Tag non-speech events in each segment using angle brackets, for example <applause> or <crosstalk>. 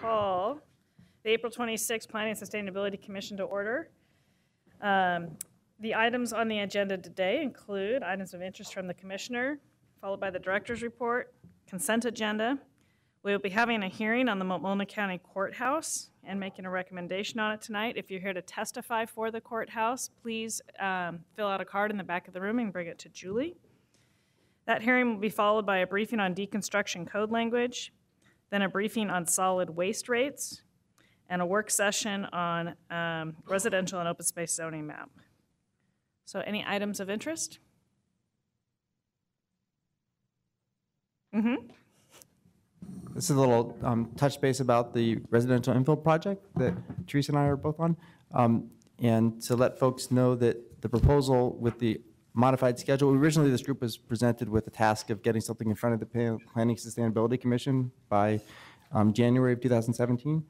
call the April 26th Planning and Sustainability Commission to order. Um, The items on the agenda today include items of interest from the commissioner, followed by the director's report, consent agenda. We will be having a hearing on the Multnomah County Courthouse and making a recommendation on it tonight. If you're here to testify for the courthouse, please um, fill out a card in the back of the room and bring it to Julie. That hearing will be followed by a briefing on deconstruction code language, then a briefing on solid waste rates, and a work session on um, residential and open space zoning map. So any items of interest? Mm-hmm. This is a little um, touch base about the residential infill project that Teresa and I are both on. Um, And to let folks know that the proposal with the modified schedule, originally this group was presented with the task of getting something in front of the Plan- Planning Sustainability Commission by um, January of 2017.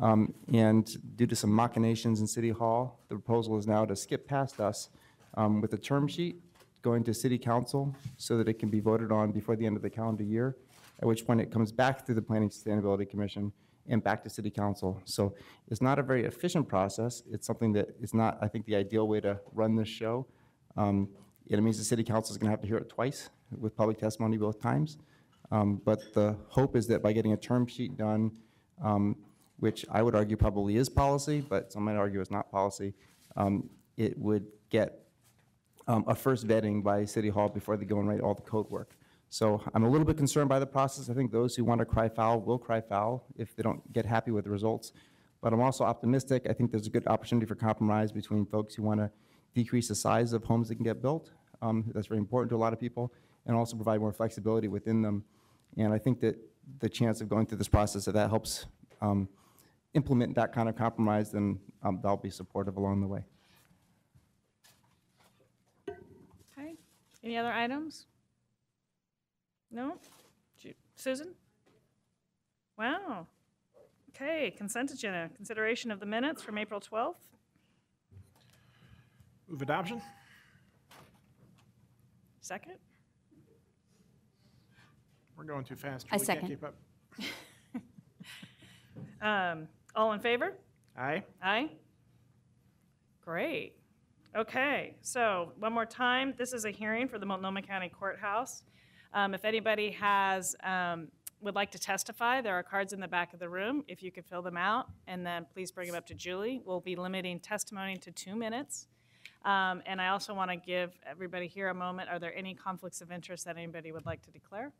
Um, And due to some machinations in City Hall, the proposal is now to skip past us um, with a term sheet going to City Council so that it can be voted on before the end of the calendar year, at which point it comes back to the Planning Sustainability Commission and back to City Council. So it's not a very efficient process. It's something that is not, I think, the ideal way to run this show. Um, It means the City Council is going to have to hear it twice with public testimony both times. Um, But the hope is that by getting a term sheet done, um, which I would argue probably is policy, but some might argue is not policy, um, it would get um, a first vetting by City Hall before they go and write all the code work. So I'm a little bit concerned by the process. I think those who want to cry foul will cry foul if they don't get happy with the results. But I'm also optimistic. I think there's a good opportunity for compromise between folks who want to decrease the size of homes that can get built. Um, That's very important to a lot of people, and also provide more flexibility within them. And I think that the chance of going through this process, if that helps um, implement that kind of compromise, then um, I'll be supportive along the way. Okay, any other items? No? Susan? Wow. Okay, consent agenda, consideration of the minutes from April 12th. Move adoption? Second? We're going too fast. I Julie can't second. keep up. <laughs> Um, All in favor? Aye. Aye? Great. Okay, so one more time, this is a hearing for the Multnomah County Courthouse. Um, If anybody has, um, would like to testify, there are cards in the back of the room. If you could fill them out, and then please bring them up to Julie. We'll be limiting testimony to two minutes. Um, And I also want to give everybody here a moment. Are there any conflicts of interest that anybody would like to declare?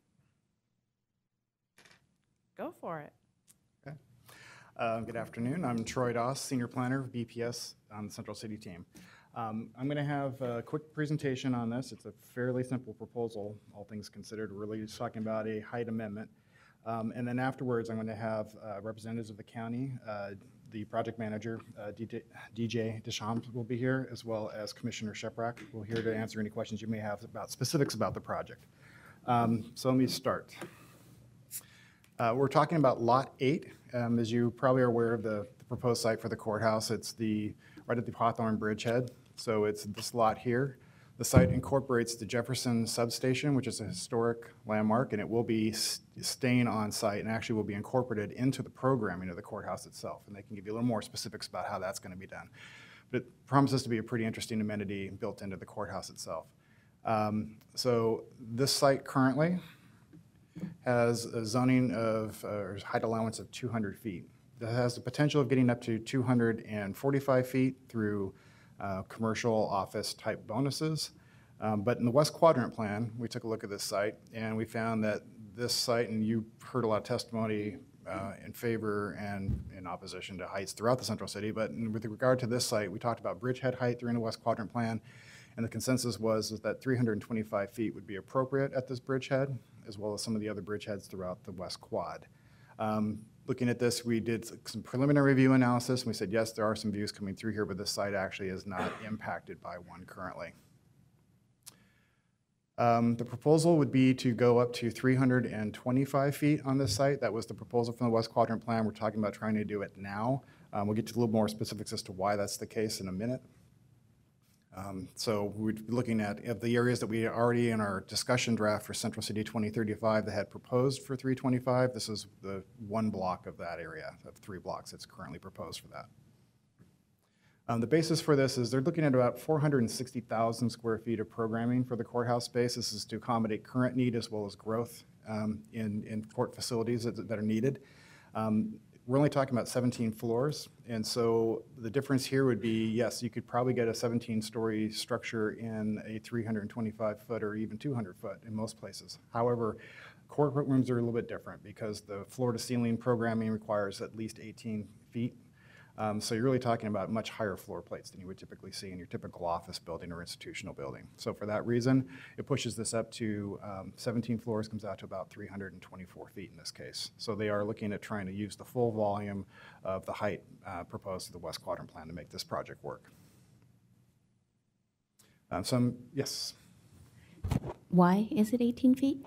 Go for it. Uh, Good afternoon. I'm Troy Doss, Senior Planner of BPS on the Central City team. Um, I'm going to have a quick presentation on this. It's a fairly simple proposal, all things considered. We're really just talking about a height amendment. Um, And then afterwards, I'm going to have uh, representatives of the county, uh, the project manager, uh, DJ DJ Deschamps will be here, as well as Commissioner Shiprack will be here to answer any questions you may have about specifics about the project. Um, So let me start. Uh, We're talking about Lot 8. Um, As you probably are aware of the the proposed site for the courthouse, it's the, right at the Hawthorne Bridgehead. So it's this lot here. The site incorporates the Jefferson Substation, which is a historic landmark, and it will be staying on site and actually will be incorporated into the programming of the courthouse itself. And they can give you a little more specifics about how that's going to be done. But it promises to be a pretty interesting amenity built into the courthouse itself. Um, So this site currently, has a zoning of, uh, height allowance of 200 feet. That has the potential of getting up to 245 feet through uh, commercial office-type bonuses. Um, But in the West Quadrant Plan, we took a look at this site, and we found that this site, and you heard a lot of testimony uh, in favor and in opposition to heights throughout the central city, but in- with regard to this site, we talked about bridgehead height during the West Quadrant Plan, and the consensus was that 325 feet would be appropriate at this bridgehead, as well as some of the other bridgeheads throughout the West Quad. Um, Looking at this, we did some preliminary review analysis, and we said, yes, there are some views coming through here, but this site actually is not <coughs> impacted by one currently. Um, The proposal would be to go up to 325 feet on this site. That was the proposal from the West Quadrant Plan. We're talking about trying to do it now. Um, We'll get to a little more specifics as to why that's the case in a minute. Um, So we'd be looking at, of the areas that we already in our discussion draft for Central City 2035 that had proposed for 325, this is the one block of that area, of three blocks that's currently proposed for that. Um, The basis for this is they're looking at about 460,000 square feet of programming for the courthouse space. This is to accommodate current need as well as growth um, in, in court facilities that, that are needed. Um, We're only talking about 17 floors, and so the difference here would be, yes, you could probably get a 17-story structure in a 325-foot or even 200-foot in most places. However, corporate rooms are a little bit different because the floor-to-ceiling programming requires at least 18 feet um, So you're really talking about much higher floor plates than you would typically see in your typical office building or institutional building. So for that reason, it pushes this up to um, 17 floors, comes out to about 324 feet in this case. So they are looking at trying to use the full volume of the height uh, proposed to the West Quadrant Plan to make this project work. Um, Some, yes? Why is it 18 feet?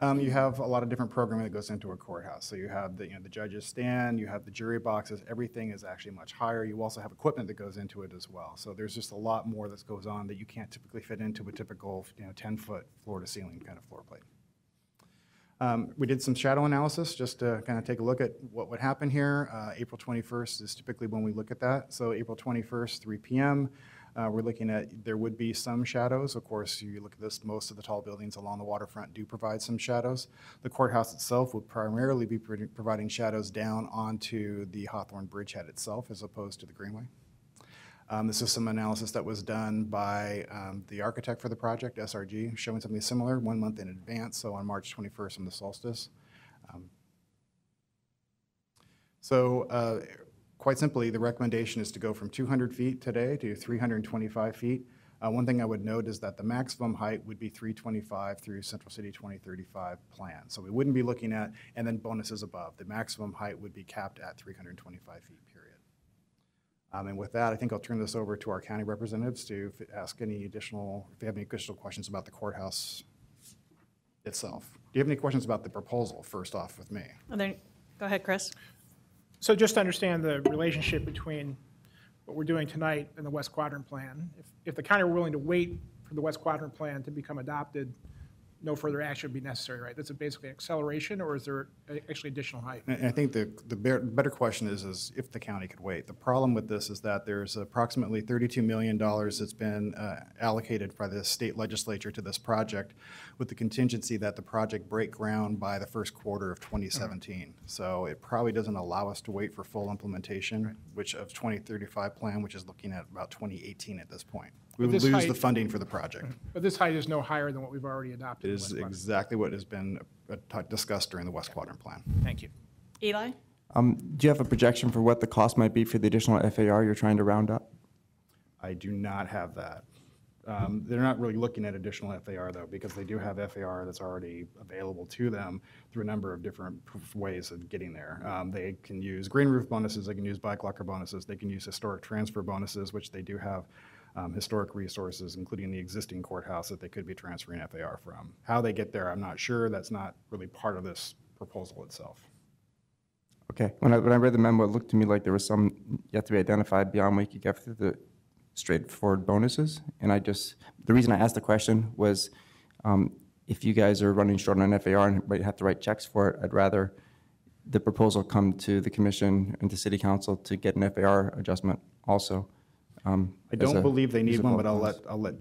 Um, you have a lot of different programming that goes into a courthouse. So you have the, you know, the judges stand, you have the jury boxes, everything is actually much higher. You also have equipment that goes into it as well. So there's just a lot more that goes on that you can't typically fit into a typical, you know, 10-foot floor-to-ceiling kind of floor plate. Um, We did some shadow analysis just to kind of take a look at what would happen here. Uh, April 21st is typically when we look at that. So April 21st, 3 PM, uh, we're looking at, there would be some shadows. Of course, you look at this, most of the tall buildings along the waterfront do provide some shadows. The courthouse itself would primarily be pro- providing shadows down onto the Hawthorne Bridgehead itself as opposed to the Greenway. Um, This is some analysis that was done by um, the architect for the project, SRG, showing something similar one month in advance, so on March 21st on the solstice. Um, So uh, quite simply, the recommendation is to go from 200 feet today to 325 feet. Uh, One thing I would note is that the maximum height would be 325 through Central City 2035 plan. So we wouldn't be looking at, and then bonuses above. The maximum height would be capped at 325 feet, period. Um, And with that, I think I'll turn this over to our county representatives to ask any additional, if you have any additional questions about the courthouse itself. Do you have any questions about the proposal, first off, with me? There- Go ahead, Chris. So just to understand the relationship between what we're doing tonight and the West Quadrant Plan, if, if the county were willing to wait for the West Quadrant Plan to become adopted, no further action would be necessary, right? That's a basically acceleration, or is there actually additional height? And I think the, the better, question is, is if the county could wait. The problem with this is that there's approximately $32 million that's been uh, allocated by the state legislature to this project with the contingency that the project break ground by the first quarter of 2017. So it probably doesn't allow us to wait for full implementation, which of 2035 plan, which is looking at about 2018 at this point. We But would this lose height- the funding for the project. But this height is no higher than what we've already adopted. It in is West Quadrant. exactly what has been uh, t- discussed during the West Quadrant Plan. Thank you. Eli? Um, Do you have a projection for what the cost might be for the additional FAR you're trying to round up? I do not have that. Um, They're not really looking at additional FAR, though, because they do have FAR that's already available to them through a number of different p- ways of getting there. Um, They can use green roof bonuses, they can use bike locker bonuses, they can use historic transfer bonuses, which they do have um, historic resources, including the existing courthouse that they could be transferring FAR from. How they get there, I'm not sure. That's not really part of this proposal itself. Okay, when I, when I read the memo, it looked to me like there was some yet to be identified beyond what you could get through the straightforward bonuses. And I just, the reason I asked the question was, um, if you guys are running short on FAR and might have to write checks for it, I'd rather the proposal come to the commission and to city council to get an FAR adjustment also. Um, I as don't a believe they need one, but I'll let, I'll let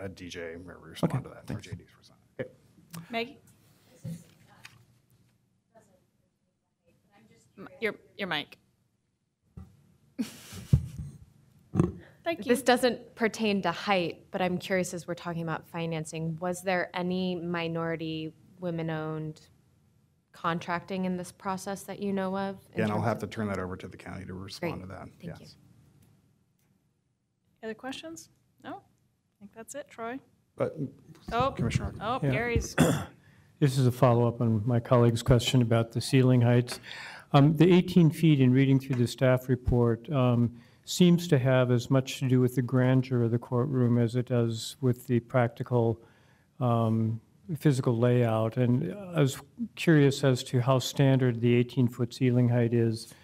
uh, DJ respond to that, or thanks. JD respond. Okay. Maggie? M- Your, your mic. <laughs> Thank you. This doesn't pertain to height, but I'm curious as we're talking about financing, was there any minority women-owned contracting in this process that you know of? in Yeah, and I'll terms have to turn that over to the county to respond to that. thank you. Yes. Other questions? No? I think that's it, Troy. But Oh, Commissioner, oh, Yeah. Gary's, <clears throat> This is a follow-up on my colleague's question about the ceiling heights. Um, The 18 feet, in reading through the staff report, um, seems to have as much to do with the grandeur of the courtroom as it does with the practical um, physical layout. And I was curious as to how standard the 18-foot ceiling height is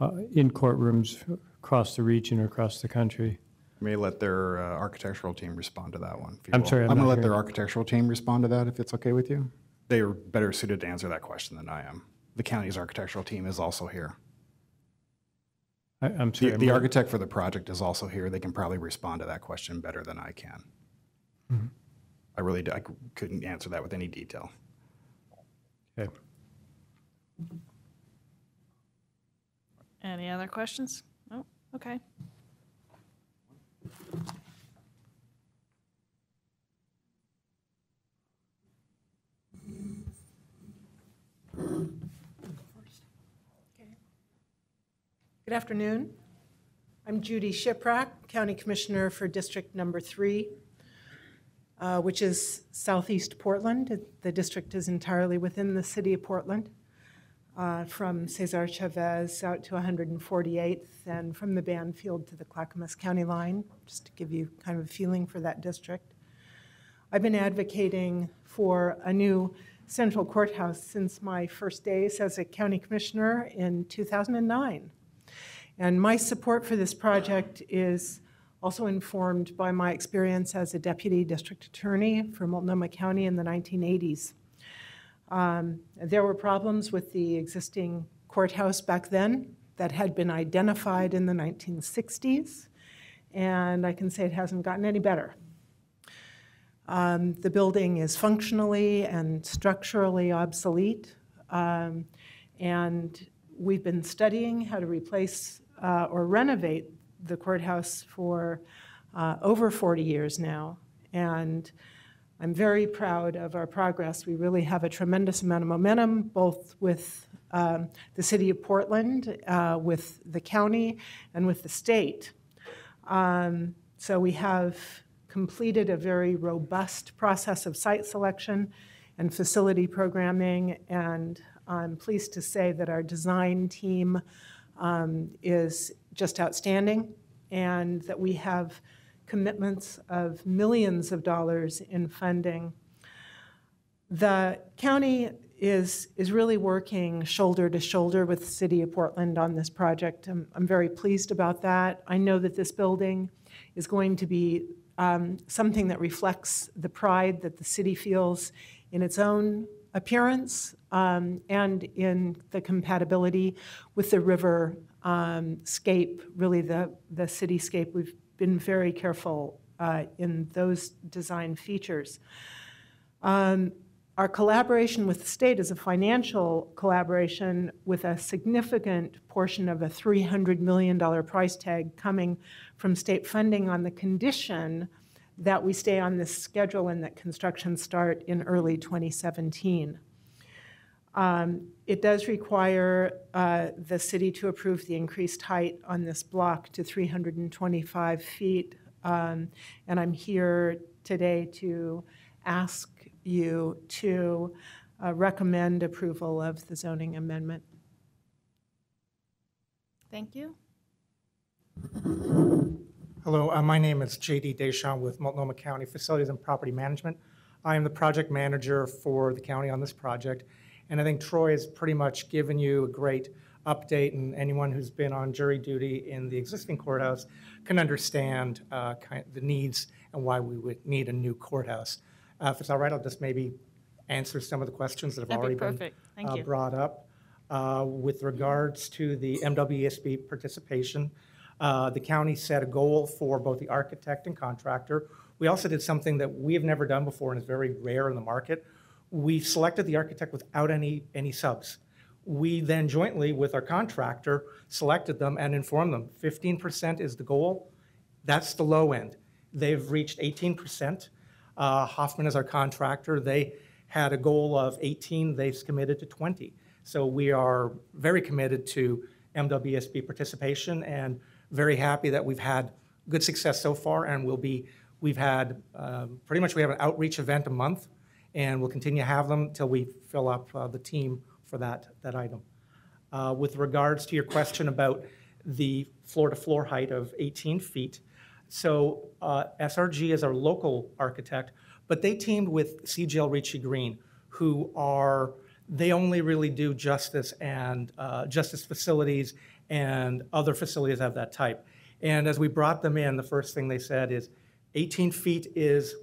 uh, in courtrooms across the region or across the country. May let their uh, architectural team respond to that one. if you I'm will. sorry, I'm I'm not going to let their hearing. architectural team respond to that if it's okay with you. They are better suited to answer that question than I am. The county's architectural team is also here. I- I'm The, sorry. the I'm- architect for the project is also here. They can probably respond to that question better than I can. Mm-hmm. I really, d- I couldn't answer that with any detail. okay. Any other questions? No? Okay. Good afternoon. I'm Judy Shiprack, County Commissioner for District Number Three, uh, which is southeast Portland. The district is entirely within the city of Portland, uh, from Cesar Chavez out to 148th, and from the Banfield to the Clackamas County line, just to give you kind of a feeling for that district. I've been advocating for a new central courthouse since my first days as a county commissioner in 2009. And my support for this project is also informed by my experience as a deputy district attorney for Multnomah County in the 1980s. Um, There were problems with the existing courthouse back then that had been identified in the 1960s, and I can say it hasn't gotten any better. Um, The building is functionally and structurally obsolete, um, and we've been studying how to replace uh, or renovate the courthouse for uh, over 40 years now. And I'm very proud of our progress. We really have a tremendous amount of momentum, both with um, the city of Portland, uh, with the county, and with the state. Um, So we have completed a very robust process of site selection and facility programming, and I'm pleased to say that our design team um, is just outstanding, and that we have commitments of millions of dollars in funding. The county is, is really working shoulder to shoulder with the city of Portland on this project. I'm, I'm very pleased about that. I know that this building is going to be um, something that reflects the pride that the city feels in its own appearance um, and in the compatibility with the river um, scape, really the, the cityscape. We've been very careful uh, in those design features. Um, Our collaboration with the state is a financial collaboration with a significant portion of a $300 million price tag coming from state funding on the condition that we stay on this schedule and that construction start in early 2017. Um, It does require uh, the city to approve the increased height on this block to 325 feet. Um, And I'm here today to ask you to uh, recommend approval of the zoning amendment. Thank you. Hello, uh, my name is JD Deschamps with Multnomah County Facilities and Property Management. I am the project manager for the county on this project, and I think Troy has pretty much given you a great update, and anyone who's been on jury duty in the existing courthouse can understand uh, kind the needs and why we would need a new courthouse. Uh, If it's all right, I'll just maybe answer some of the questions that have That'd be already been. Thank uh, you. brought up. Uh, With regards to the MWSB participation, uh, the county set a goal for both the architect and contractor. We also did something that we have never done before and is very rare in the market. We selected the architect without any, any subs. We then jointly with our contractor selected them and informed them, 15% is the goal. That's the low end. They've reached 18%. Uh, Hoffman is our contractor. They had a goal of 18, they've committed to 20. So we are very committed to MWSB participation and very happy that we've had good success so far and we'll be, we've had, um, pretty much we have an outreach event a month and we'll continue to have them until we fill up uh, the team for that, that item. Uh, With regards to your question about the floor-to-floor height of 18 feet, so uh, SRG is our local architect, but they teamed with CGL Ricci Greene, who are, they only really do justice and uh, justice facilities and other facilities of that type. And as we brought them in, the first thing they said is 18 feet is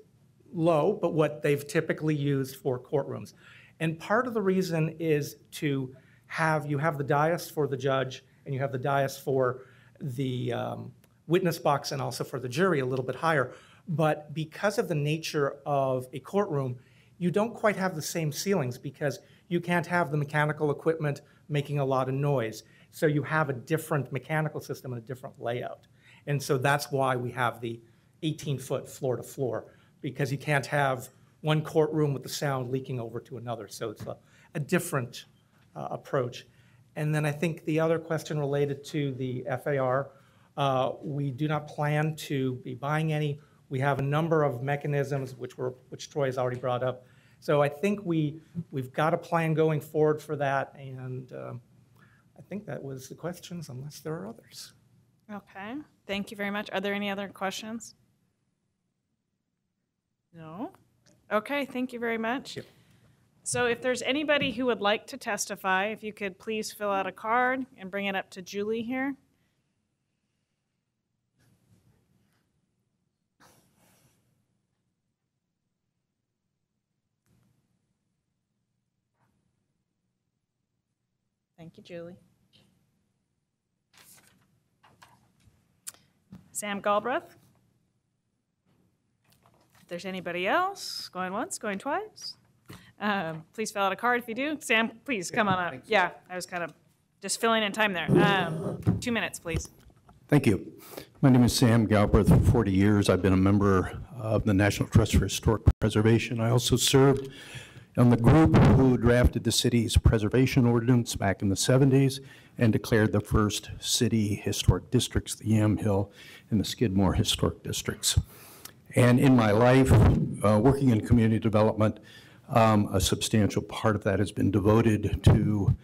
low, but what they've typically used for courtrooms. And part of the reason is to have, you have the dais for the judge, and you have the dais for the um, witness box and also for the jury a little bit higher. But because of the nature of a courtroom, you don't quite have the same ceilings because you can't have the mechanical equipment making a lot of noise. So you have a different mechanical system and a different layout. And so that's why we have the 18-foot floor to floor, because you can't have one courtroom with the sound leaking over to another. So it's a, a different uh, approach. And then I think the other question related to the FAR, uh, we do not plan to be buying any. We have a number of mechanisms, which were, which Troy has already brought up. So I think we, we've got a plan going forward for that, and um, I think that was the questions, unless there are others. Okay, thank you very much. Are there any other questions? No? Okay, thank you very much. Yep. So if there's anybody who would like to testify, if you could please fill out a card and bring it up to Julie here. Thank you, Julie. Sam Galbraith? If there's anybody else, going once, going twice, um, please fill out a card if you do. Sam, please, come on up. Yeah, I was kind of just filling in time there. Um, Two minutes, please. Thank you. My name is Sam Galbraith. For 40 years, I've been a member of the National Trust for Historic Preservation. I also served on the group who drafted the city's preservation ordinance back in the 70s and declared the first city historic districts, the Yamhill and the Skidmore historic districts. And in my life, uh, working in community development, um, a substantial part of that has been devoted to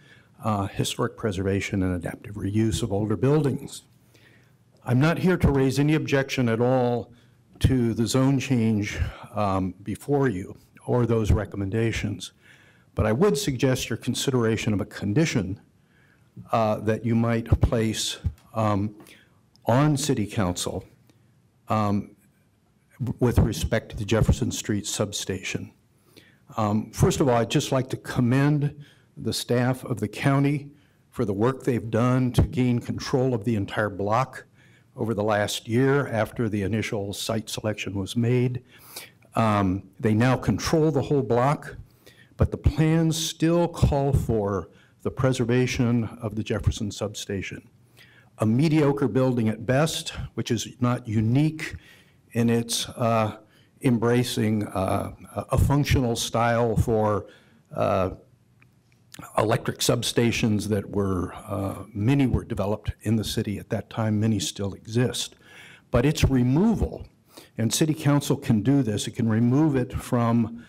uh, historic preservation and adaptive reuse of older buildings. I'm not here to raise any objection at all to the zone change um, before you or those recommendations, but I would suggest your consideration of a condition uh, that you might place um, on City Council um, with respect to the Jefferson Street substation. Um, First of all, I'd just like to commend the staff of the county for the work they've done to gain control of the entire block over the last year after the initial site selection was made. Um, They now control the whole block, but the plans still call for the preservation of the Jefferson substation. A mediocre building at best, which is not unique in its uh, embracing uh, a functional style for uh, electric substations that were, uh, many were developed in the city at that time, many still exist. But its removal, and city council can do this, it can remove it from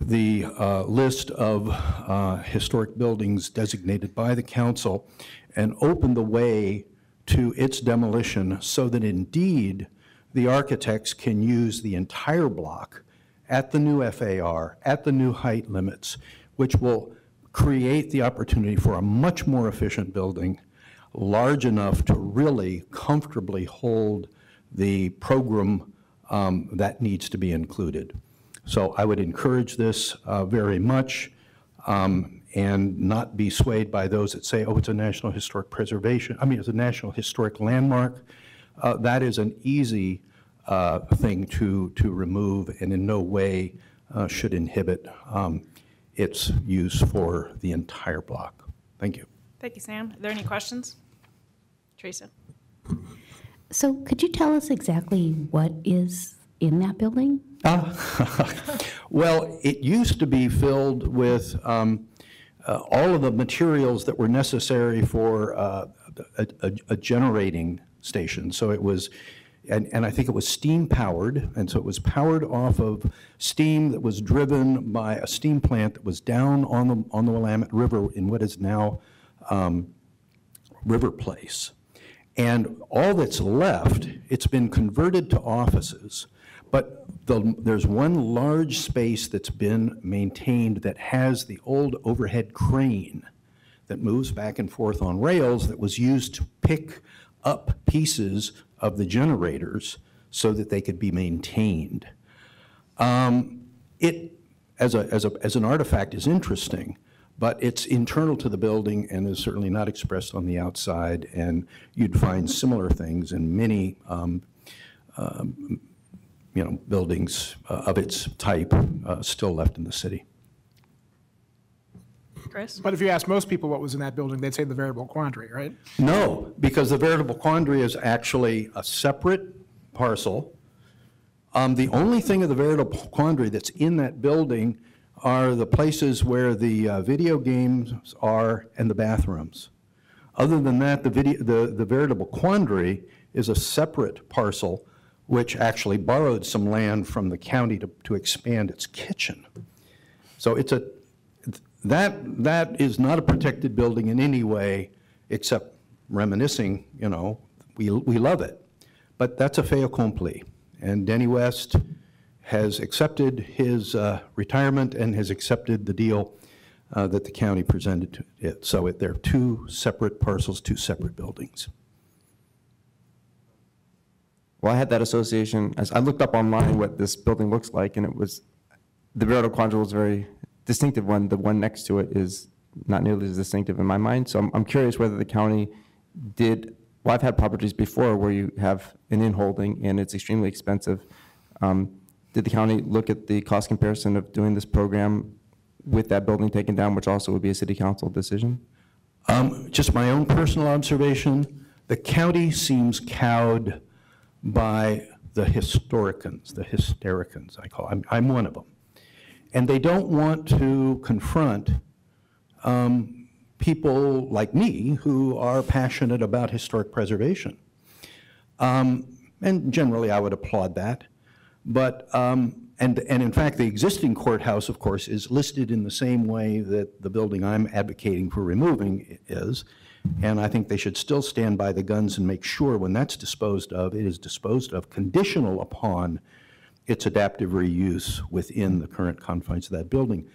the uh, list of uh, historic buildings designated by the council and open the way to its demolition so that indeed the architects can use the entire block at the new FAR, at the new height limits, which will create the opportunity for a much more efficient building, large enough to really comfortably hold the program um, that needs to be included. So I would encourage this uh, very much um, and not be swayed by those that say, oh, it's a National Historic Preservation, I mean, it's a National Historic Landmark. Uh, That is an easy uh, thing to, to remove and in no way uh, should inhibit um, its use for the entire block. Thank you. Thank you, Sam. Are there any questions? Teresa? So could you tell us exactly what is in that building? <laughs> Well, it used to be filled with um, uh, all of the materials that were necessary for uh, a a- a generating station. So it was, and and I think it was steam-powered, and so it was powered off of steam that was driven by a steam plant that was down on the on the Willamette River in what is now um, River Place. And all that's left, it's been converted to offices, but the, there's one large space that's been maintained that has the old overhead crane that moves back and forth on rails that was used to pick up pieces of the generators so that they could be maintained. Um, It, as a, as a, as an artifact, is interesting, but it's internal to the building and is certainly not expressed on the outside, and you'd find similar things in many, um, um, you know, buildings uh, of its type uh, still left in the city. Chris? But if you ask most people what was in that building, they'd say the veritable quandary, right? No, because the veritable quandary is actually a separate parcel. Um, The only thing of the veritable quandary that's in that building are the places where the uh, video games are and the bathrooms. Other than that, the video, the, the veritable quandary is a separate parcel which actually borrowed some land from the county to, to expand its kitchen. So it's a, that, that is not a protected building in any way, except reminiscing, you know, we, we love it. But that's a fait accompli. And Denny West has accepted his uh, retirement and has accepted the deal uh, that the county presented to it. So it- they're two separate parcels, two separate buildings. Well, I had that association, as I looked up online what this building looks like, and it was, the Veritable Quandary was very distinctive one. The one next to it is not nearly as distinctive in my mind. So I'm, I'm curious whether the county did, well, I've had properties before where you have an in-holding and it's extremely expensive. Um, Did the county look at the cost comparison of doing this program with that building taken down, which also would be a city council decision? Um, Just my own personal observation, the county seems cowed by the historicans, the hystericans, I call, I'm, I'm one of them. And they don't want to confront um, people like me who are passionate about historic preservation. Um, And generally, I would applaud that. But, um, and, and in fact, the existing courthouse, of course, is listed in the same way that the building I'm advocating for removing is. And I think they should still stand by the guns and make sure when that's disposed of, it is disposed of conditional upon its adaptive reuse within the current confines of that building.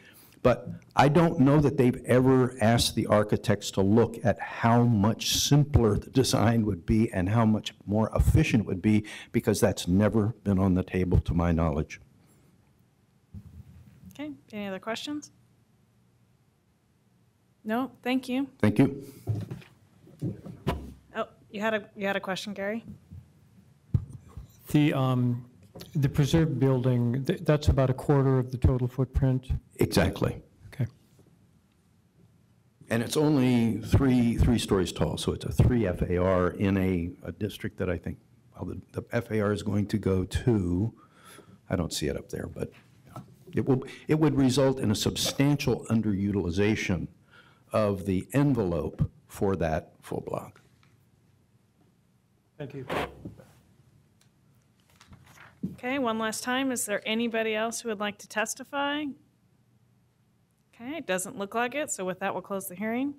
But I don't know that they've ever asked the architects to look at how much simpler the design would be and how much more efficient it would be, because that's never been on the table to my knowledge. Okay, any other questions? No, thank you. Thank you. Oh, you had a, you had a question, Gary? The, um, the preserved building, th- that's about a quarter of the total footprint? Exactly. Okay. And it's only three, three stories tall, so it's a three FAR in a, a district that I think, well, the, the FAR is going to go to, I don't see it up there, but it will, it would result in a substantial underutilization of the envelope for that full block. Thank you. Okay, one last time, is there anybody else who would like to testify? Okay, it doesn't look like it, so with that, we'll close the hearing.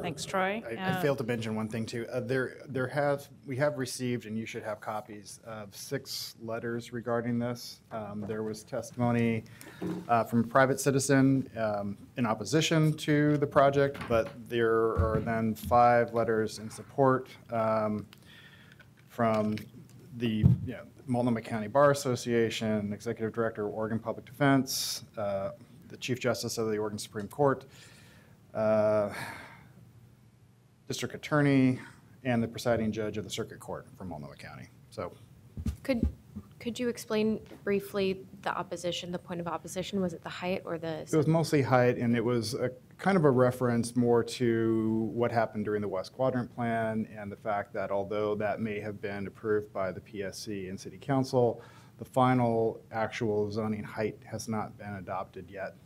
Thanks, Troy. I, I Uh, failed to mention one thing too. Uh, there, there have, we have received, and you should have copies of six letters regarding this. Um, there was testimony uh, from a private citizen um, in opposition to the project, but there are then five letters in support um, from the, you know, Multnomah County Bar Association, Executive Director of Oregon Public Defense, uh, the Chief Justice of the Oregon Supreme Court, uh, district attorney, and the presiding judge of the circuit court from Multnomah County. So Could, could you explain briefly the opposition, the point of opposition? Was it the height or the? it was mostly height, and it was a kind of a reference more to what happened during the West Quadrant Plan and the fact that although that may have been approved by the PSC and City Council, the final actual zoning height has not been adopted yet.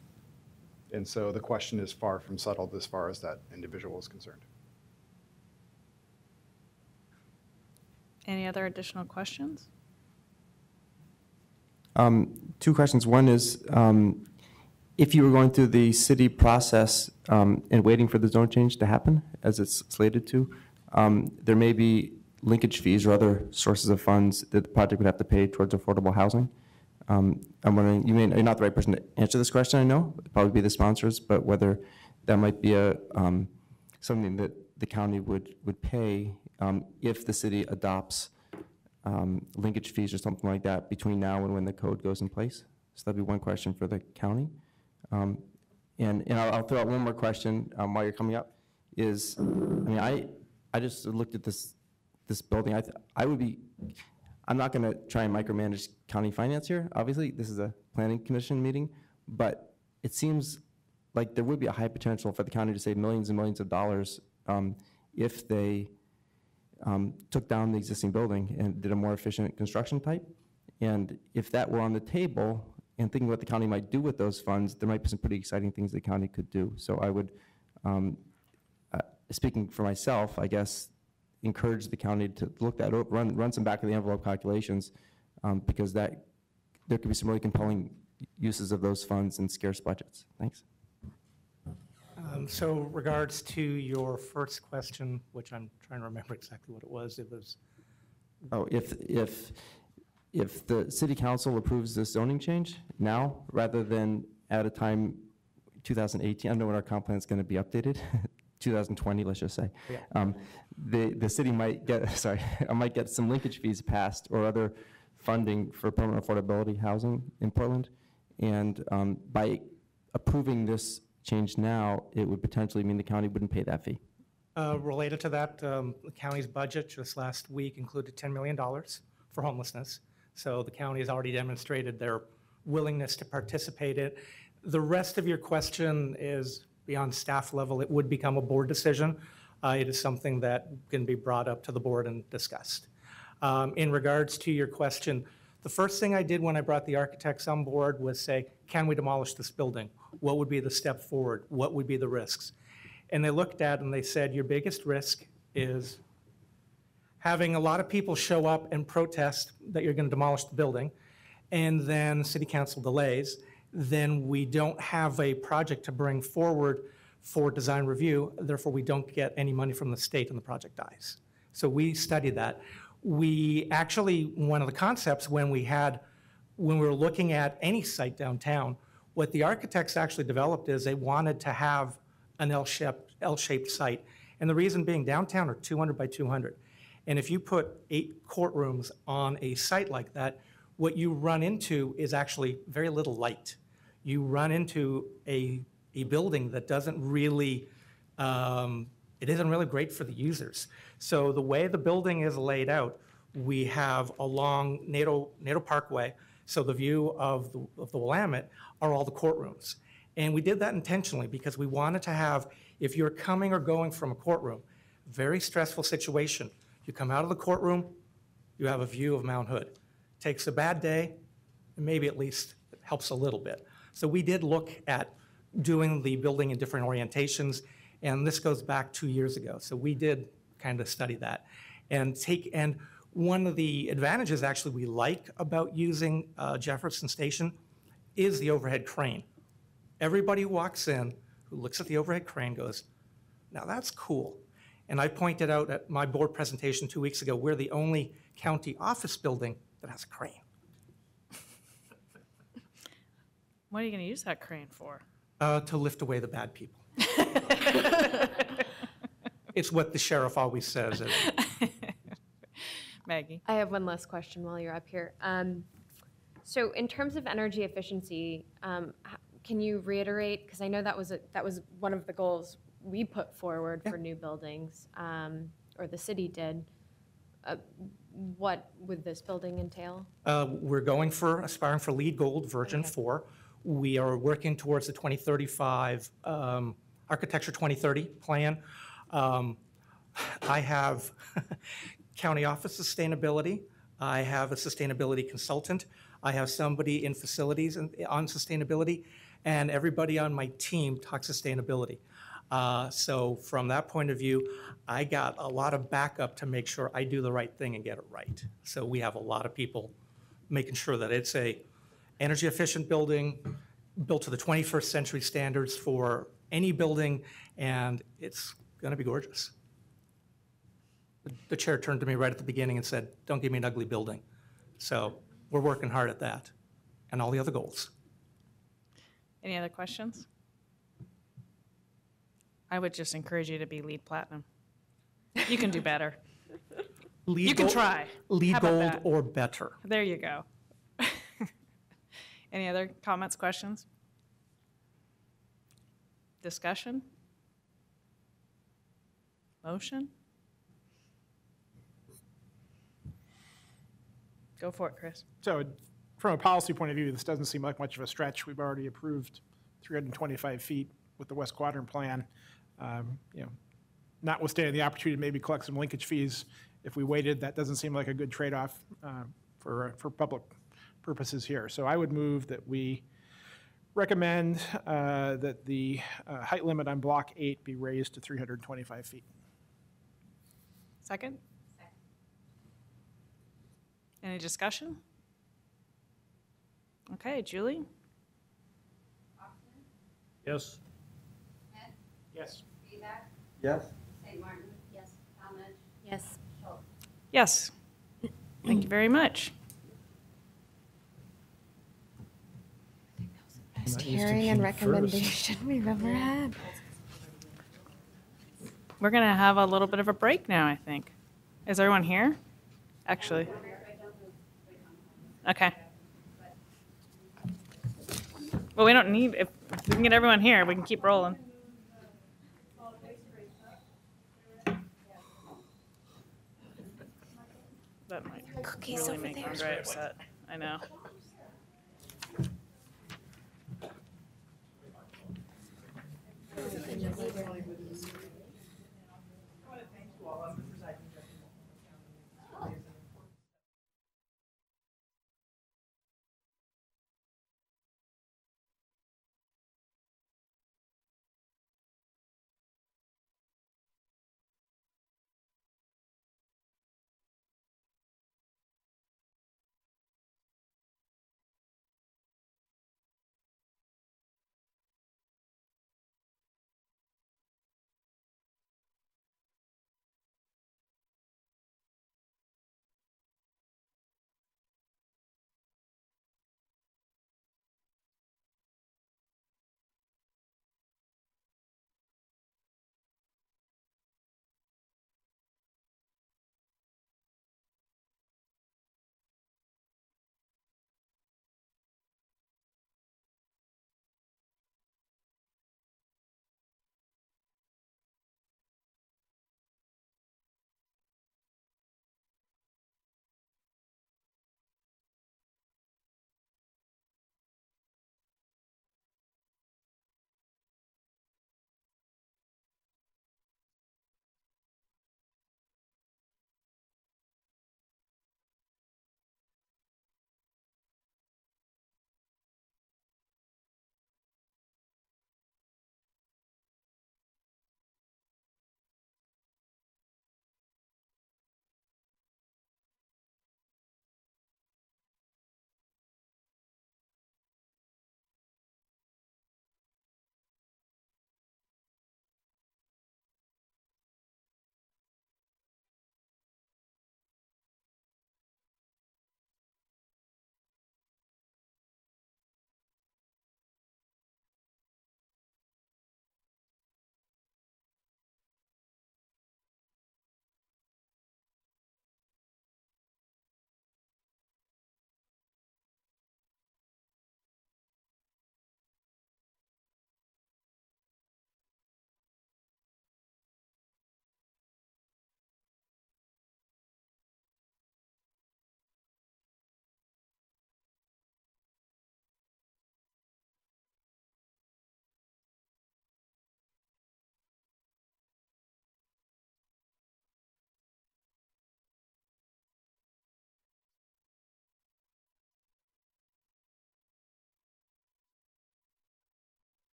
And so the question is far from settled as far as that individual is concerned. Any other additional questions? Um, Two questions. One is, um, if you were going through the city process um, and waiting for the zone change to happen, as it's slated to, um, there may be linkage fees or other sources of funds that the project would have to pay towards affordable housing. Um, I'm wondering, you may, you're not the right person to answer this question, I know, it'd probably be the sponsors, but whether that might be a, um, something that the county would, would pay um, if the city adopts um, linkage fees or something like that between now and when the code goes in place. So that'd be one question for the county. Um, And, and I'll I'll throw out one more question um, while you're coming up, is, I mean, I, I just looked at this, this building, I, I would be, I'm not going to try and micromanage county finance here, obviously, this is a planning commission meeting, but it seems like there would be a high potential for the county to save millions and millions of dollars um, if they um, took down the existing building and did a more efficient construction type. And if that were on the table, and thinking what the county might do with those funds, there might be some pretty exciting things the county could do. So I would, um, uh, speaking for myself, I guess, encourage the county to look that, o- run, run some back of the envelope calculations, um, because that, there could be some really compelling uses of those funds in scarce budgets. Thanks. Um, So regards to your first question, which I'm trying to remember exactly what it was, it was, Oh, if, if, if the city council approves this zoning change now, rather than at a time, 2018, I don't know when our comp plan is going to be updated, <laughs> 2020, let's just say. Yeah. Um, The, the city might get, <laughs> sorry, I <laughs> might get some linkage fees passed or other funding for permanent affordability housing in Portland. And um, by approving this change now, it would potentially mean the county wouldn't pay that fee. Uh, Related to that, um, the county's budget just last week included $10 million for homelessness. So the county has already demonstrated their willingness to participate in. it. The rest of your question is beyond staff level. It would become a board decision. Uh, It is something that can be brought up to the board and discussed. Um, In regards to your question, the first thing I did when I brought the architects on board was say, can we demolish this building? What would be the step forward? What would be the risks? And they looked at and they said, your biggest risk is having a lot of people show up and protest that you're going to demolish the building, and then city council delays, then we don't have a project to bring forward for design review, therefore we don't get any money from the state and the project dies. So we studied that. We actually, one of the concepts when we had, when we were looking at any site downtown, what the architects actually developed is they wanted to have an L-shaped, L-shaped site. And the reason being downtown are 200 by 200. And if you put eight courtrooms on a site like that, what you run into is actually very little light. You run into a, a building that doesn't really, um, it isn't really great for the users. So the way the building is laid out, we have along Naito, Naito Parkway, so the view of the, of the Willamette are all the courtrooms. And we did that intentionally because we wanted to have, if you're coming or going from a courtroom, very stressful situation. You come out of the courtroom, you have a view of Mount Hood. Takes a bad day, and maybe at least helps a little bit. So we did look at doing the building in different orientations, and this goes back two years ago. So we did kind of study that and take, and one of the advantages actually we like about using uh, Jefferson Station is the overhead crane. Everybody walks in, who looks at the overhead crane goes, now that's cool. And I pointed out at my board presentation two weeks ago, we're the only county office building that has a crane. What are you going to use that crane for? uh, to lift away the bad people. <laughs> It's what the sheriff always says. <laughs> Maggie? I have one last question while you're up here. Um, So in terms of energy efficiency, um, can you reiterate, because I know that was, a- that was one of the goals we put forward for new buildings, um, or the city did. Uh, What would this building entail? Uh, We're going for, aspiring for LEED gold, version four. We are working towards the 2035 um, Architecture 2030 plan. Um, I have <laughs> county office sustainability. I have a sustainability consultant. I have somebody in facilities and- on sustainability, and everybody on my team talks sustainability. Uh, So from that point of view, I got a lot of backup to make sure I do the right thing and get it right. So we have a lot of people making sure that it's a energy efficient building, built to the 21st century standards for any building, and it's going to be gorgeous. The chair turned to me right at the beginning and said, "Don't give me an ugly building." So we're working hard at that and all the other goals. Any other questions? I would just encourage you to be LEED platinum. You can do <laughs> better. LEED You can gold- try. LEED gold that? or better. There you go. <laughs> Any other comments, questions? Discussion? Motion? Go for it, Chris. So from a policy point of view, this doesn't seem like much of a stretch. We've already approved 325 feet with the West Quadrant Plan. Um, You know, notwithstanding the opportunity to maybe collect some linkage fees, if we waited, that doesn't seem like a good trade-off uh, for, for public purposes here. So I would move that we recommend uh, that the uh, height limit on Block 8 be raised to 325 feet. Second? Any discussion? Okay, Julie? Yes. Yes. Yes. St. Martin? Yes. Yes. Schultz? Yes. Thank you very much. Best hearing and recommendation <laughs> we've ever had. We're going to have a little bit of a break now, I think. Is everyone here? Actually. Okay. Well, we don't need, if if we can get everyone here, we can keep rolling. cookies really over there. I'm very upset. I know.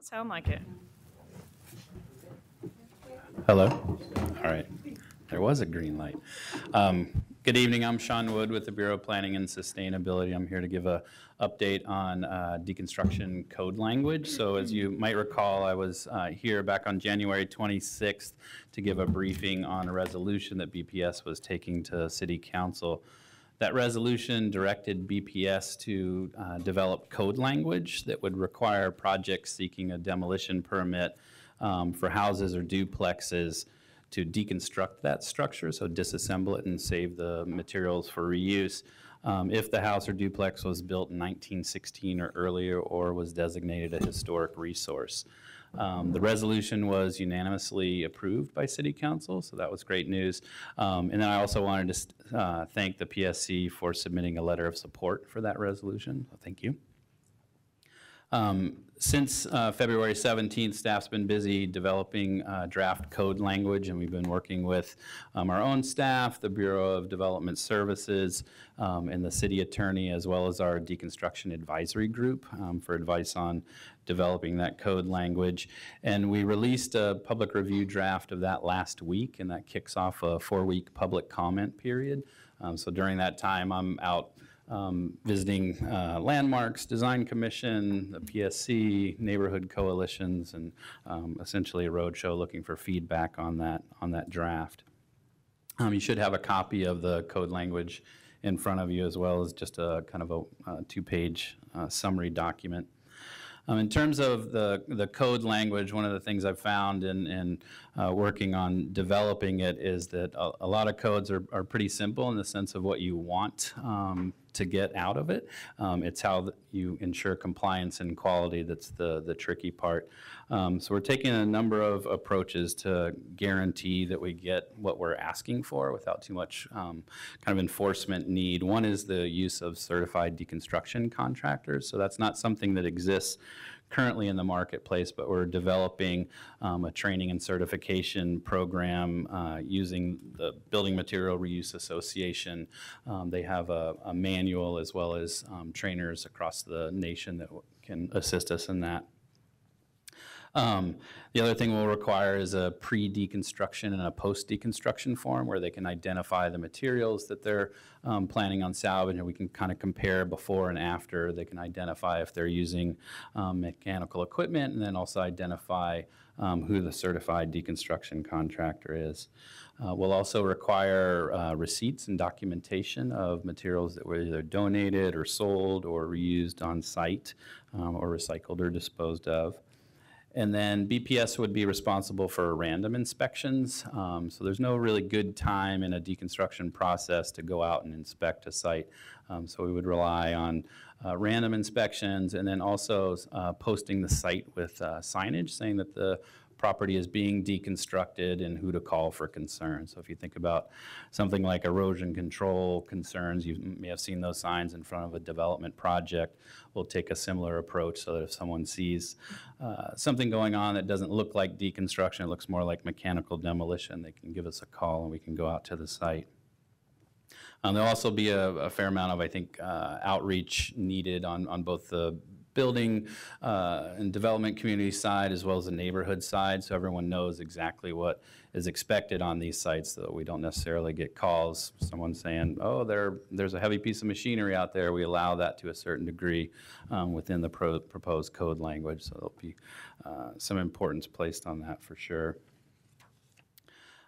Doesn't sound like it. Hello? All right. There was a green light. Um, Good evening, I'm Shawn Wood with the Bureau of Planning and Sustainability. I'm here to give a update on uh, deconstruction code language. So as you might recall, I was uh, here back on January 26th to give a briefing on a resolution that BPS was taking to City Council. That resolution directed BPS to uh, develop code language that would require projects seeking a demolition permit um, for houses or duplexes to deconstruct that structure, so disassemble it and save the materials for reuse. Um, if the house or duplex was built in 1916 or earlier or was designated a historic resource. Um, the resolution was unanimously approved by City Council, so that was great news. Um, and then I also wanted to uh, thank the PSC for submitting a letter of support for that resolution. So thank you. Um, since uh, February 17th, staff's been busy developing uh, draft code language, and we've been working with um, our own staff, the Bureau of Development Services, um, and the city attorney, as well as our deconstruction advisory group um, for advice on developing that code language. And we released a public review draft of that last week, and that kicks off a four-week public comment period. Um, so during that time, I'm out um, visiting uh, landmarks, design commission, the PSC, neighborhood coalitions, and um, essentially a roadshow looking for feedback on that on that draft. Um, you should have a copy of the code language in front of you as well as just a kind of a, a two-page uh, summary document. Um, in terms of the, the code language, one of the things I've found in, in uh, working on developing it is that a, a, lot of codes are, are pretty simple in the sense of what you want um, to get out of it. Um, it's how you ensure compliance and quality that's the, the tricky part. Um, so we're taking a number of approaches to guarantee that we get what we're asking for without too much um, kind of enforcement need. One is the use of certified deconstruction contractors. So that's not something that exists currently in the marketplace, but we're developing um, a training and certification program uh, using the Building Material Reuse Association. Um, they have a, a, manual as well as um, trainers across the nation that can assist us in that. Um, the other thing we'll require is a pre-deconstruction and a post-deconstruction form where they can identify the materials that they're um, planning on salvage and we can kind of compare before and after. They can identify if they're using um, mechanical equipment and then also identify um, who the certified deconstruction contractor is. Uh, we'll also require uh, receipts and documentation of materials that were either donated or sold or reused on site um, or recycled or disposed of. And then BPS would be responsible for random inspections. Um, so there's no really good time in a deconstruction process to go out and inspect a site. Um, so we would rely on uh, random inspections and then also uh, posting the site with uh, signage saying that the property is being deconstructed and who to call for concerns. So if you think about something like erosion control concerns, you may have seen those signs in front of a development project. We'll take a similar approach so that if someone sees uh, something going on that doesn't look like deconstruction, it looks more like mechanical demolition, they can give us a call and we can go out to the site. Um, there'll also be a, a, fair amount of, I think, uh, outreach needed on, on both the building uh, and development community side as well as the neighborhood side. So everyone knows exactly what is expected on these sites so we don't necessarily get calls someone saying oh there there's a heavy piece of machinery out there. We allow that to a certain degree um, within the pro proposed code language so there'll be uh, some importance placed on that for sure.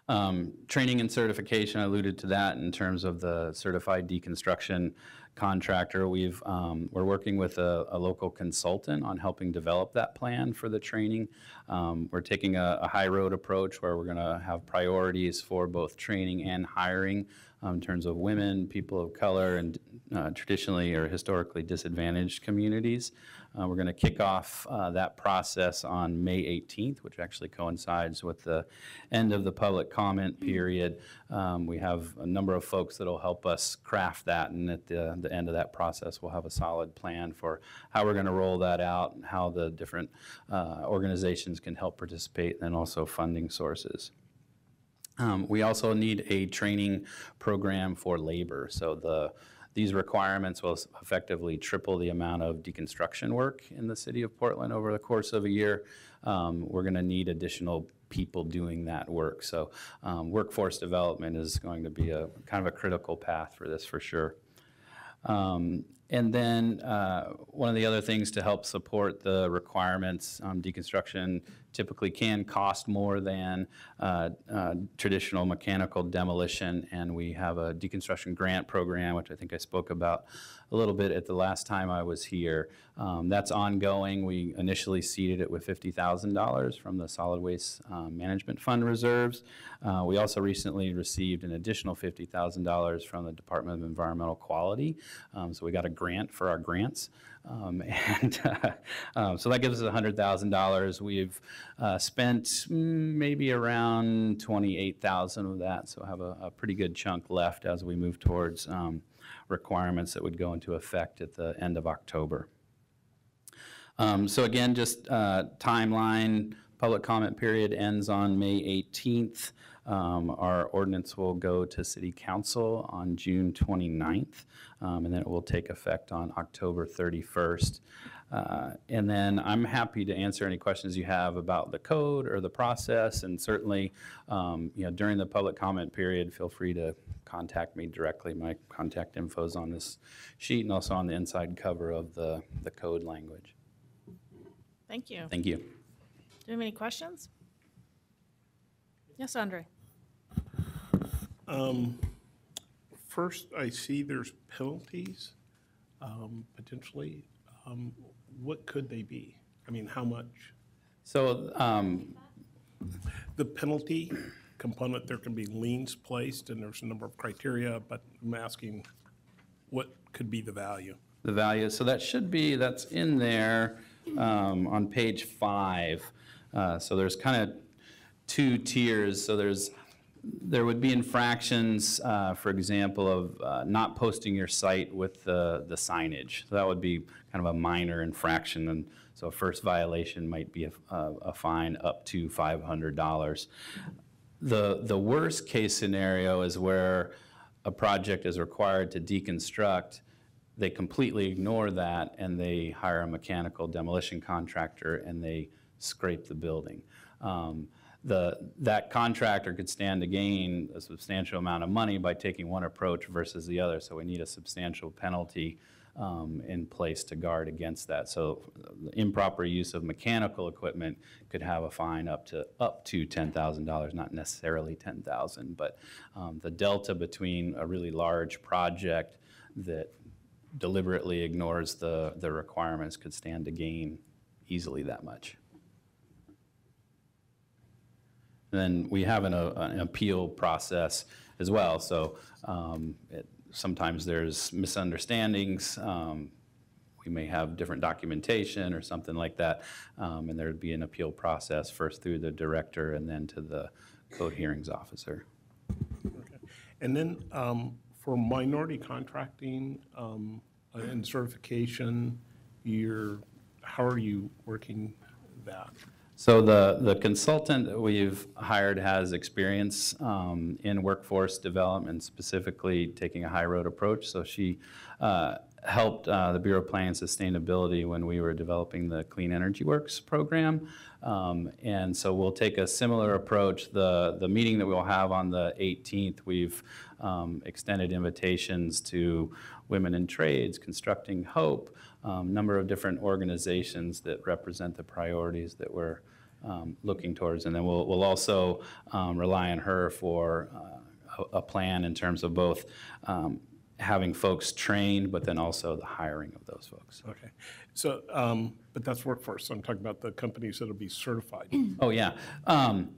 Um, training and certification, I alluded to that in terms of the certified deconstruction contractor. We've, um, we're working with a, a, local consultant on helping develop that plan for the training. Um, we're taking a, a, high road approach where we're going to have priorities for both training and hiring um, in terms of women, people of color, and uh, traditionally or historically disadvantaged communities. Uh, we're going to kick off uh, that process on May 18th, which actually coincides with the end of the public comment period. Um, we have a number of folks that will help us craft that, and at the, the end of that process, we'll have a solid plan for how we're going to roll that out and how the different uh, organizations can help participate, and also funding sources. Um, we also need a training program for labor. So the These requirements will effectively triple the amount of deconstruction work in the city of Portland over the course of a year. Um, We're going to need additional people doing that work. So um, workforce development is going to be a kind of a critical path for this for sure. Um, And then, uh, one of the other things to help support the requirements, um, deconstruction typically can cost more than uh, uh, traditional mechanical demolition, and we have a deconstruction grant program, which I think I spoke about a little bit at the last time I was here. Um, That's ongoing. We initially seeded it with $50,000 from the Solid Waste um, Management Fund reserves. Uh, We also recently received an additional $50,000 from the Department of Environmental Quality. Um, So we got a grant for our grants. Um, <laughs> And uh, um, so that gives us $100,000. We've uh, spent maybe around 28,000 of that, so have a a pretty good chunk left as we move towards um, requirements that would go into effect at the end of October. Um, So again, just uh, timeline, public comment period ends on May 18th. Um, Our ordinance will go to city council on June 29th, um, and then it will take effect on October 31st. Uh, And then I'm happy to answer any questions you have about the code or the process, and certainly, um, you know, during the public comment period, feel free to contact me directly. My contact info is on this sheet and also on the inside cover of the, the code language. Thank you. Thank you. Do you have any questions? Yes, Andre? Um, First, I see there's penalties, um, potentially. Um, What could they be? I mean, how much? So, um, The penalty component, there can be liens placed, and there's a number of criteria, but I'm asking, what could be the value? the value, so that should be, that's in there um, on page five. Uh, So there's kind of two tiers, so there's, there would be infractions, uh, for example, of uh, not posting your site with the, the signage. So that would be kind of a minor infraction, and so a first violation might be a, a a fine up to $500. The, the worst case scenario is where a project is required to deconstruct, they completely ignore that and they hire a mechanical demolition contractor and they scrape the building. Um, The, that contractor could stand to gain a substantial amount of money by taking one approach versus the other, so we need a substantial penalty um, in place to guard against that. So improper use of mechanical equipment could have a fine up to, up to $10,000, not necessarily 10,000, but um, the delta between a really large project that deliberately ignores the, the requirements could stand to gain easily that much. And Then we have an, uh, an appeal process as well, so um, it- sometimes there's misunderstandings. um, We may have different documentation or something like that, um, and there'd be an appeal process first through the director and then to the code hearings officer. And then um, for minority contracting um, and certification, you're, how are you working that? So the, the consultant that we've hired has experience um, in workforce development, specifically taking a high road approach. So she uh, helped uh, the Bureau of Planning Sustainability when we were developing the Clean Energy Works program. Um, And so we'll take a similar approach. The, the meeting that we'll have on the 18th, we've um, extended invitations to Women in Trades, Constructing Hope, um, number of different organizations that represent the priorities that we're um, looking towards. And then we'll, we'll also um, rely on her for uh, a, a plan in terms of both um, having folks trained, but then also the hiring of those folks. Okay, so, um, but that's workforce, so I'm talking about the companies that'll be certified. <clears throat> Oh, yeah. Um,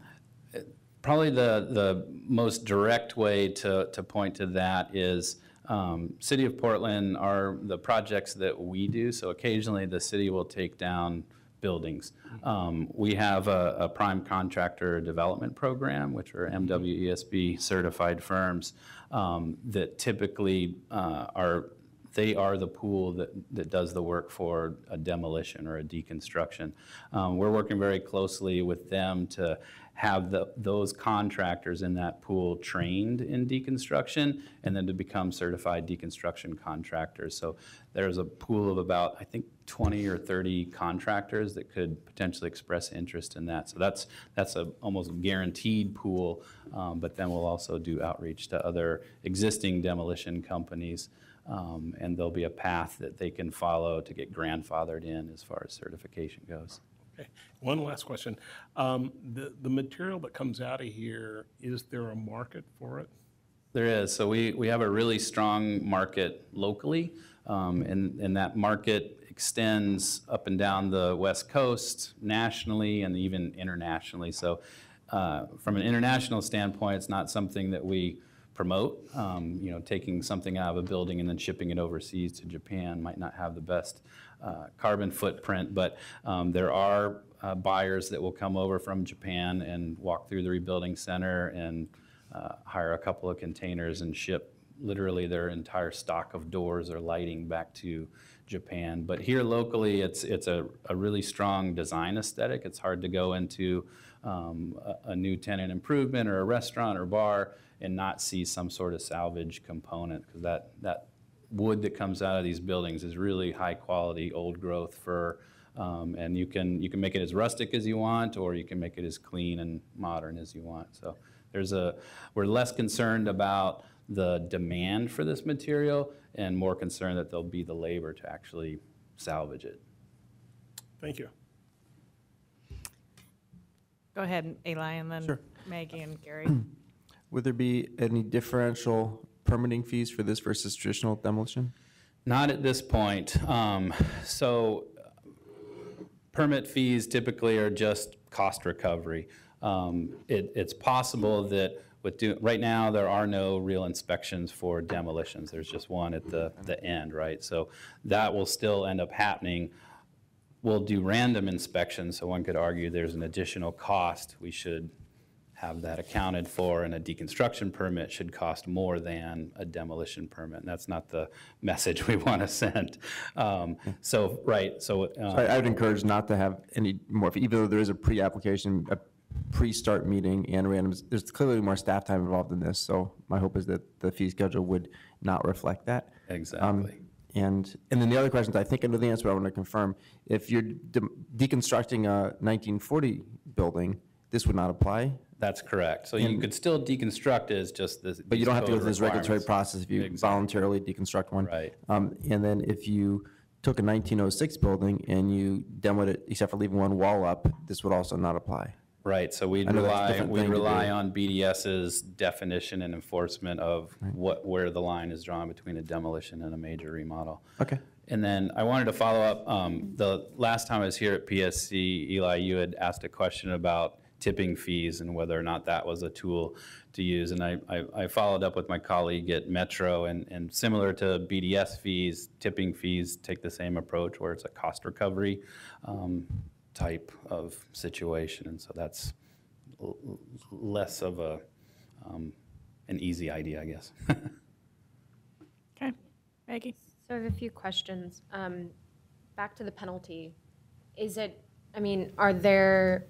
Probably the, the most direct way to, to point to that is um, City of Portland are the projects that we do. So occasionally the city will take down buildings. Um, We have a, a prime contractor development program, which are MWESB certified firms um, that typically uh, are they are the pool that, that does the work for a demolition or a deconstruction. Um, we're working very closely with them to have the, those contractors in that pool trained in deconstruction and then to become certified deconstruction contractors. So there's a pool of about, I think, 20 or 30 contractors that could potentially express interest in that. So that's, that's a almost guaranteed pool, um, but then we'll also do outreach to other existing demolition companies. Um, and there'll be a path that they can follow to get grandfathered in as far as certification goes. Okay, <laughs> one last question. Um, The, the material that comes out of here, is there a market for it? There is. So we, we have a really strong market locally, um, and, and that market extends up and down the West Coast, nationally, and even internationally. So uh, from an international standpoint, it's not something that we promote. Um, You know, taking something out of a building and then shipping it overseas to Japan might not have the best uh, carbon footprint, but um, there are uh, buyers that will come over from Japan and walk through the rebuilding center and uh, hire a couple of containers and ship literally their entire stock of doors or lighting back to Japan. But here locally, it's, it's a, a really strong design aesthetic. It's hard to go into um, a, a new tenant improvement or a restaurant or bar and not see some sort of salvage component because that, that wood that comes out of these buildings is really high quality old growth fir. Um, and you can, you can make it as rustic as you want, or you can make it as clean and modern as you want. So there's a, we're less concerned about the demand for this material and more concerned that there'll be the labor to actually salvage it. Thank you. Go ahead, Eli, and then Sure. Maggie and Gary. <clears throat> Would there be any differential permitting fees for this versus traditional demolition? Not at this point. Um, So permit fees typically are just cost recovery. Um, it- It's possible that with, do- right now, there are no real inspections for demolitions. There's just one at the, the end, right? So that will still end up happening. We'll do random inspections, so one could argue there's an additional cost. We should have that accounted for, and a deconstruction permit should cost more than a demolition permit. And that's not the message we <laughs> want to send. Um, So, right, so. uh, So I I would encourage not to have any more, even though there is a pre-application, a pre-start meeting and randoms, there's clearly more staff time involved in this, so my hope is that the fee schedule would not reflect that. Um, Exactly. And, and then the other questions, I think I know the answer, but I want to confirm. If you're de- deconstructing a 1940 building, this would not apply? That's correct. So you could still deconstruct it, it's just this. But you don't have to go through this regulatory process if you Exactly. voluntarily deconstruct one. Right. Um, And then if you took a 1906 building and you demoed it, except for leaving one wall up, this would also not apply. Right, so we'd I know that's a rely, different we thing to rely do. on BDS's definition and enforcement of what, where the line is drawn between a demolition and a major remodel. Okay. And then I wanted to follow up, um, the last time I was here at PSC, Eli, you had asked a question about tipping fees and whether or not that was a tool to use. And I, I, I followed up with my colleague at Metro, and, and similar to BDS fees, tipping fees take the same approach where it's a cost recovery um, type of situation. And so that's l- l- less of a, um, an easy idea, I guess. <laughs> Okay, Maggie? So I have a few questions. Um, Back to the penalty. Is it, I mean, are there,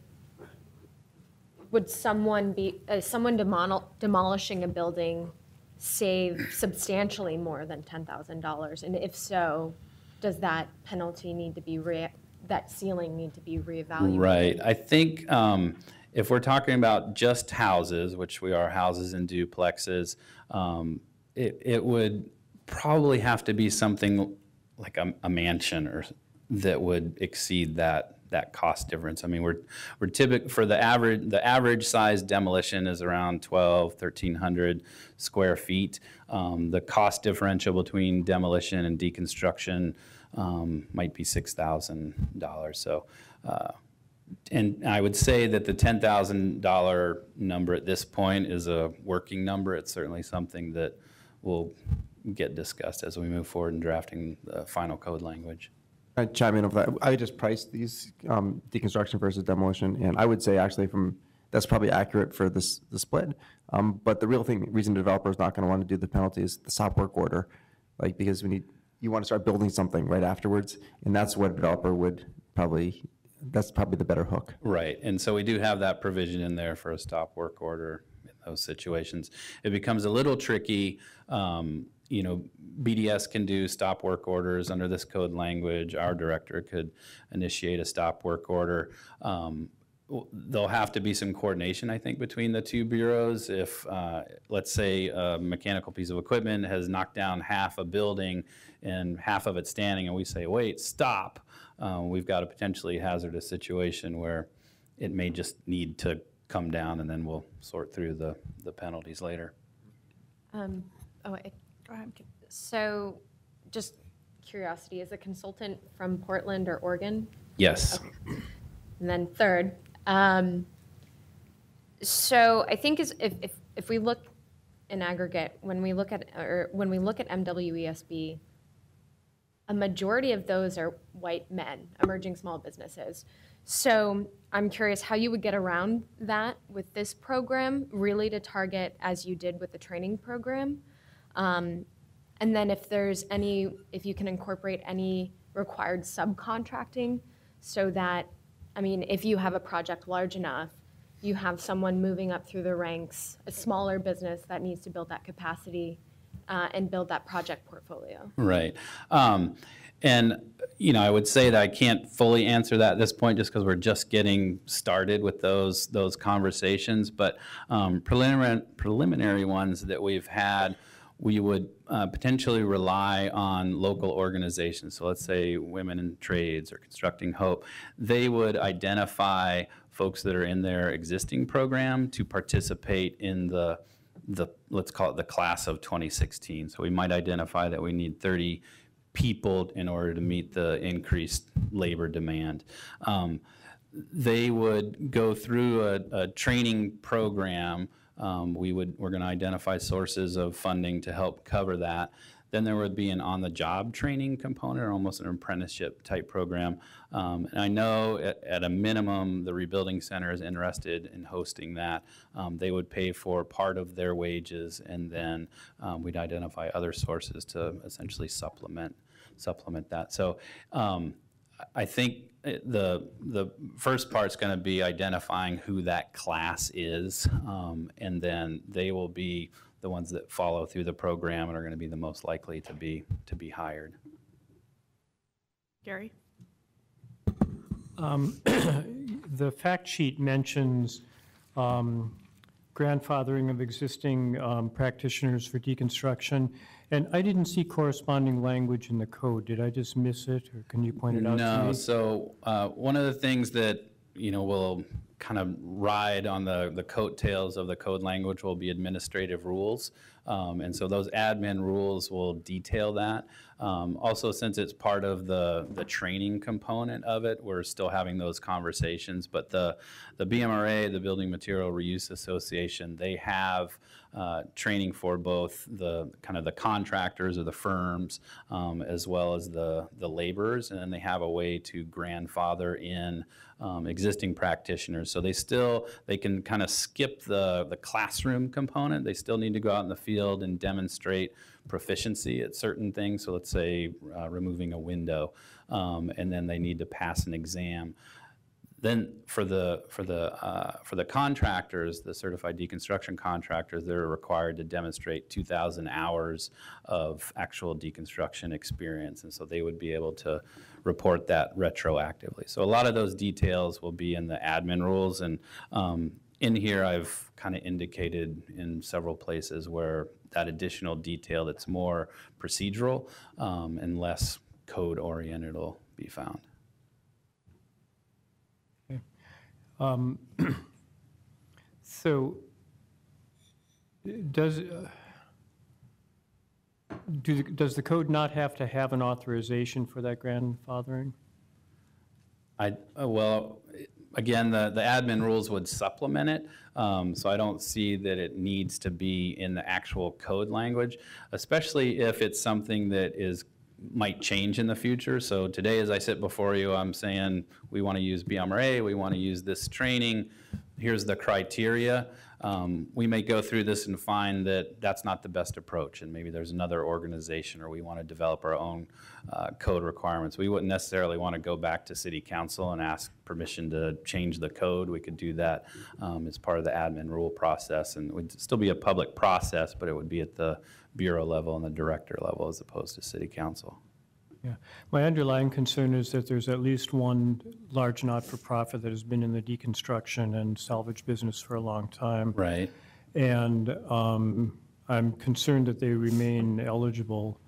would someone be, uh, someone demol- demolishing a building save substantially more than $10,000? And if so, does that penalty need to be, re- that ceiling need to be reevaluated? Right. I think um, if we're talking about just houses, which we are houses and duplexes, um, it, it would probably have to be something like a, a mansion or that would exceed that that cost difference. I mean, we're we're typical for the average the average size demolition is around 12, 1300 square feet. Um, the cost differential between demolition and deconstruction um, might be six thousand dollars. So. Uh, and I would say that the $10,000 number at this point is a working number. It's certainly something that will get discussed as we move forward in drafting the final code language. I chime in over that. I just priced these um, deconstruction versus demolition, and I would say actually from, that's probably accurate for this, the split. Um, But the real thing, reason the developer is not going to want to do the penalty is the stop work order. Like, because we need, you want to start building something right afterwards, and that's what a developer would probably that's probably the better hook. Right, and so we do have that provision in there for a stop work order in those situations. It becomes a little tricky, um, you know, BDS can do stop work orders under this code language. Our director could initiate a stop work order. Um, There'll have to be some coordination, I think, between the two bureaus. If, uh, let's say, a mechanical piece of equipment has knocked down half a building and half of it's standing, and we say, wait, stop, uh, we've got a potentially hazardous situation where it may just need to come down, and then we'll sort through the, the penalties later. Um, Oh, I- Go ahead. so just curiosity, is a consultant from Portland or Oregon? Yes. And then third, um, so I think is if, if, if we look in aggregate, when we look at, or when we look at MWESB, a majority of those are white men, emerging small businesses. So I'm curious how you would get around that with this program, really to target as you did with the training program. Um, and then if there's any, if you can incorporate any required subcontracting so that, I mean, if you have a project large enough, you have someone moving up through the ranks, a smaller business that needs to build that capacity uh, and build that project portfolio. Right. Um, And, you know, I would say that I can't fully answer that at this point just because we're just getting started with those, those conversations. But um, preliminary, preliminary ones that we've had, we would uh, potentially rely on local organizations. So let's say Women in Trades or Constructing Hope. They would identify folks that are in their existing program to participate in the the, let's call it the class of 2016. So we might identify that we need 30 people in order to meet the increased labor demand. Um, They would go through a, a training program. Um, We would, we're going to identify sources of funding to help cover that. Then there would be an on-the-job training component, or almost an apprenticeship type program. Um, And I know at, at a minimum, the Rebuilding Center is interested in hosting that. Um, They would pay for part of their wages, and then um, we'd identify other sources to essentially supplement, supplement that. So um, I think the, the first part's going to be identifying who that class is, um, and then they will be the ones that follow through the program and are going to be the most likely to be, to be hired. Gary? Um, <coughs> The fact sheet mentions um, grandfathering of existing um, practitioners for deconstruction, and I didn't see corresponding language in the code. Did I just miss it, or can you point it out to me? No, so uh, one of the things that, you know, will kind of ride on the, the coattails of the code language will be administrative rules. Um, And so those admin rules will detail that. Um, Also, since it's part of the, the training component of it, we're still having those conversations. But the, the BMRA, the Building Material Reuse Association, they have uh, training for both the, kind of the contractors or the firms, um, as well as the, the laborers, and then they have a way to grandfather in um, existing practitioners. So they still, they can kind of skip the, the classroom component. They still need to go out in the field and demonstrate proficiency at certain things. So let's say uh, removing a window, um, and then they need to pass an exam. Then for the, for the, uh, for the contractors, the certified deconstruction contractors, they're required to demonstrate 2,000 hours of actual deconstruction experience. And so they would be able to report that retroactively. So a lot of those details will be in the admin rules. And um, in here, I've kind of indicated in several places where that additional detail that's more procedural um, and less code-oriented will be found. Um, So, does, uh, do, does the code not have to have an authorization for that grandfathering? I, uh, well, again, the, the admin rules would supplement it, um, so I don't see that it needs to be in the actual code language, especially if it's something that is, might change in the future. So today, as I sit before you, I'm saying, we want to use BMRA, we want to use this training. here's the criteria. Um, We may go through this and find that that's not the best approach, and maybe there's another organization, or we want to develop our own uh, code requirements. We wouldn't necessarily want to go back to city council and ask permission to change the code. We could do that um, as part of the admin rule process, and it would still be a public process, but it would be at the bureau level and the director level as opposed to city council. Yeah. My underlying concern is that there's at least one large not-for-profit that has been in the deconstruction and salvage business for a long time. Right. And um, I'm concerned that they remain eligible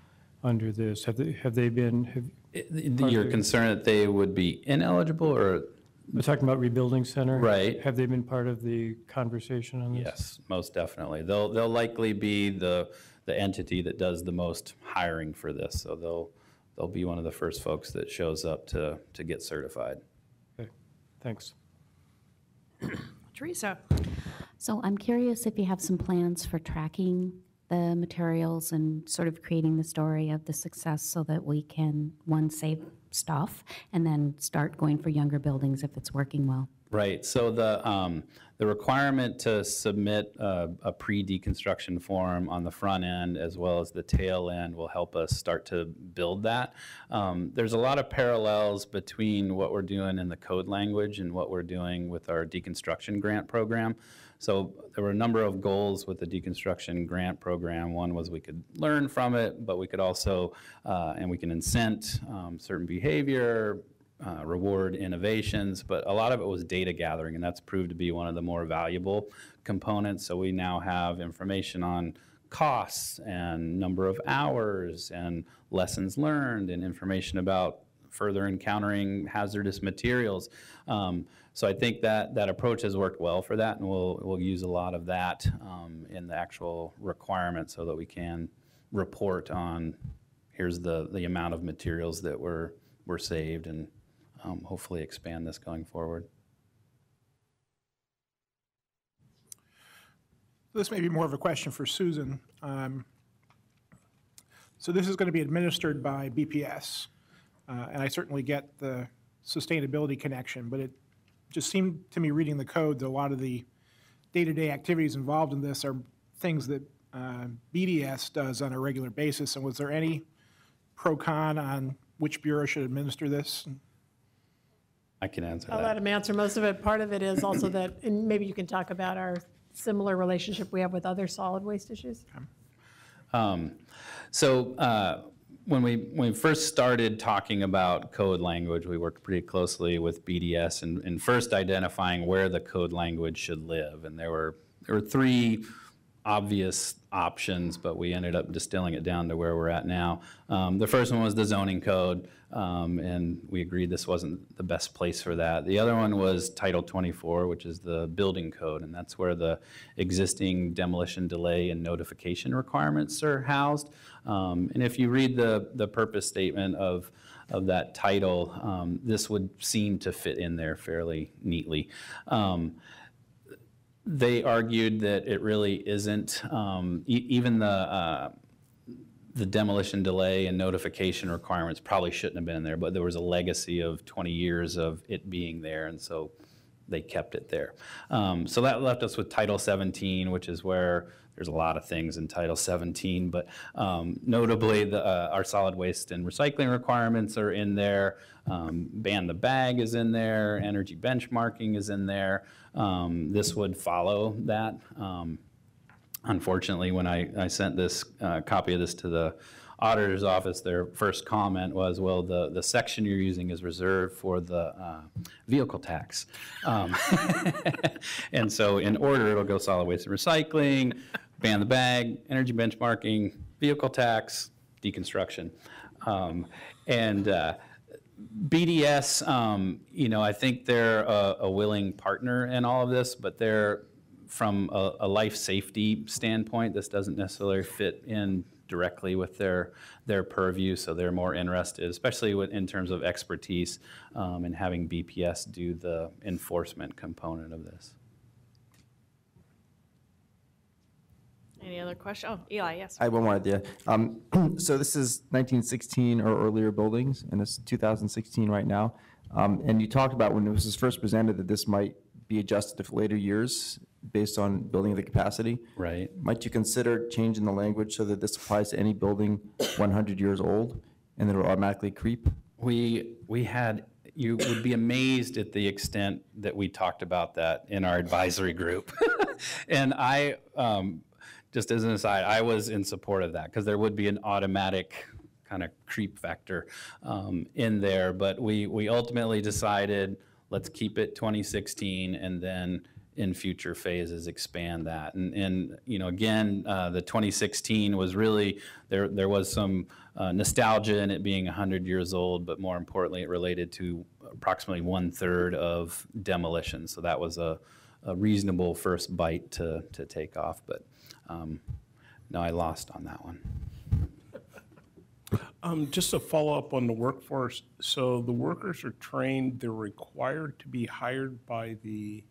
under this. Have they, have they been, have- You're concerned that they would be ineligible, or, we're talking about Rebuilding Center? Right. Have they been part of the conversation on this? yes, most definitely. They'll, they'll likely be the, the entity that does the most hiring for this, so they'll, they'll be one of the first folks that shows up to, to get certified. Okay, Thanks. <clears throat> Teresa? So I'm curious if you have some plans for tracking the materials and sort of creating the story of the success so that we can, one, save stuff, and then start going for younger buildings if it's working well. Right, so the, um, the requirement to submit a, a pre-deconstruction form on the front end as well as the tail end will help us start to build that. Um, there's a lot of parallels between what we're doing in the code language and what we're doing with our deconstruction grant program. So there were a number of goals with the deconstruction grant program. One was we could learn from it, but we could also, uh, and we can incent um, certain behavior, uh, reward innovations, but a lot of it was data gathering, and that's proved to be one of the more valuable components. So we now have information on costs and number of hours and lessons learned and information about further encountering hazardous materials. Um, so I think that that approach has worked well for that, and we'll we'll use a lot of that um, in the actual requirements so that we can report on here's the the amount of materials that were were saved and um, hopefully expand this going forward. This may be more of a question for Susan. Um, So this is going to be administered by BPS, uh, and I certainly get the sustainability connection, but it just seemed to me, reading the code, that a lot of the day-to-day activities involved in this are things that uh, BDS does on a regular basis, and was there any pro-con on which bureau should administer this? I can answer I'll that. let him answer most of it. Part of it is also that, and maybe you can talk about our similar relationship we have with other solid waste issues. Um, So uh, when we, when we first started talking about code language, we worked pretty closely with BDS and, and first identifying where the code language should live. And there were, there were three obvious options, but we ended up distilling it down to where we're at now. Um, The first one was the zoning code, um, and we agreed this wasn't the best place for that. The other one was Title 24, which is the building code, and that's where the existing demolition delay and notification requirements are housed. Um, And if you read the, the purpose statement of, of that title, um, this would seem to fit in there fairly neatly. Um, they argued that it really isn't, um, e- even the, uh, the demolition delay and notification requirements probably shouldn't have been there, but there was a legacy of 20 years of it being there, and so they kept it there. Um, So that left us with Title 17, which is where there's a lot of things in Title 17, but um, notably, the, uh, our solid waste and recycling requirements are in there. Um, Ban the bag is in there, energy benchmarking is in there. Um, This would follow that. Unfortunately, when I, I sent this, uh, copy of this to the auditor's office, their first comment was, well, the, the section you're using is reserved for the uh, vehicle tax. Um, <laughs> And so in order, it'll go solid waste and recycling, ban the bag, energy benchmarking, vehicle tax, deconstruction. Um, And uh, BDS, um, you know, I think they're a, a willing partner in all of this, but they're, from a, a life safety standpoint, this doesn't necessarily fit in directly with their, their purview, so they're more interested, especially with, in terms of expertise, um, in having BPS do the enforcement component of this. Any other question? Oh, Eli, yes. I have one more idea. Um, <clears throat> So this is 1916 or earlier buildings, and it's 2016 right now. Um, And you talked about when this was first presented that this might be adjusted to later years based on building the capacity. Right. Might you consider changing the language so that this applies to any building 100 years old and it'll automatically creep? We, we had, you would be amazed at the extent that we talked about that in our advisory group. <laughs> And I, um, just as an aside, I was in support of that because there would be an automatic kind of creep factor um, in there. But we, we ultimately decided, let's keep it 2016 and then in future phases expand that. And, and you know, again, uh, the 2016 was really, there, there was some uh, nostalgia in it being 100 years old, but more importantly, it related to approximately one-third of demolition. So that was a, a reasonable first bite to, to take off. But um, no, I lost on that one. <laughs> Um, just to follow up on the workforce, so the workers are trained, they're required to be hired by the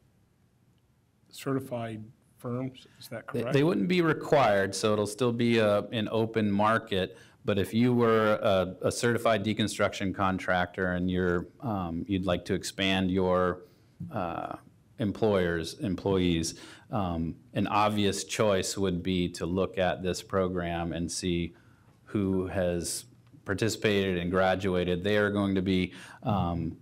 certified firms, is that They- correct? They wouldn't be required, so it'll still be a, an open market. But if you were a, a certified deconstruction contractor and you're, um, you'd like to expand your, uh, employers, employees, um, an obvious choice would be to look at this program and see who has participated and graduated. They are going to be, um,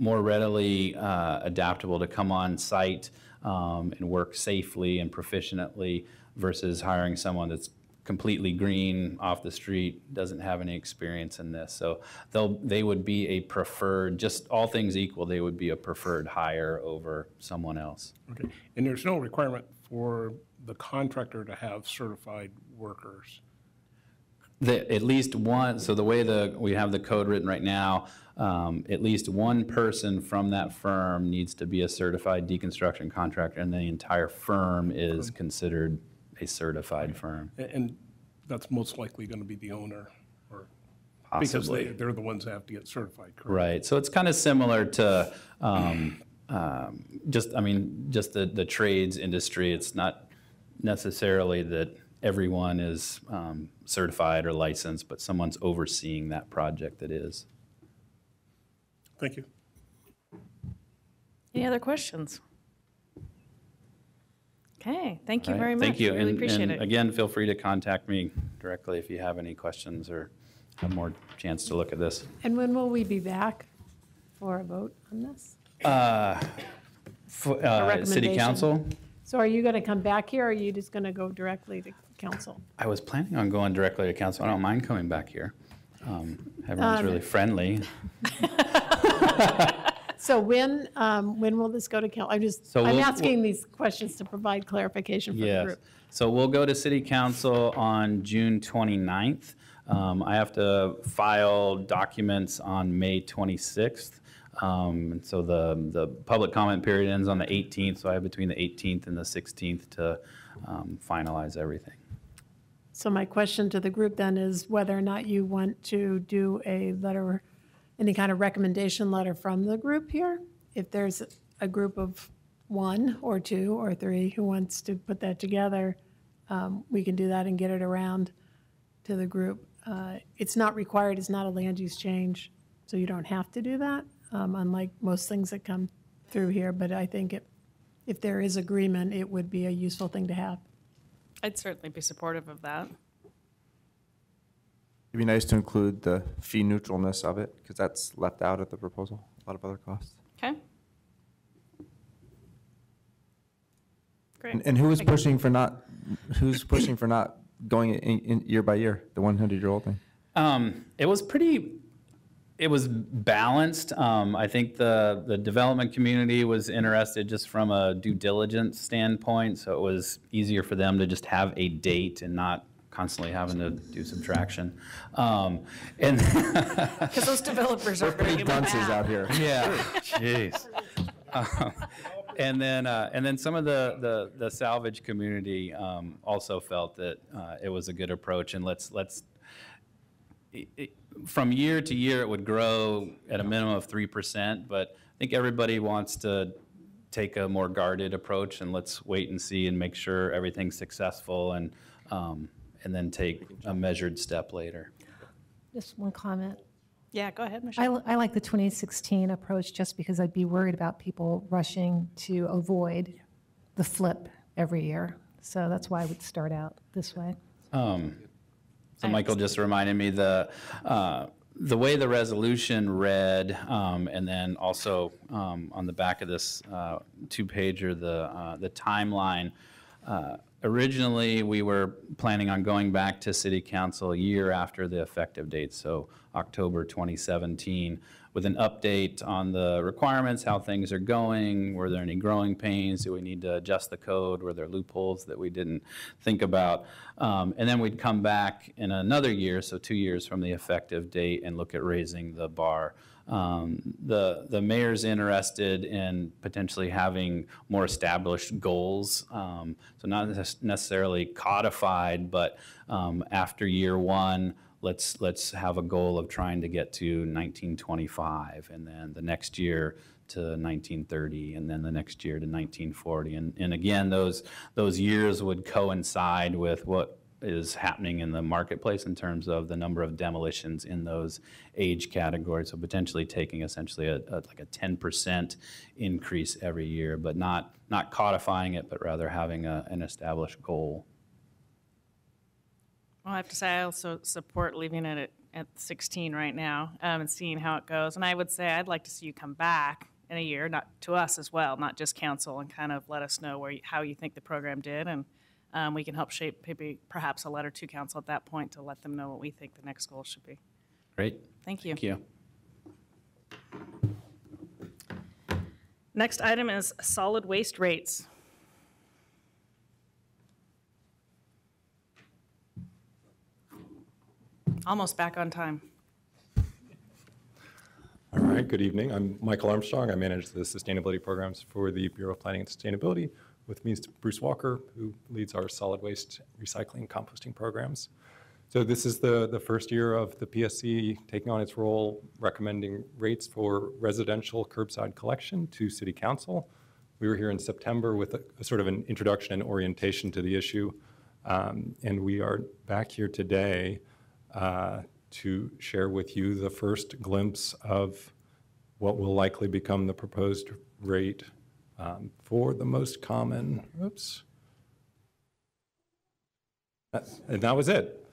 more readily uh, adaptable to come on site um, and work safely and proficiently versus hiring someone that's completely green off the street, doesn't have any experience in this. So they'll, they would be a preferred, just all things equal, they would be a preferred hire over someone else. Okay, and there's no requirement for the contractor to have certified workers? The, at least one, so the way the, we have the code written right now, um, at least one person from that firm needs to be a certified deconstruction contractor, and the entire firm is considered a certified firm. A- And that's most likely going to be the owner, or, because Possibly. they, they're the ones that have to get certified, correct? Right, so it's kind of similar to, um, um, just, I mean, just the, the trades industry. It's not necessarily that everyone is um, certified or licensed, but someone's overseeing that project that is. Thank you. Any other questions? Okay, thank you All right, very much. Thank you. Really And- appreciate and it. Again, feel free to contact me directly if you have any questions or have more chance to look at this. And when will we be back for a vote on this? Uh, for, uh, City. Council? So are you going to come back here, or are you just going to go directly to council? I was planning on going directly to council. I don't mind coming back here. Um, Everyone's Um, really friendly. <laughs> So when, um, when will this go to council? I'm just, So I'm we'll- asking these questions to provide clarification for the Yes. group. So we'll go to city council on June 29th. Um, I have to file documents on May 26th. Um, and so the, the public comment period ends on the 18th, so I have between the 18th and the 16th to um, finalize everything. So my question to the group then is whether or not you want to do a letter, any kind of recommendation letter from the group here? If there's a group of one or two or three who wants to put that together, um, we can do that and get it around to the group. Uh, It's not required, it's not a land use change, so you don't have to do that, um, unlike most things that come through here. But I think it- if there is agreement, it would be a useful thing to have. I'd certainly be supportive of that. It'd be nice to include the fee neutralness of it, because that's left out of the proposal, a lot of other costs. Okay? Great. And- And who is Thank pushing for not, who's pushing for not going in, in year by year, the 100-year-old thing? Um, it was pretty, it was balanced. Um, I think the, the development community was interested just from a due diligence standpoint, so it was easier for them to just have a date and not constantly having to do subtraction. Um, and <laughs> Because those developers are pretty Dunces out here. <laughs> Yeah, jeez. Um, And then, uh, and then some of the, the, the salvage community um, also felt that uh, it was a good approach, and let's, let's, it- it- from year to year, it would grow at a minimum of 3%, but I think everybody wants to take a more guarded approach, and let's wait and see and make sure everything's successful, and, um, and then take a measured step later. Just one comment. Yeah, go ahead, Michelle. I, I like the 2016 approach just because I'd be worried about people rushing to avoid the flip every year. So that's why I would start out this way. Um, So Michael just reminded me, the, uh, the way the resolution read, um, and then also um, on the back of this uh, two-pager, the, uh, the timeline, uh, originally, we were planning on going back to city council a year after the effective date, so October 2017, with an update on the requirements, how things are going, were there any growing pains, do we need to adjust the code, were there loopholes that we didn't think about? Um, And then we'd come back in another year, so two years from the effective date, and look at raising the bar. Um, The, the mayor's interested in potentially having more established goals, um, so not necessarily codified, but um, after year one, let's, let's have a goal of trying to get to 1925, and then the next year to 1930, and then the next year to 1940. And, and again, those, those years would coincide with what is happening in the marketplace in terms of the number of demolitions in those age categories. So potentially taking essentially a, a- like a 10% increase every year, but not, not codifying it, but rather having a, an established goal. Well, I have to say, I also support leaving it at, at 16 right now um, and seeing how it goes. And I would say I'd like to see you come back in a year, not to us as well, not just council, and kind of let us know where you, how you think the program did, and um, we can help shape maybe perhaps a letter to council at that point to let them know what we think the next goal should be. Great? Thank you. Thank you. Next item is solid waste rates. Almost back on time. All right, good evening. I'm Michael Armstrong. I manage the sustainability programs for the Bureau of Planning and Sustainability. With me is Bruce Walker, who leads our solid waste recycling and composting programs. So this is the, the first year of the PSC taking on its role recommending rates for residential curbside collection to City Council. We were here in September with a, a sort of an introduction and orientation to the issue. Um, and we are back here today uh, to share with you the first glimpse of what will likely become the proposed rate um, for the most common, oops. And that was it.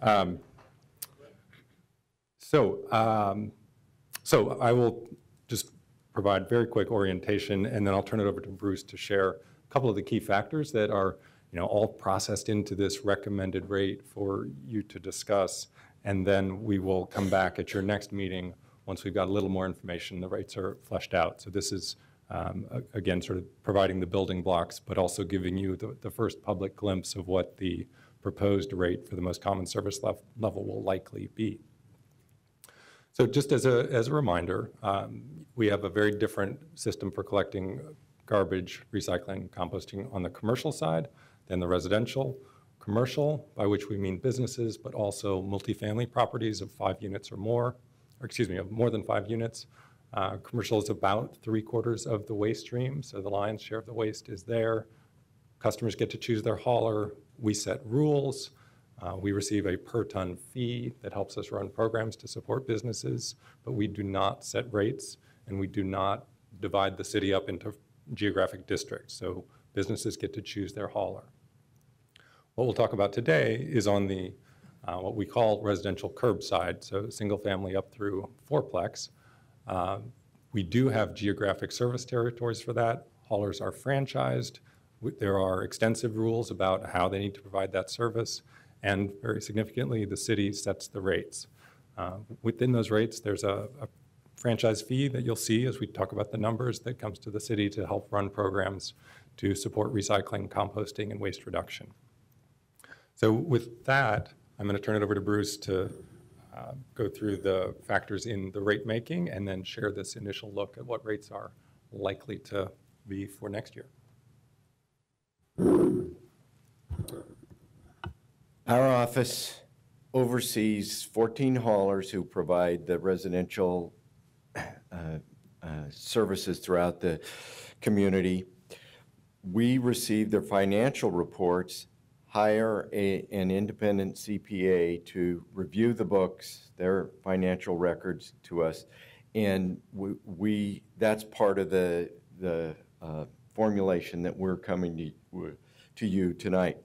Um, So, um, so I will just provide very quick orientation, and then I'll turn it over to Bruce to share a couple of the key factors that are, you know, all processed into this recommended rate for you to discuss. And then we will come back at your next meeting, once we've got a little more information, the rates are fleshed out. So this is, um, again, sort of providing the building blocks, but also giving you the, the first public glimpse of what the proposed rate for the most common service lev- level will likely be. So just as a, as a reminder, um, we have a very different system for collecting garbage, recycling, composting on the commercial side than the residential. Commercial, by which we mean businesses, but also multifamily properties of five units or more, or excuse me, of more than five units. Uh, Commercial is about three quarters of the waste stream, so the lion's share of the waste is there. Customers get to choose their hauler. We set rules. Uh, We receive a per-ton fee that helps us run programs to support businesses, but we do not set rates, and we do not divide the city up into geographic districts. So businesses get to choose their hauler. What we'll talk about today is on the, uh, what we call residential curbside, so single-family up through fourplex. Uh, We do have geographic service territories for that. Haulers are franchised. W- There are extensive rules about how they need to provide that service, and very significantly, the city sets the rates. Uh, Within those rates, there's a a franchise fee that you'll see as we talk about the numbers that comes to the city to help run programs to support recycling, composting, and waste reduction. So with that, I'm going to turn it over to Bruce to uh, go through the factors in the rate making and then share this initial look at what rates are likely to be for next year. Our office oversees 14 haulers who provide the residential uh, uh, services throughout the community. We receive their financial reports hire a, an independent CPA to review the books, their financial records to us. And we, we that's part of the, the uh, formulation that we're coming to, to you tonight.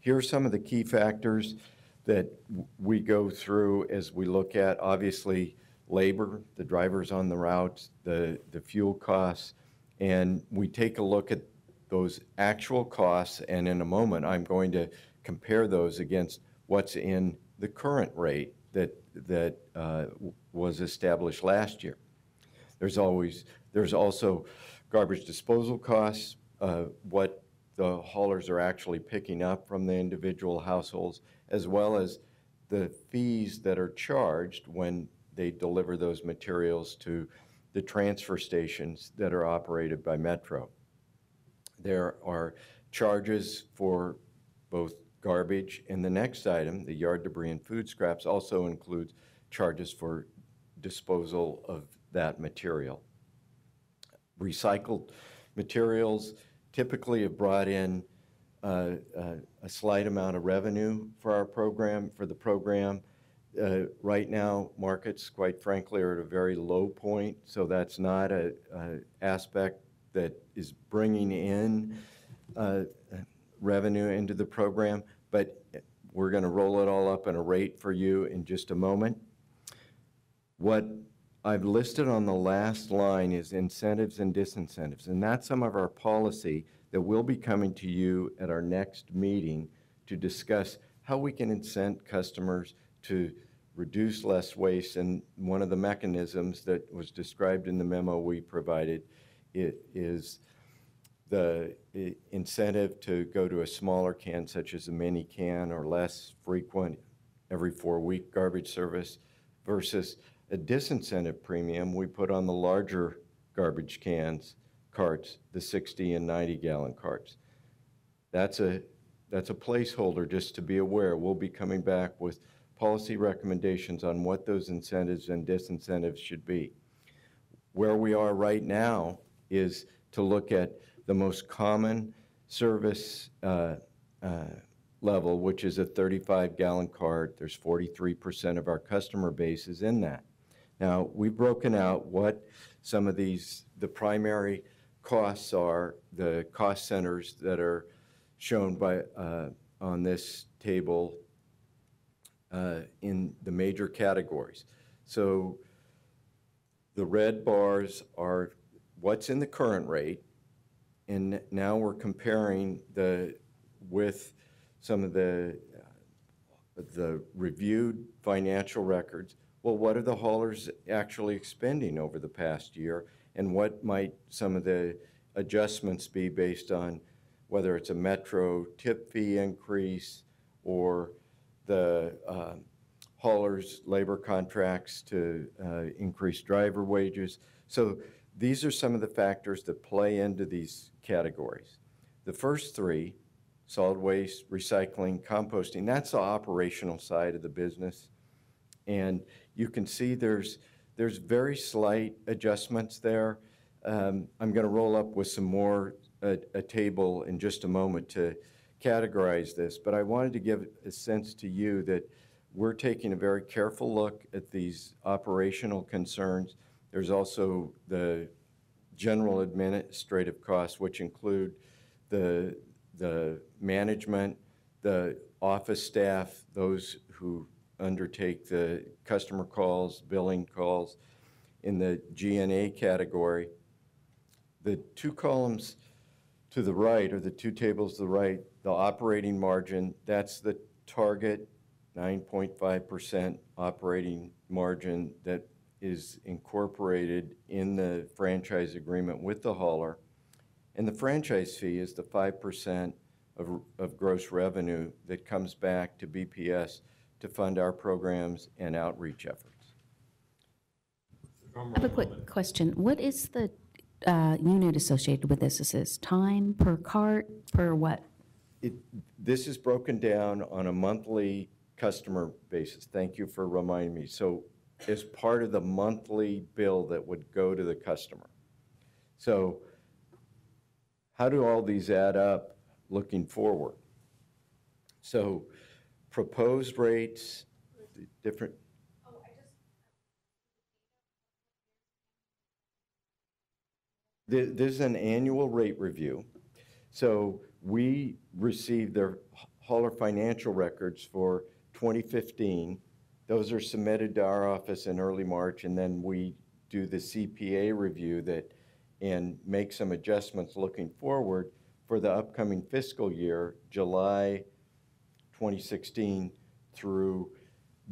Here are some of the key factors that we go through as we look at, obviously, labor, the drivers on the routes, the, the fuel costs, and we take a look at those actual costs, and in a moment, I'm going to compare those against what's in the current rate that, that uh, was established last year. There's always, there's also garbage disposal costs, uh, what the haulers are actually picking up from the individual households, as well as the fees that are charged when they deliver those materials to the transfer stations that are operated by Metro. There are charges for both garbage, and the next item, the yard debris and food scraps, also includes charges for disposal of that material. Recycled materials typically have brought in uh, uh, a slight amount of revenue for our program, for the program. Uh, Right now, markets, quite frankly, are at a very low point, so that's not a, a aspect that is bringing in uh, revenue into the program, but we're going to roll it all up in a rate for you in just a moment. What I've listed on the last line is incentives and disincentives, and that's some of our policy that will be coming to you at our next meeting to discuss how we can incent customers to reduce less waste. And one of the mechanisms that was described in the memo we provided i- is the incentive to go to a smaller can, such as a mini can, or less frequent, every four-week garbage service, versus a disincentive premium we put on the larger garbage cans, carts, the 60 and 90 gallon carts. That's a, that's a placeholder, just to be aware. We'll be coming back with policy recommendations on what those incentives and disincentives should be. Where we are right now is to look at the most common service uh, uh, level, which is a 35-gallon cart. There's 43% of our customer base is in that. Now, we've broken out what some of these, the primary costs are, the cost centers that are shown by, uh, on this table uh, in the major categories. So the red bars are what's in the current rate, and now we're comparing the, with some of the, uh, the reviewed financial records. Well, what are the haulers actually expending over the past year? And what might some of the adjustments be based on whether it's a metro tip fee increase or the uh, haulers' labor contracts to uh, increase driver wages. So these are some of the factors that play into these categories. The first three, solid waste, recycling, composting, that's the operational side of the business. And you can see there's, there's very slight adjustments there. Um, I'm going to roll up with some more, a, a table in just a moment to categorize this, but I wanted to give a sense to you that we're taking a very careful look at these operational concerns. There's also the general administrative costs, which include the, the management, the office staff, those who undertake the customer calls, billing calls. In the G&A category, the two columns to the right, or the two tables to the right, the operating margin, that's the target 9.5% operating margin that is incorporated in the franchise agreement with the hauler. And the franchise fee is the 5% of, of gross revenue that comes back to BPS to fund our programs and outreach efforts. I have a quick question. What is the uh, unit associated with this? Is this time per cart, per what? It, this is broken down on a monthly customer basis. Thank you for reminding me. So as part of the monthly bill that would go to the customer. So how do all these add up looking forward? So proposed rates, different, oh, There- There's an annual rate review. So we received their hauler financial records for 2015. Those are submitted to our office in early March, and then we do the CPA review that, and make some adjustments looking forward for the upcoming fiscal year, July 2016 through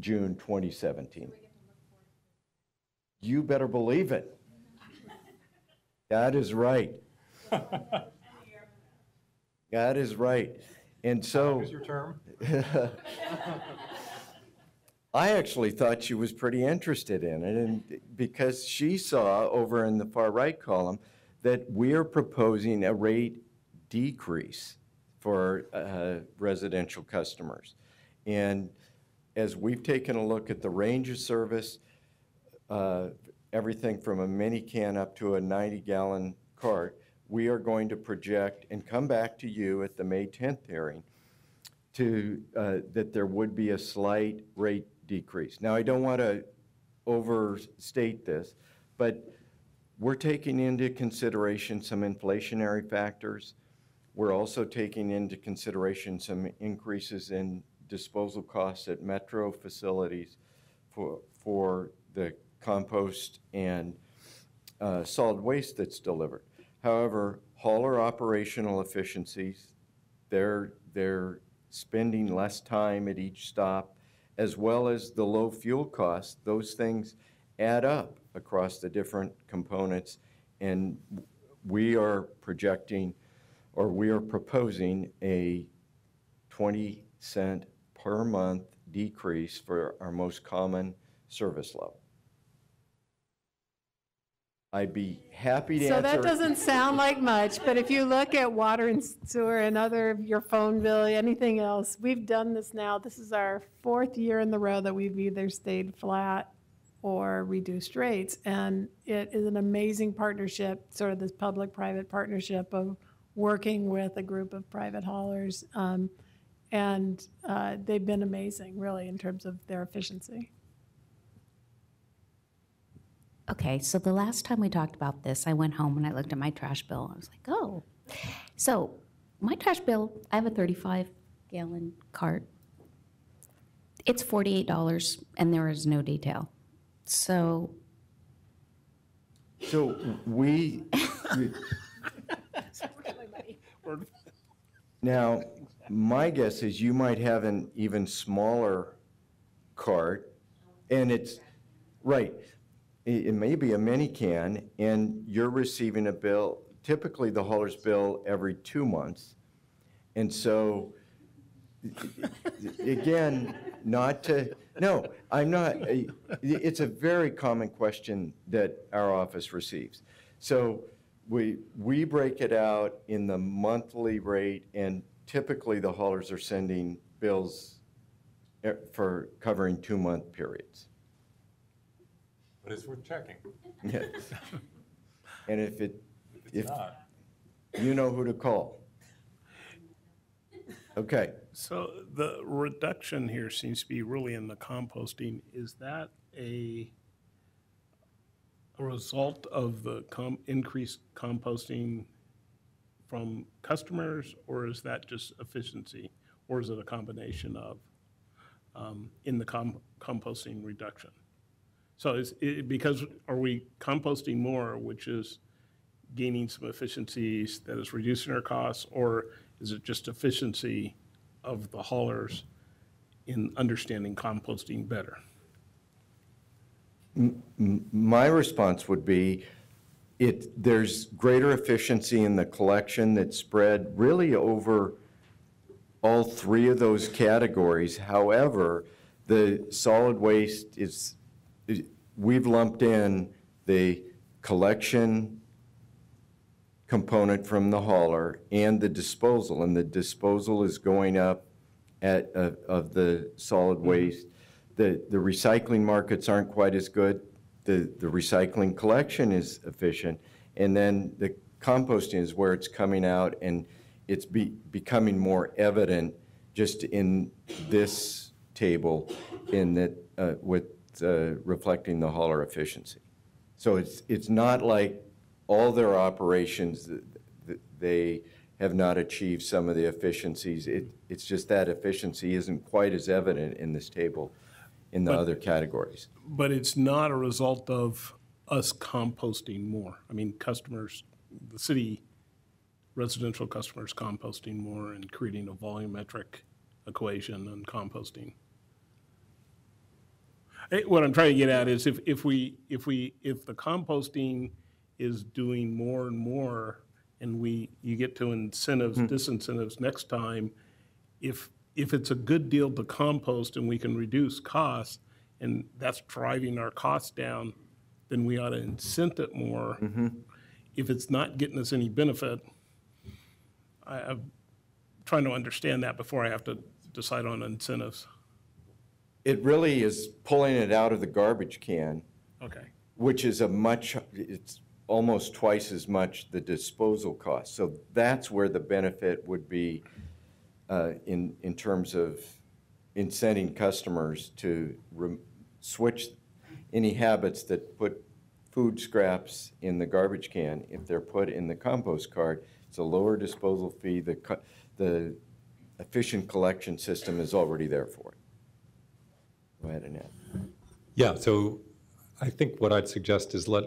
June 2017. You better believe it. That is right. That is right. And so. Here's your term. <laughs> I actually thought she was pretty interested in it, and because she saw over in the far right column that we're proposing a rate decrease for uh, residential customers. And as we've taken a look at the range of service, uh, everything from a mini can up to a 90-gallon cart, we are going to project and come back to you at the May 10th hearing to, uh, that there would be a slight rate decrease. Now, I don't want to overstate this, but we're taking into consideration some inflationary factors. We're also taking into consideration some increases in disposal costs at metro facilities for, for the compost and uh, solid waste that's delivered. However, hauler operational efficiencies, they're, they're spending less time at each stop, as well as the low fuel costs, those things add up across the different components. And we are projecting, or we are proposing a 20 cent per month decrease for our most common service level. I'd be happy to So answer. that doesn't sound like much, but if you look at water and sewer and other, your phone bill, anything else, we've done this now. This is our fourth year in the row that we've either stayed flat or reduced rates. And it is an amazing partnership, sort of this public-private partnership of working with a group of private haulers. Um, And uh, they've been amazing, really, in terms of their efficiency. Okay, so the last time we talked about this, I went home and I looked at my trash bill. I was like, oh. So my trash bill, I have a 35 gallon cart. It's $48 and there is no detail. So So we, now, my <laughs> guess is you might have an even smaller cart, and it's, right, it, may be a mini can, and you're receiving a bill, typically the hauler's bill every two months. And so, <laughs> again, not to, no, I'm not, it's a very common question that our office receives. So we, we break it out in the monthly rate, and typically the haulers are sending bills eh, for covering two-month periods. But it's worth checking. <laughs> Yeah. And if it, If it's not. you know who to call. Okay. So the reduction here seems to be really in the composting. Is that a, a result of the com, increased composting from customers, or is that just efficiency? Or is it a combination of, um, in the com, composting reduction? So it, because, are we composting more, which is gaining some efficiencies that is reducing our costs, or is it just efficiency of the haulers in understanding composting better? My response would be, it, there's greater efficiency in the collection that's spread really over all three of those categories. However, the solid waste is- we've lumped in the collection component from the hauler and the disposal, and the disposal is going up at, of of the solid waste. The, the recycling markets aren't quite as good. The, the recycling collection is efficient. And then the composting is where it's coming out and it's be, becoming more evident just in this table, in that, uh, with uh, reflecting the hauler efficiency. So it's, it's not like all their operations, th- th- they have not achieved some of the efficiencies. It, it's just that efficiency isn't quite as evident in this table in the But- other categories. But it's not a result of us composting more. I mean, customers, the city residential customers composting more and creating a volumetric equation on composting. What I'm trying to get at is if, if we, if we, if the composting is doing more and more, and we, you get to incentives, hmm. disincentives next time, if, if it's a good deal to compost and we can reduce costs, and that's driving our costs down, then we ought to incent it more. Mm-hmm. If it's not getting us any benefit, I, I'm trying to understand that before I have to decide on incentives. It really is pulling it out of the garbage can, Okay. which is a much, it's almost twice as much the disposal cost. So that's where the benefit would be uh, in, in terms of incenting customers to rem- switch any habits that put food scraps in the garbage can. If they're put in the compost cart, it's a lower disposal fee. The, co- the efficient collection system is already there for it. Go ahead, Annette. Yeah, so I think what I'd suggest is let,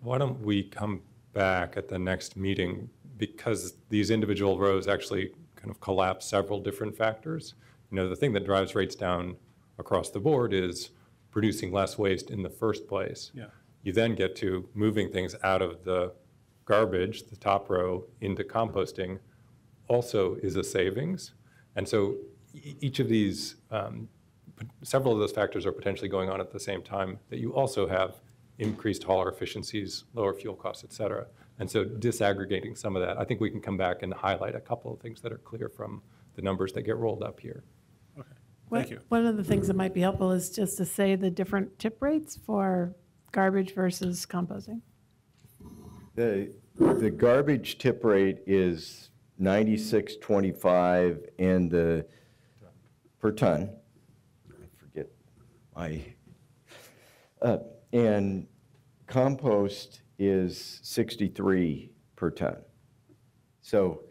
why don't we come back at the next meeting? Because these individual rows actually kind of collapse several different factors. You know, the thing that drives rates down across the board is producing less waste in the first place. Yeah. You then get to moving things out of the garbage, the top row, into composting, also is a savings. And so each of these, um, p- several of those factors are potentially going on at the same time, that you also have increased hauler efficiencies, lower fuel costs, et cetera. And so disaggregating some of that, I think we can come back and highlight a couple of things that are clear from the numbers that get rolled up here. Thank What- you. One of the things that might be helpful is just to say the different tip rates for garbage versus composting. The, the garbage tip rate is ninety-six twenty-five and the, per ton. I uh, and compost is sixty-three per ton. So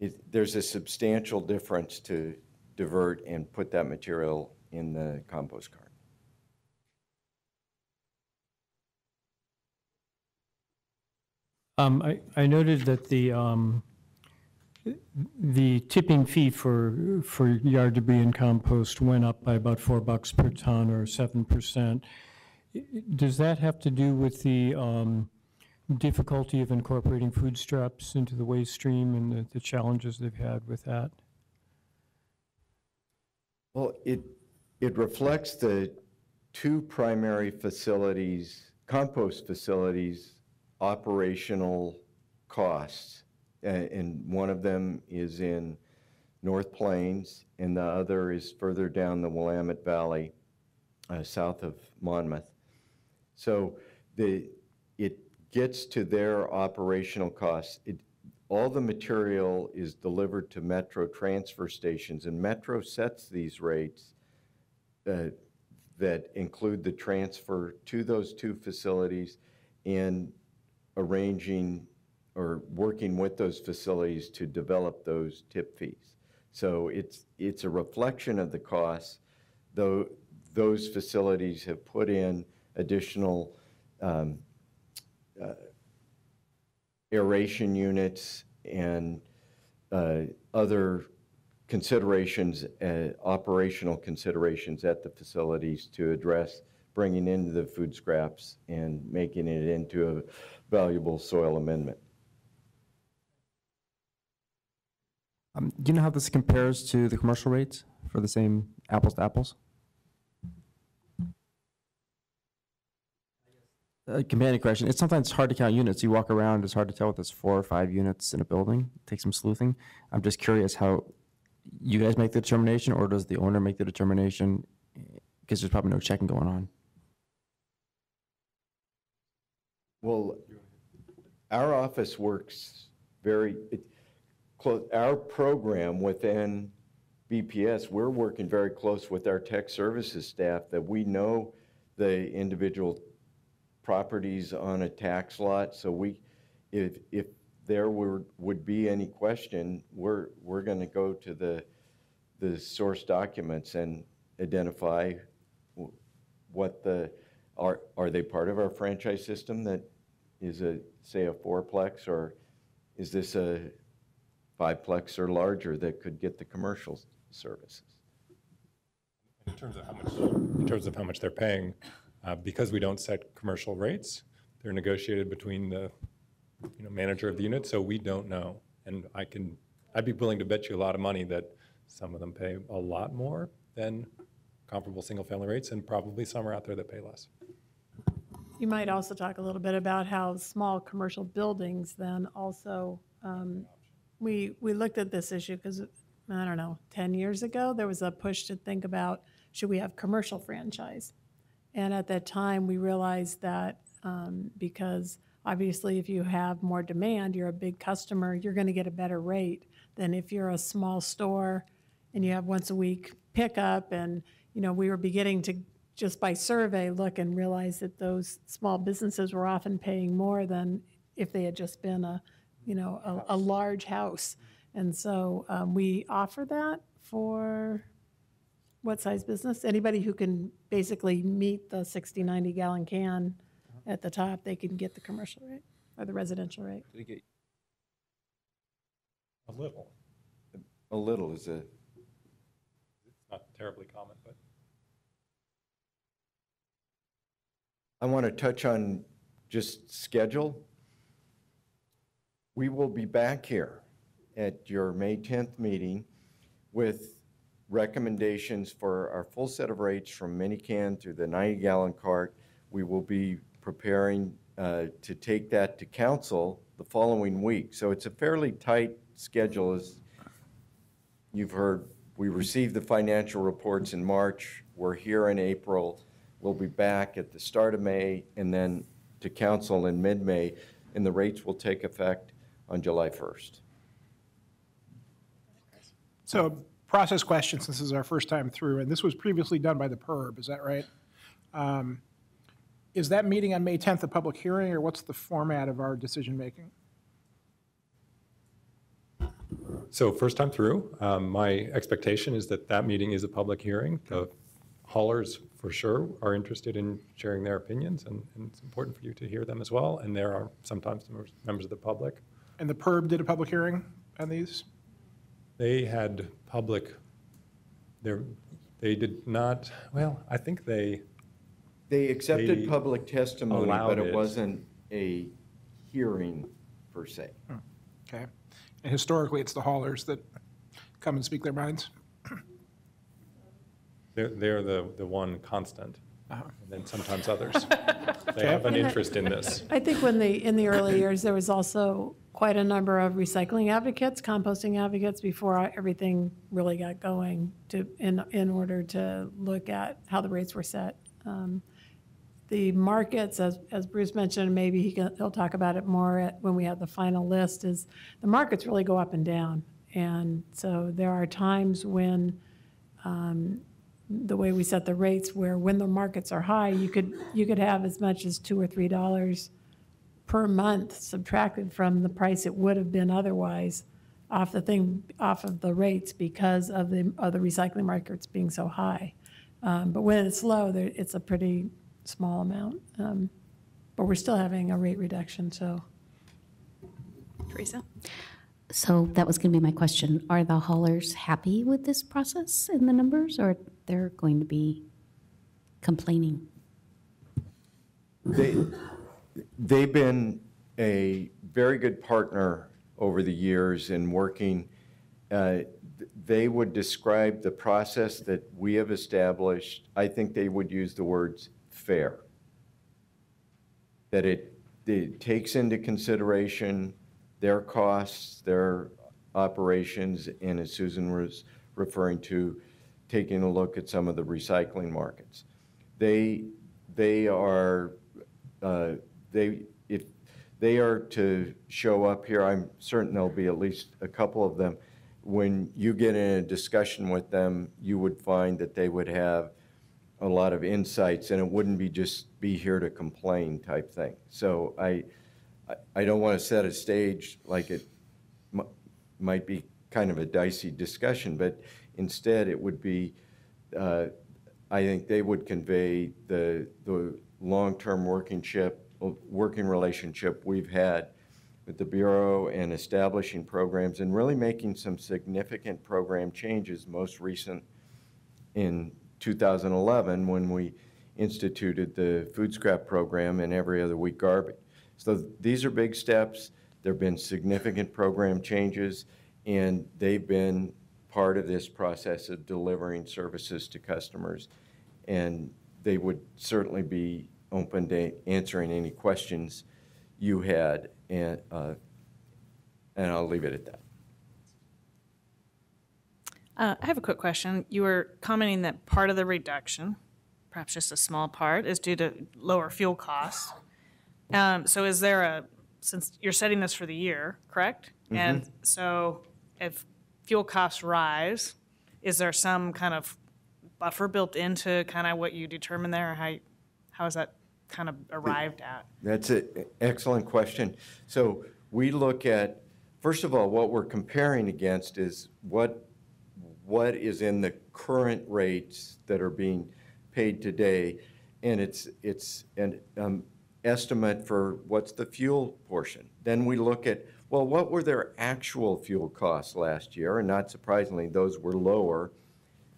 it, there's a substantial difference to divert and put that material in the compost cart. Um, I, I noted that the, um, the tipping fee for, for yard debris and compost went up by about four bucks per ton or seven percent. Does that have to do with the, um, difficulty of incorporating food scraps into the waste stream and the, the challenges they've had with that? Well, it, it reflects the two primary facilities, compost facilities, operational costs. A- And one of them is in North Plains, and the other is further down the Willamette Valley, uh, south of Monmouth. So the, it gets to their operational costs. It, all the material is delivered to Metro transfer stations, and Metro sets these rates uh, that include the transfer to those two facilities and arranging or working with those facilities to develop those tip fees. So it's, it's a reflection of the costs, though those facilities have put in additional um, uh, aeration units and uh, other considerations, uh, operational considerations at the facilities to address bringing in the food scraps and making it into a valuable soil amendment. Um, Do you know how this compares to the commercial rates for the same apples to apples? A companion question, it's sometimes hard to count units. You walk around, it's hard to tell if there's four or five units in a building. Take some sleuthing. I'm just curious how you guys make the determination, or does the owner make the determination? Because there's probably no checking going on. Well, our office works very, it- our program within BPS, we're working very close with our tech services staff that we know the individual properties on a tax lot, so we, if, if there were, would be any question, we're, we're gonna go to the, the source documents and identify what the, are, are they part of our franchise system that is a, say, a fourplex, or is this a fiveplex or larger that could get the commercial services? In terms of how much, in terms of how much they're paying, uh, because we don't set commercial rates, they're negotiated between the, you know, manager of the unit, so we don't know. And I can, I'd be willing to bet you a lot of money that some of them pay a lot more than comparable single-family rates, and probably some are out there that pay less. You might also talk a little bit about how small commercial buildings then also, um, we, we looked at this issue because, I don't know, 10 years ago, there was a push to think about, should we have commercial franchise? And at that time, we realized that um, because obviously if you have more demand, you're a big customer, you're going to get a better rate than if you're a small store and you have once a week pickup. And, you know, we were beginning to, just by survey, look and realize that those small businesses were often paying more than if they had just been a, you know, a, a large house. And so um, we offer that for what size business? Anybody who can basically meet the 60, 90 gallon can at the top, they can get the commercial rate or the residential rate. A little, A little is a, it's not terribly common, but. I want to touch on just schedule. We will be back here at your May 10th meeting with recommendations for our full set of rates from minican through the 90-gallon cart. We will be preparing uh, to take that to council the following week. So it's a fairly tight schedule, as you've heard. We received the financial reports in March. We're here in April. We'll be back at the start of May and then to council in mid-May, and the rates will take effect on July 1st. So, process question, since this is our first time through, and this was previously done by the PURB, is that right? Um, Is that meeting on May 10th a public hearing, or what's the format of our decision-making? So first time through, um, my expectation is that that meeting is a public hearing. The haulers, for sure, are interested in sharing their opinions, and and it's important for you to hear them as well. And there are sometimes members- members of the public. And the PURB did a public hearing on these? They had public, they're- they did not, well, I think they, They accepted public testimony, but it it. wasn't a hearing per se. Okay. And historically, it's the haulers that come and speak their minds? they're they're the the one constant, Uh-huh. and then sometimes others. <laughs> They have an interest in this. I think when the, in the early years, there was also quite a number of recycling advocates, composting advocates, before everything really got going to, in, in order to look at how the rates were set. Um, The markets, as, as Bruce mentioned, maybe he can, he'll talk about it more at, when we have the final list, is the markets really go up and down. And so there are times when, um, the way we set the rates, where when the markets are high, you could, you could have as much as two or three dollars per month subtracted from the price it would have been otherwise off the thing, off of the rates because of the, of the recycling markets being so high. Um, But when it's low, there, it's a pretty small amount. Um, But we're still having a rate reduction, so. Teresa? So that was going to be my question. Are the haulers happy with this process and the numbers, or they're going to be complaining? They, they've been a very good partner over the years in working. uh, They would describe the process that we have established, I think they would use the words fair. That it, it takes into consideration their costs, their operations, and as Susan was referring to, taking a look at some of the recycling markets. They, they are, uh, they, if they are to show up here, I'm certain there'll be at least a couple of them. when you get in a discussion with them, you would find that they would have a lot of insights, and it wouldn't be just be here to complain type thing. So I, I- I don't want to set a stage like it mi- might be kind of a dicey discussion, but instead it would be, uh, I think they would convey the, the long-term working ship, working relationship we've had with the Bureau and establishing programs and really making some significant program changes, most recent in 2011 when we instituted the food scrap program and every other week garbage. So these are big steps. There have been significant program changes, and they've been part of this process of delivering services to customers. And they would certainly be open to answering any questions you had, and, uh, and I'll leave it at that. Uh, I have a quick question. You were commenting that part of the reduction, perhaps just a small part, is due to lower fuel costs. Um, So is there a, since you're setting this for the year, correct? And so if fuel costs rise, is there some kind of buffer built into kind of what you determine there? or How, how is that kind of arrived at? That's an excellent question. So we look at, first of all, what we're comparing against is what, what is in the current rates that are being paid today. And it's, it's an um, estimate for what's the fuel portion. Then we look at, well, what were their actual fuel costs last year? And not surprisingly, those were lower.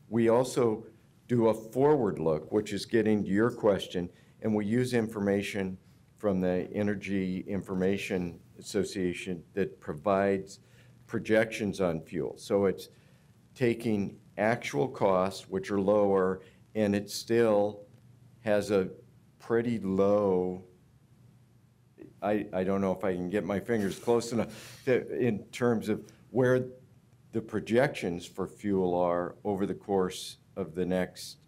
We also do a forward look, which is getting to your question, and we use information from the Energy Information Association that provides projections on fuel. So it's taking actual costs, which are lower, and it still has a pretty low, I, I don't know if I can get my fingers close enough, to- in terms of where the projections for fuel are over the course of the next,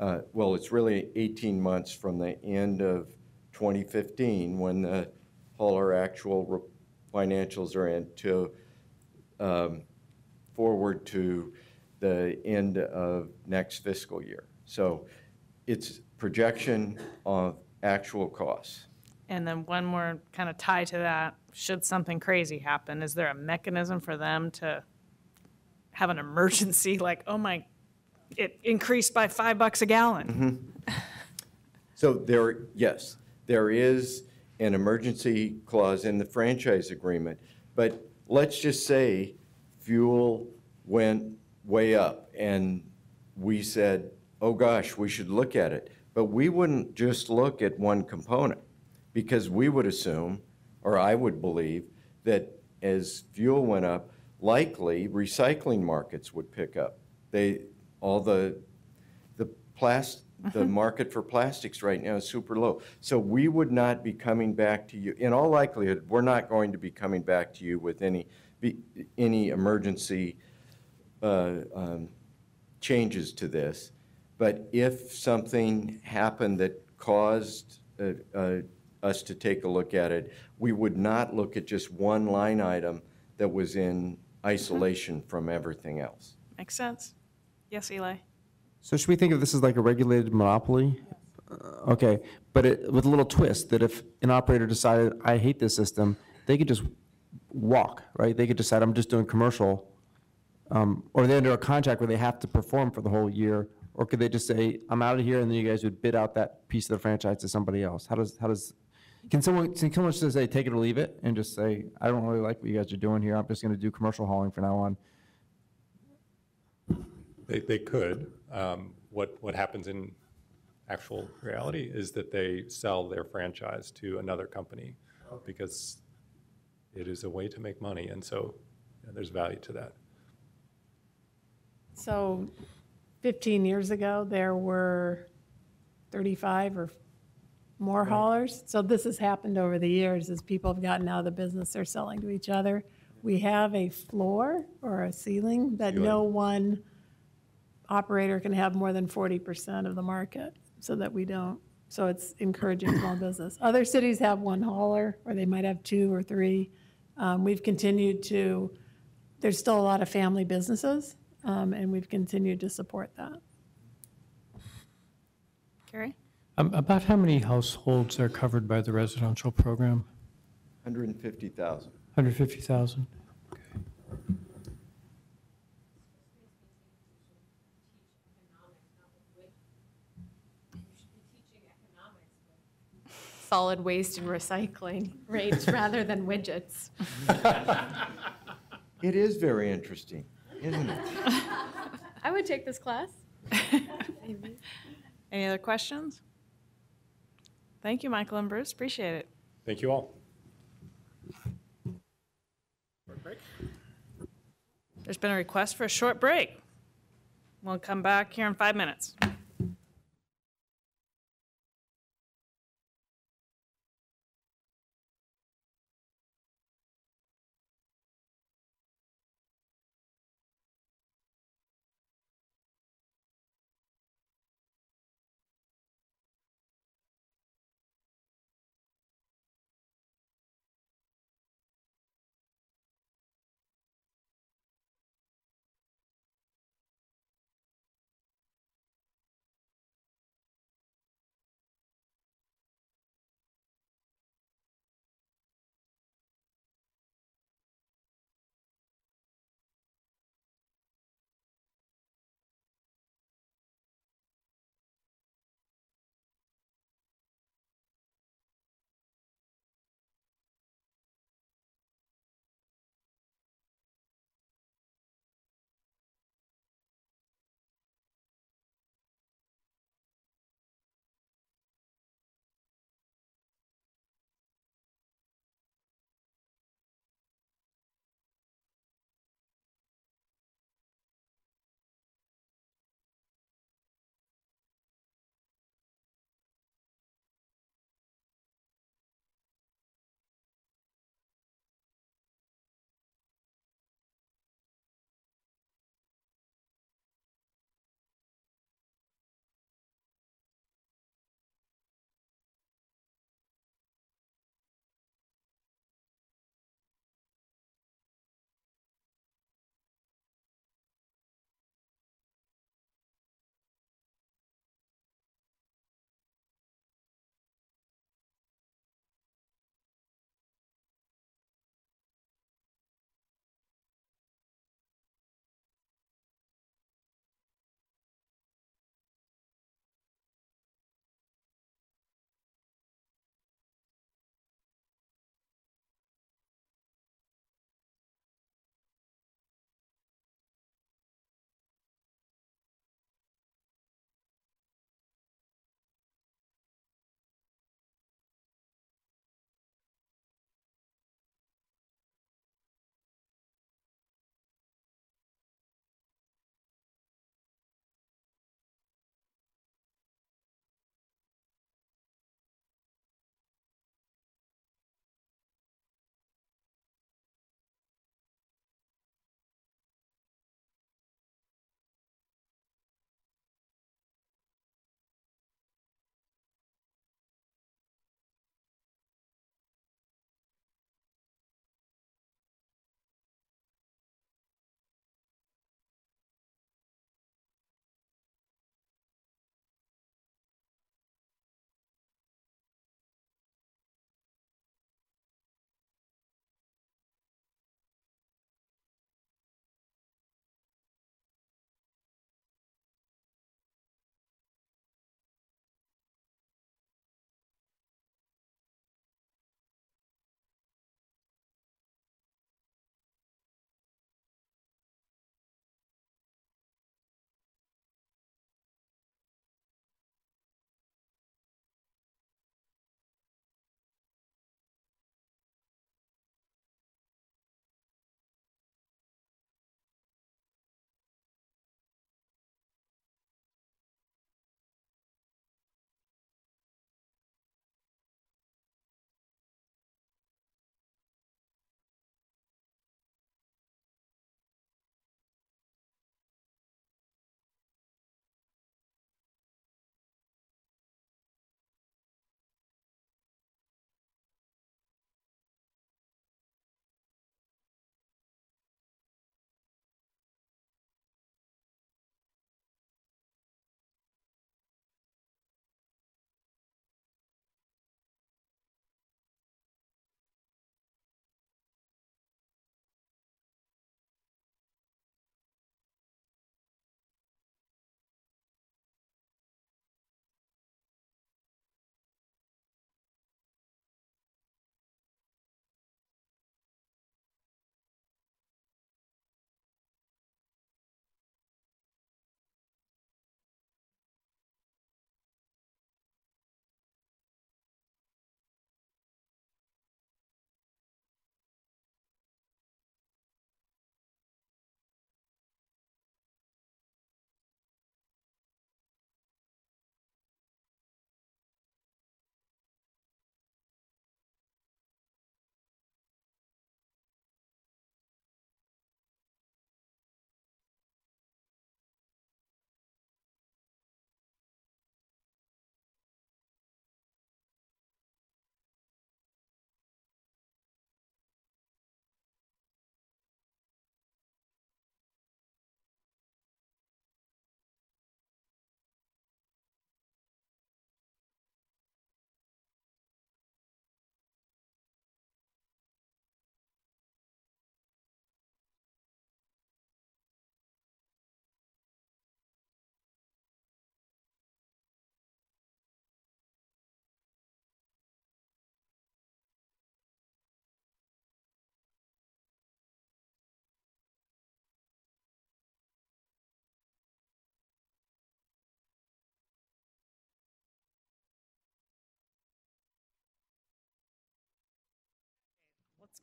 uh, well, it's really 18 months from the end of 2015, when the hauler actual financials are in, to um, forward to the end of next fiscal year. So it's projection of actual costs. And then one more kind of tie to that, should something crazy happen, is there a mechanism for them to have an emergency, <laughs> like, oh my, it increased by five bucks a gallon? Mm-hmm. So there, yes, there is an emergency clause in the franchise agreement, but let's just say fuel went way up and we said, oh gosh, we should look at it. But we wouldn't just look at one component because we would assume, or I would believe, that as fuel went up, likely recycling markets would pick up. They, all the, the plast, the market for plastics right now is super low. So we would not be coming back to you, in all likelihood, we're not going to be coming back to you with any, be- any emergency uh, um, changes to this. But if something happened that caused uh, uh, us to take a look at it, we would not look at just one line item that was in isolation from everything else. Makes sense? Yes, Eli? So should we think of this as like a regulated monopoly? Uh, Okay, but it, with a little twist, that if an operator decided, I hate this system, they could just walk, right? They could decide, I'm just doing commercial, um, or they're under a contract where they have to perform for the whole year, or could they just say, I'm out of here, and then you guys would bid out that piece of the franchise to somebody else? How does, how does, can someone, can someone just say, take it or leave it, and just say, I don't really like what you guys are doing here, I'm just gonna do commercial hauling from now on? They, they could. Um, What, what happens in actual reality is that they sell their franchise to another company because it is a way to make money, and so there's value to that. So 15 years ago, there were 35 or more haulers. So this has happened over the years as people have gotten out of the business, they're selling to each other. We have a floor or a ceiling that no one operator can have more than 40% of the market so that we don't, so it's encouraging small <coughs> business. Other cities have one hauler, or they might have two or three. Um, We've continued to there's still a lot of family businesses, um, and we've continued to support that. Carrie? Um, About how many households are covered by the residential program? 150,000. 150,000? Solid waste and recycling <laughs> rates rather than widgets. <laughs> It is very interesting, isn't it? <laughs> I would take this class. Any other questions? Thank you, Michael and Bruce, appreciate it. Thank you all. There's been a request for a short break. We'll come back here in five minutes.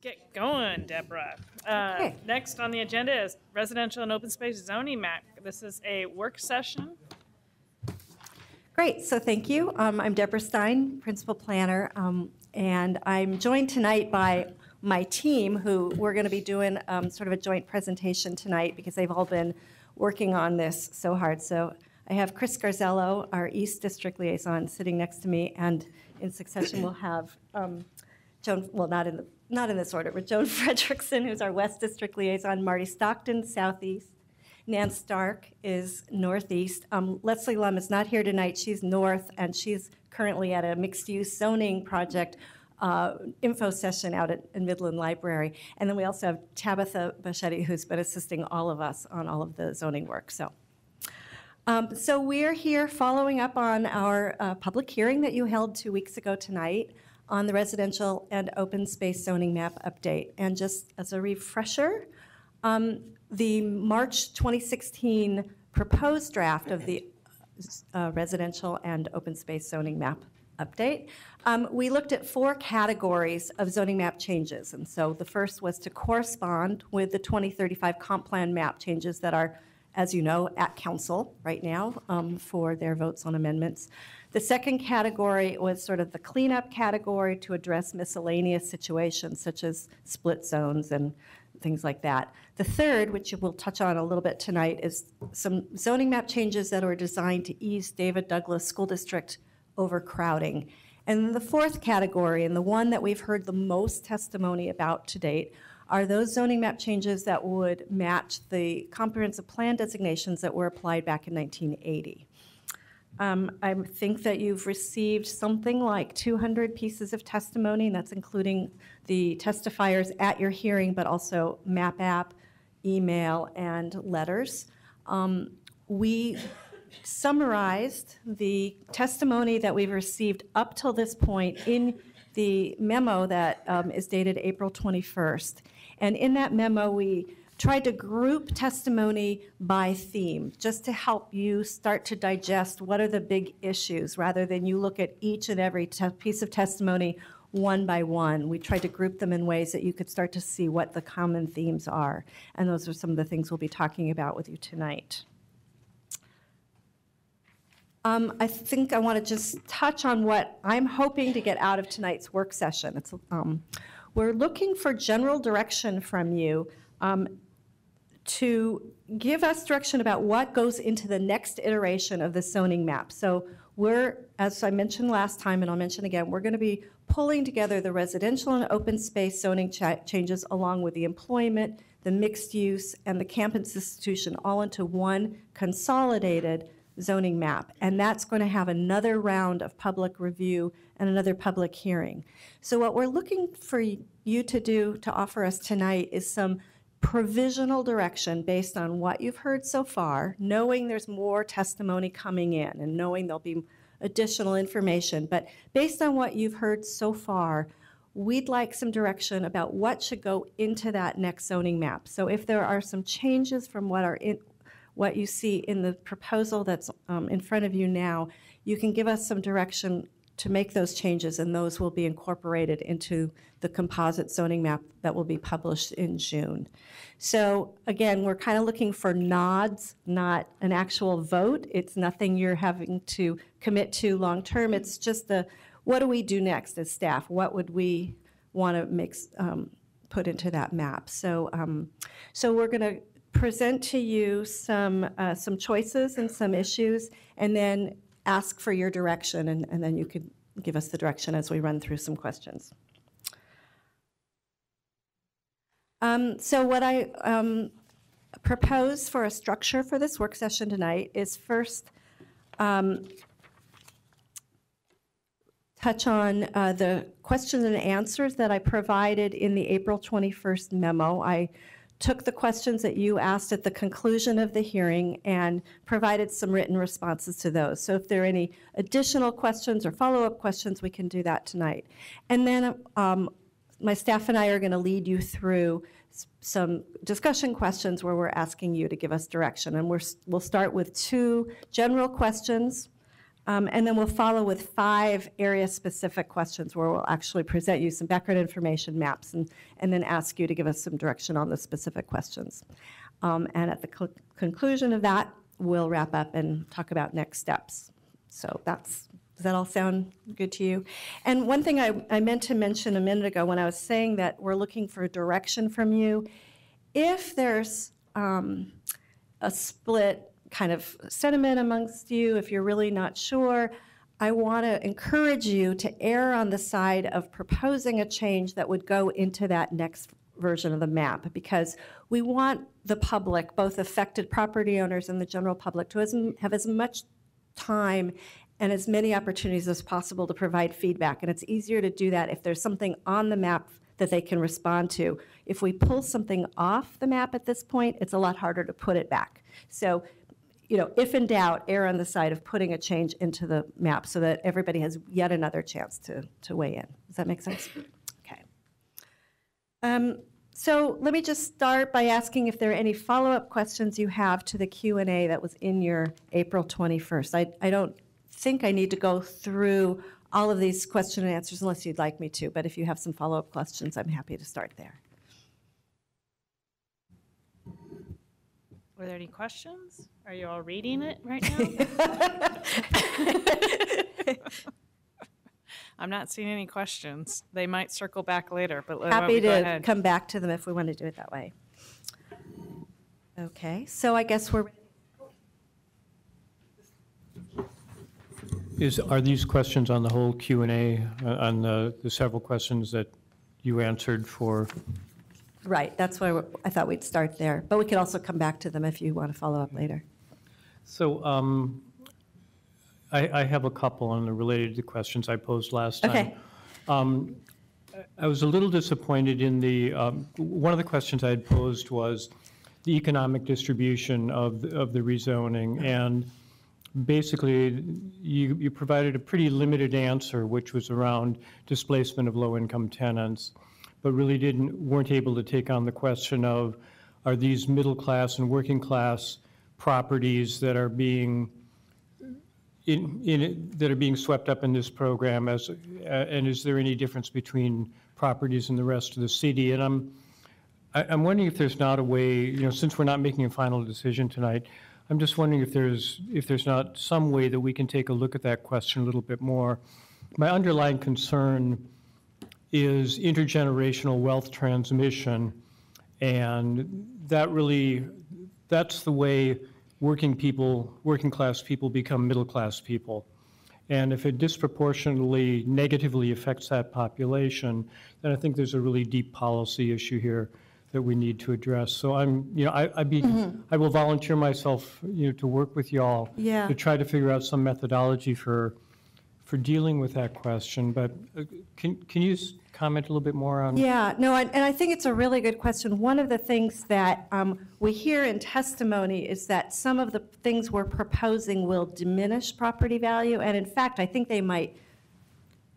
Get going, Deborah. Uh, Okay. Next on the agenda is residential and open space zoning map. This is a work session. Great, so thank you. Um, I'm Deborah Stein, Principal Planner, um, and I'm joined tonight by my team, who we're going to be doing um, sort of a joint presentation tonight because they've all been working on this so hard. So I have Chris Garzello, our East District Liaison, sitting next to me, and in succession we'll have um, Joan, well, not in, the not in this order, but Joan <laughs> Frederickson, who's our West District Liaison, Marty Stockton, Southeast, Nan Stark is northeast. Um, Leslie Lum is not here tonight. She's north, and she's currently at a mixed-use zoning project uh, info session out at Midland Library. And then we also have Tabitha Bachetti, who's been assisting all of us on all of the zoning work. So. Um, So we're here following up on our uh, public hearing that you held two weeks ago tonight on the residential and open space zoning map update. And just as a refresher, um, the March 2016 proposed draft of the uh, residential and open space zoning map update, um, we looked at four categories of zoning map changes. And so the first was to correspond with the 2035 comp plan map changes that are, as you know, at council right now um, for their votes on amendments. The second category was sort of the cleanup category to address miscellaneous situations such as split zones and things like that. The third, which we'll touch on a little bit tonight, is some zoning map changes that are designed to ease David Douglas School District overcrowding. And the fourth category, and the one that we've heard the most testimony about to date, are those zoning map changes that would match the comprehensive plan designations that were applied back in 1980. Um, I think that you've received something like 200 pieces of testimony, and that's including the testifiers at your hearing, but also map app, email, and letters. Um, we summarized the testimony that we've received up till this point in the memo that um, is dated April 21st. And in that memo, we tried to group testimony by theme, just to help you start to digest what are the big issues, rather than you look at each and every piece of testimony one by one. We tried to group them in ways that you could start to see what the common themes are. And those are some of the things we'll be talking about with you tonight. Um, I think I want to just touch on what I'm hoping to get out of tonight's work session. It's, um, we're looking for general direction from you um, to give us direction about what goes into the next iteration of the zoning map. So we're, as I mentioned last time, and I'll mention again, we're going to be pulling together the residential and open space zoning cha- changes along with the employment, the mixed use, and the campus institution all into one consolidated zoning map. And that's going to have another round of public review and another public hearing. So what we're looking for you to do to offer us tonight is some provisional direction based on what you've heard so far, knowing there's more testimony coming in and knowing there'll be additional information. But based on what you've heard so far, we'd like some direction about what should go into that next zoning map. So if there are some changes from what are in, what you see in the proposal that's um, in front of you now, you can give us some direction to make those changes, and those will be incorporated into the composite zoning map that will be published in June. So again, we're kind of looking for nods, not an actual vote. It's nothing you're having to commit to long-term. It's just the, what do we do next as staff? What would we want to mix, um, put into that map? So, um, so we're going to present to you some, uh, some choices and some issues, and then ask for your direction, and, and then you could give us the direction as we run through some questions. Um, so what I um, propose for a structure for this work session tonight is first um, touch on uh, the questions and answers that I provided in the April 21st memo. I took the questions that you asked at the conclusion of the hearing and provided some written responses to those. So if there are any additional questions or follow-up questions, we can do that tonight. And then um, my staff and I are going to lead you through some discussion questions where we're asking you to give us direction. And we're, we'll start with two general questions Um, And then we'll follow with five area-specific questions where we'll actually present you some background information maps and, and then ask you to give us some direction on the specific questions. Um, And at the cl- conclusion of that, we'll wrap up and talk about next steps. So that's, does that all sound good to you? And one thing I, I meant to mention a minute ago when I was saying that we're looking for direction from you, if there's um, a split kind of sentiment amongst you, if you're really not sure, I want to encourage you to err on the side of proposing a change that would go into that next version of the map because we want the public, both affected property owners and the general public, to have as much time and as many opportunities as possible to provide feedback. And it's easier to do that if there's something on the map that they can respond to. If we pull something off the map at this point, it's a lot harder to put it back. So, you know, if in doubt, err on the side of putting a change into the map so that everybody has yet another chance to, to weigh in. Does that make sense? <coughs> Okay. Um, So let me just start by asking if there are any follow-up questions you have to the Q and A that was in your April 21st. I, I don't think I need to go through all of these question and answers unless you'd like me to, but if you have some follow-up questions, I'm happy to start there. Were there any questions? Are you all reading it right now? <laughs> I'm not seeing any questions. They might circle back later, but let- why don't Happy go to ahead. come back to them if we want to do it that way. Okay, so I guess we're, Is, are these questions on the whole Q and A, uh, on the, the several questions that you answered for? Right, that's why I thought we'd start there. But we could also come back to them if you want to follow up later. So um, I, I have a couple on the related to the questions I posed last time. Okay. Um, I- was a little disappointed in the, um, one of the questions I had posed was the economic distribution of, the- of the rezoning. And basically, you, you provided a pretty limited answer, which was around displacement of low-income tenants, but really didn't, weren't able to take on the question of, are these middle-class and working-class properties that are being in, in, that are being swept up in this program as, uh, and is there any difference between properties in the rest of the city? And I'm, I- I'm wondering if there's not a way, you know, since we're not making a final decision tonight, I'm just wondering if there's, if there's not some way that we can take a look at that question a little bit more. My underlying concern is intergenerational wealth transmission, and that really, that's the way working people, working-class people become middle-class people. And if it disproportionately negatively affects that population, then I think there's a really deep policy issue here that we need to address. So I'm, you know, I, I'd be, Mhm. I will volunteer myself, you know, to work with y'all Yeah. to try to figure out some methodology for, for dealing with that question. But uh, can, can you comment a little bit more on? Yeah, no, and and I think it's a really good question. One of the things that um, we hear in testimony is that some of the things we're proposing will diminish property value, and in fact, I think they might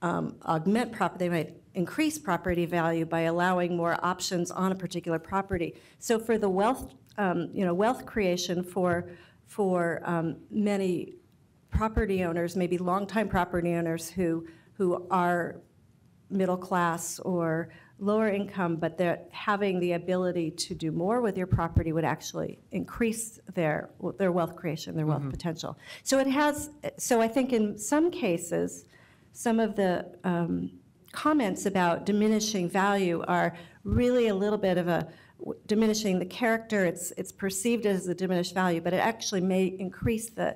um, augment property, they might increase property value by allowing more options on a particular property. So for the wealth, um, you know, wealth creation for, for um, many property owners, maybe longtime property owners who, who are middle class or lower income, but they're having the ability to do more with your property would actually increase their, their wealth creation, their wealth Mhm. potential. So it has, so I think in some cases, some of the um, comments about diminishing value are really a little bit of a w- diminishing the character. It's, it's perceived as a diminished value, but it actually may increase the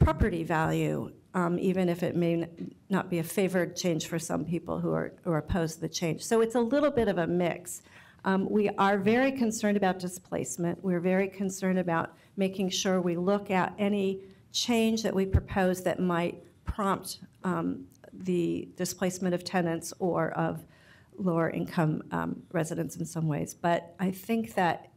property value, um, even if it may not be a favored change for some people who are, who are opposed to the change. So it's a little bit of a mix. Um, we are very concerned about displacement. We're very concerned about making sure we look at any change that we propose that might prompt um, the displacement of tenants or of lower income um, residents in some ways. But I think that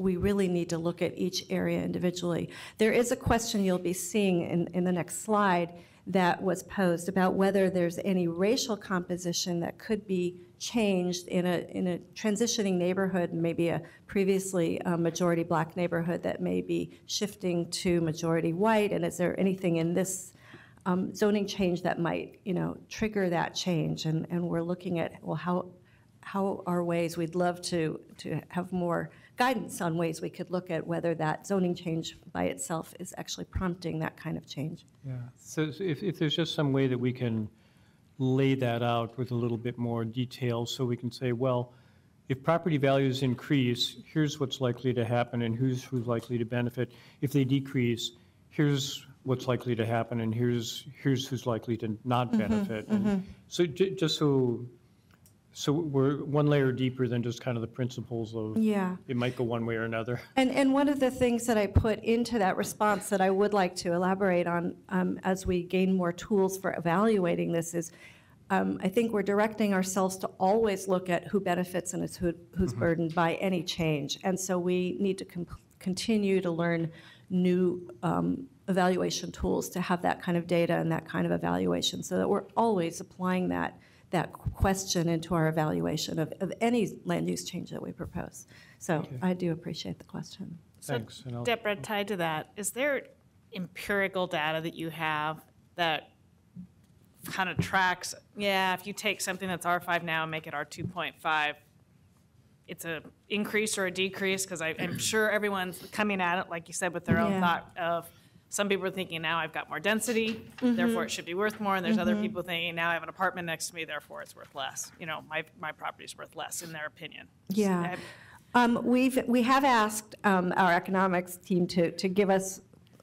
we really need to look at each area individually. There is a question you'll be seeing in, in the next slide that was posed about whether there's any racial composition that could be changed in a, in a transitioning neighborhood, maybe a previously uh, majority black neighborhood that may be shifting to majority white, and is there anything in this um, zoning change that might, you know, trigger that change. And, and we're looking at, well, how, how are ways, we'd love to, to have more guidance on ways we could look at whether that zoning change by itself is actually prompting that kind of change. Yeah, so if, if there's just some way that we can lay that out with a little bit more detail, so we can say, well, if property values increase, here's what's likely to happen and who's, who's likely to benefit. If they decrease, here's what's likely to happen and here's, here's who's likely to not Mhm, benefit. And mhm. So ju- just so, so we're one layer deeper than just kind of the principles of. Yeah. It might go one way or another. And, and one of the things that I put into that response that I would like to elaborate on um, as we gain more tools for evaluating this is, um, I think we're directing ourselves to always look at who benefits and is who, who's burdened by any change. And so we need to com- continue to learn new um, evaluation tools to have that kind of data and that kind of evaluation so that we're always applying that, that question into our evaluation of, of any land use change that we propose. So Okay. I do appreciate the question. So, Thanks, and Deborah, tied to that, is there empirical data that you have that kind of tracks, yeah, if you take something that's R5 now and make it R2.5, it's a increase or a decrease? Because I'm sure everyone's coming at it, like you said, with their own Yeah. thought of, some people are thinking, now I've got more density, therefore it should be worth more, and there's other Mhm. people thinking, now I have an apartment next to me, therefore it's worth less. You know, my, my property's worth less, in their opinion. Yeah. Um, We've, we have asked um, our economics team to, to give us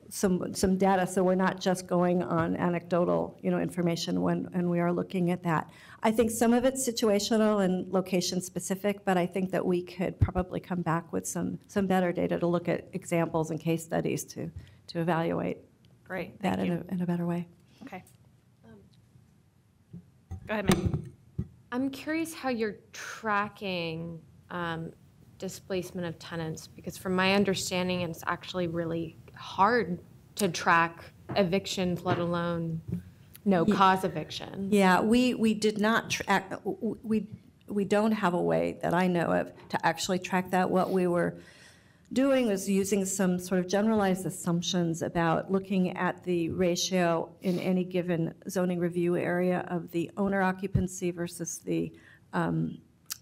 some, some data, so we're not just going on anecdotal, you know, information when, when we are looking at that. I think some of it's situational and location-specific, but I think that we could probably come back with some, some better data to look at examples and case studies to, to evaluate Great, that thank in you. a, in a better way. Okay. Go ahead, Maggie. I'm curious how you're tracking um, displacement of tenants, because from my understanding, it's actually really hard to track evictions, let alone no-cause eviction. Yeah, we, we did not track, we, we don't have a way that I know of to actually track that. What we were doing was using some sort of generalized assumptions about looking at the ratio in any given zoning review area of the owner occupancy versus the um,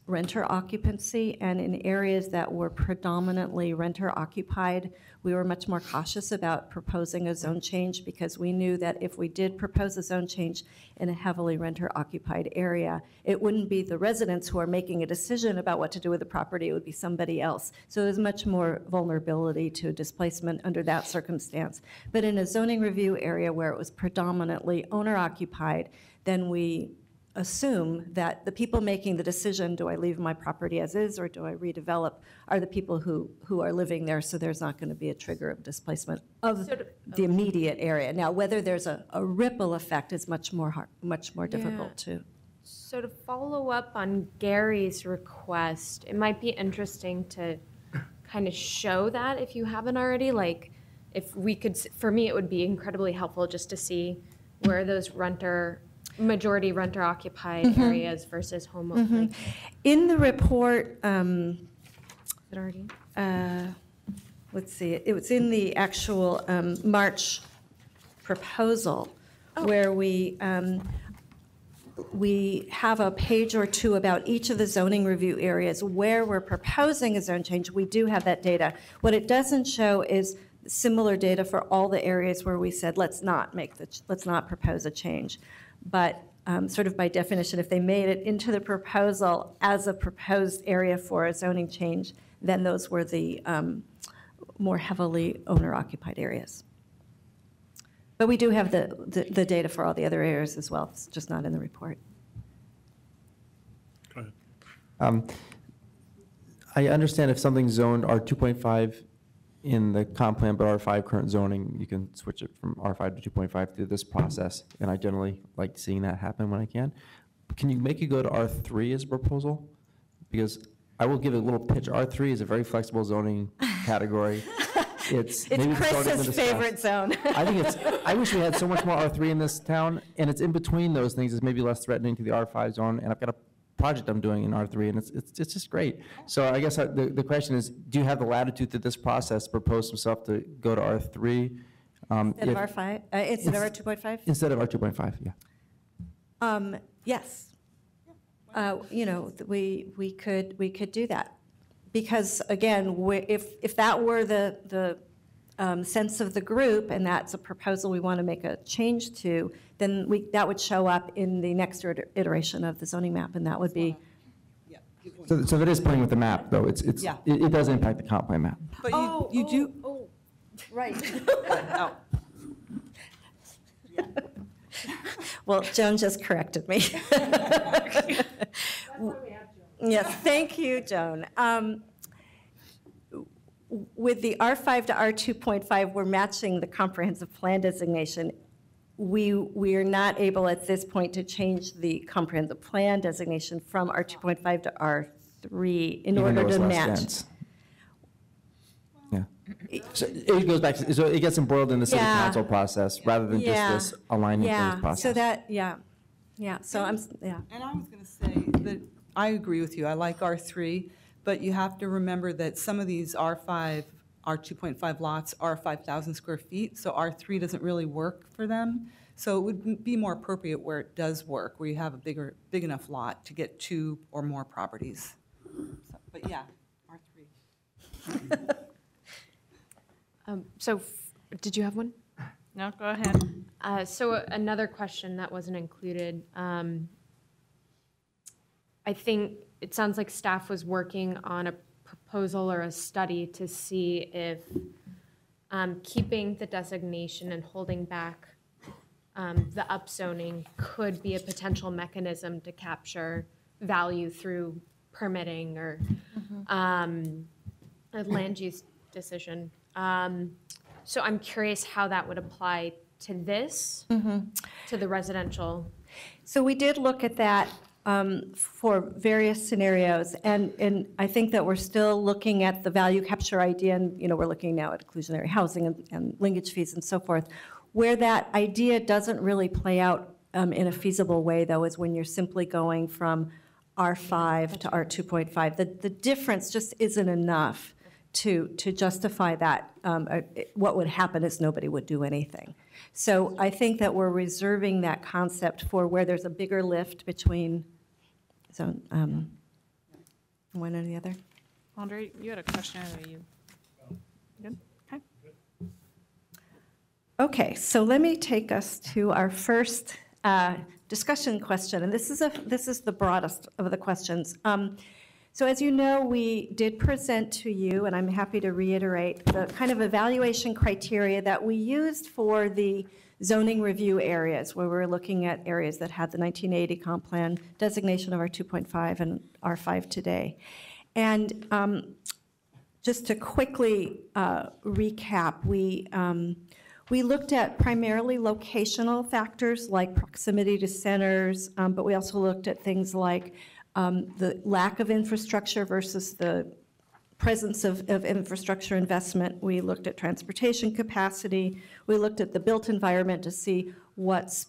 renter occupancy. And in areas that were predominantly renter occupied, we were much more cautious about proposing a zone change because we knew that if we did propose a zone change in a heavily renter occupied area, it wouldn't be the residents who are making a decision about what to do with the property, it would be somebody else. So there's much more vulnerability to displacement under that circumstance. But in a zoning review area where it was predominantly owner occupied, then we assume that the people making the decision, do I leave my property as is or do I redevelop, are the people who, who are living there, so there's not going to be a trigger of displacement of the immediate area. Now, whether there's a, a ripple effect is much more, hard, much more difficult to. So to follow up on Gary's request, it might be interesting to kind of show that if you haven't already, like, if we could, for me, it would be incredibly helpful just to see where those renter, majority renter occupied Mhm. areas versus home. Mhm. In the report, um, Is it already? uh, let's see, it was in the actual um, March proposal where we, um, we have a page or two about each of the zoning review areas where we're proposing a zone change. We do have that data. What it doesn't show is similar data for all the areas where we said, let's not make the, let's not propose a change. But um, sort of by definition, if they made it into the proposal as a proposed area for a zoning change, then those were the um, more heavily owner-occupied areas. But we do have the, the, the data for all the other areas as well, it's just not in the report. Um, I understand if something's zoned R2.5 in the comp plan, but R5 current zoning, you can switch it from R5 to 2.5 through this process, and I generally like seeing that happen when I can. Can you make it go to R3 as a proposal? Because I will give a little pitch. R3 is a very flexible zoning <laughs> category. It's It's maybe it's Chris's favorite zone. I think it's, I wish we had so much more R3 in this town, and it's in between those things, it's maybe less threatening to the R5 zone, and I've got a project I'm doing in R3, and it's, it's, it's just great. So I guess the, the question is, do you have the latitude through this process to propose stuff to go to R3? Um, Instead of if- R5, uh, instead of R2.5? Instead of R2.5, yeah. Um, Yes. Uh, You know, th- we, we could, we could do that. Because again, we- if, if that were the, the um, sense of the group, and that's a proposal we want to make a change to, then we, that would show up in the next iteration of the zoning map, and that would be, So, so it is playing with the map, though. It's, it's, Yeah. it it does impact the comp plan map. But you, you do, oh, right. <laughs> oh, <laughs> Well, Joan just corrected me. <laughs> Yes, thank you, Joan. Um, With the R5 to R2.5, we're matching the comprehensive plan designation. We, we are not able at this point to change the comprehensive plan designation from R2.5 to R3 in even order it's to less match. dense. Yeah. So it goes back, to- so it gets embroiled in the city Yeah. council process rather than Yeah. just this aligning Yeah, process. so that, yeah, yeah, so I'm, s- yeah. and I was going to say that I agree with you. I like R3, but you have to remember that some of these R5, R2.5 lots are 5,000 square feet, so R3 doesn't really work for them. So it would be more appropriate where it does work, where you have a bigger, big enough lot to get two or more properties. So- But yeah, R3. <laughs> Um, So, f- did you have one? No, go ahead. Uh, So another question that wasn't included. um, I think it sounds like staff was working on a proposal or a study to see if um, keeping the designation and holding back um, the upzoning could be a potential mechanism to capture value through permitting or um, a land use decision. Um, So I'm curious how that would apply to this, to the residential. So we did look at that um, for various scenarios, and, and I think that we're still looking at the value capture idea, and, you know, we're looking now at inclusionary housing and- and linkage fees and so forth. Where that idea doesn't really play out um, in a feasible way, though, is when you're simply going from R5 to R2.5. The, the difference just isn't enough to, to justify that. Um, uh, What would happen is nobody would do anything. So I think that we're reserving that concept for where there's a bigger lift between, so, um, one or the other. Andre, you had a question, or you? Good? Okay. Okay, so let me take us to our first uh, discussion question, and this is a, this is the broadest of the questions. Um, So as you know, we did present to you, and I'm happy to reiterate, the kind of evaluation criteria that we used for the zoning review areas, where we're looking at areas that had the 1980 comp plan designation of R2.5 and R5 today. And um, just to quickly uh, recap, we, um, we looked at primarily locational factors like proximity to centers, um, but we also looked at things like um, the lack of infrastructure versus the presence of, of infrastructure investment. We looked at transportation capacity. We looked at the built environment to see what's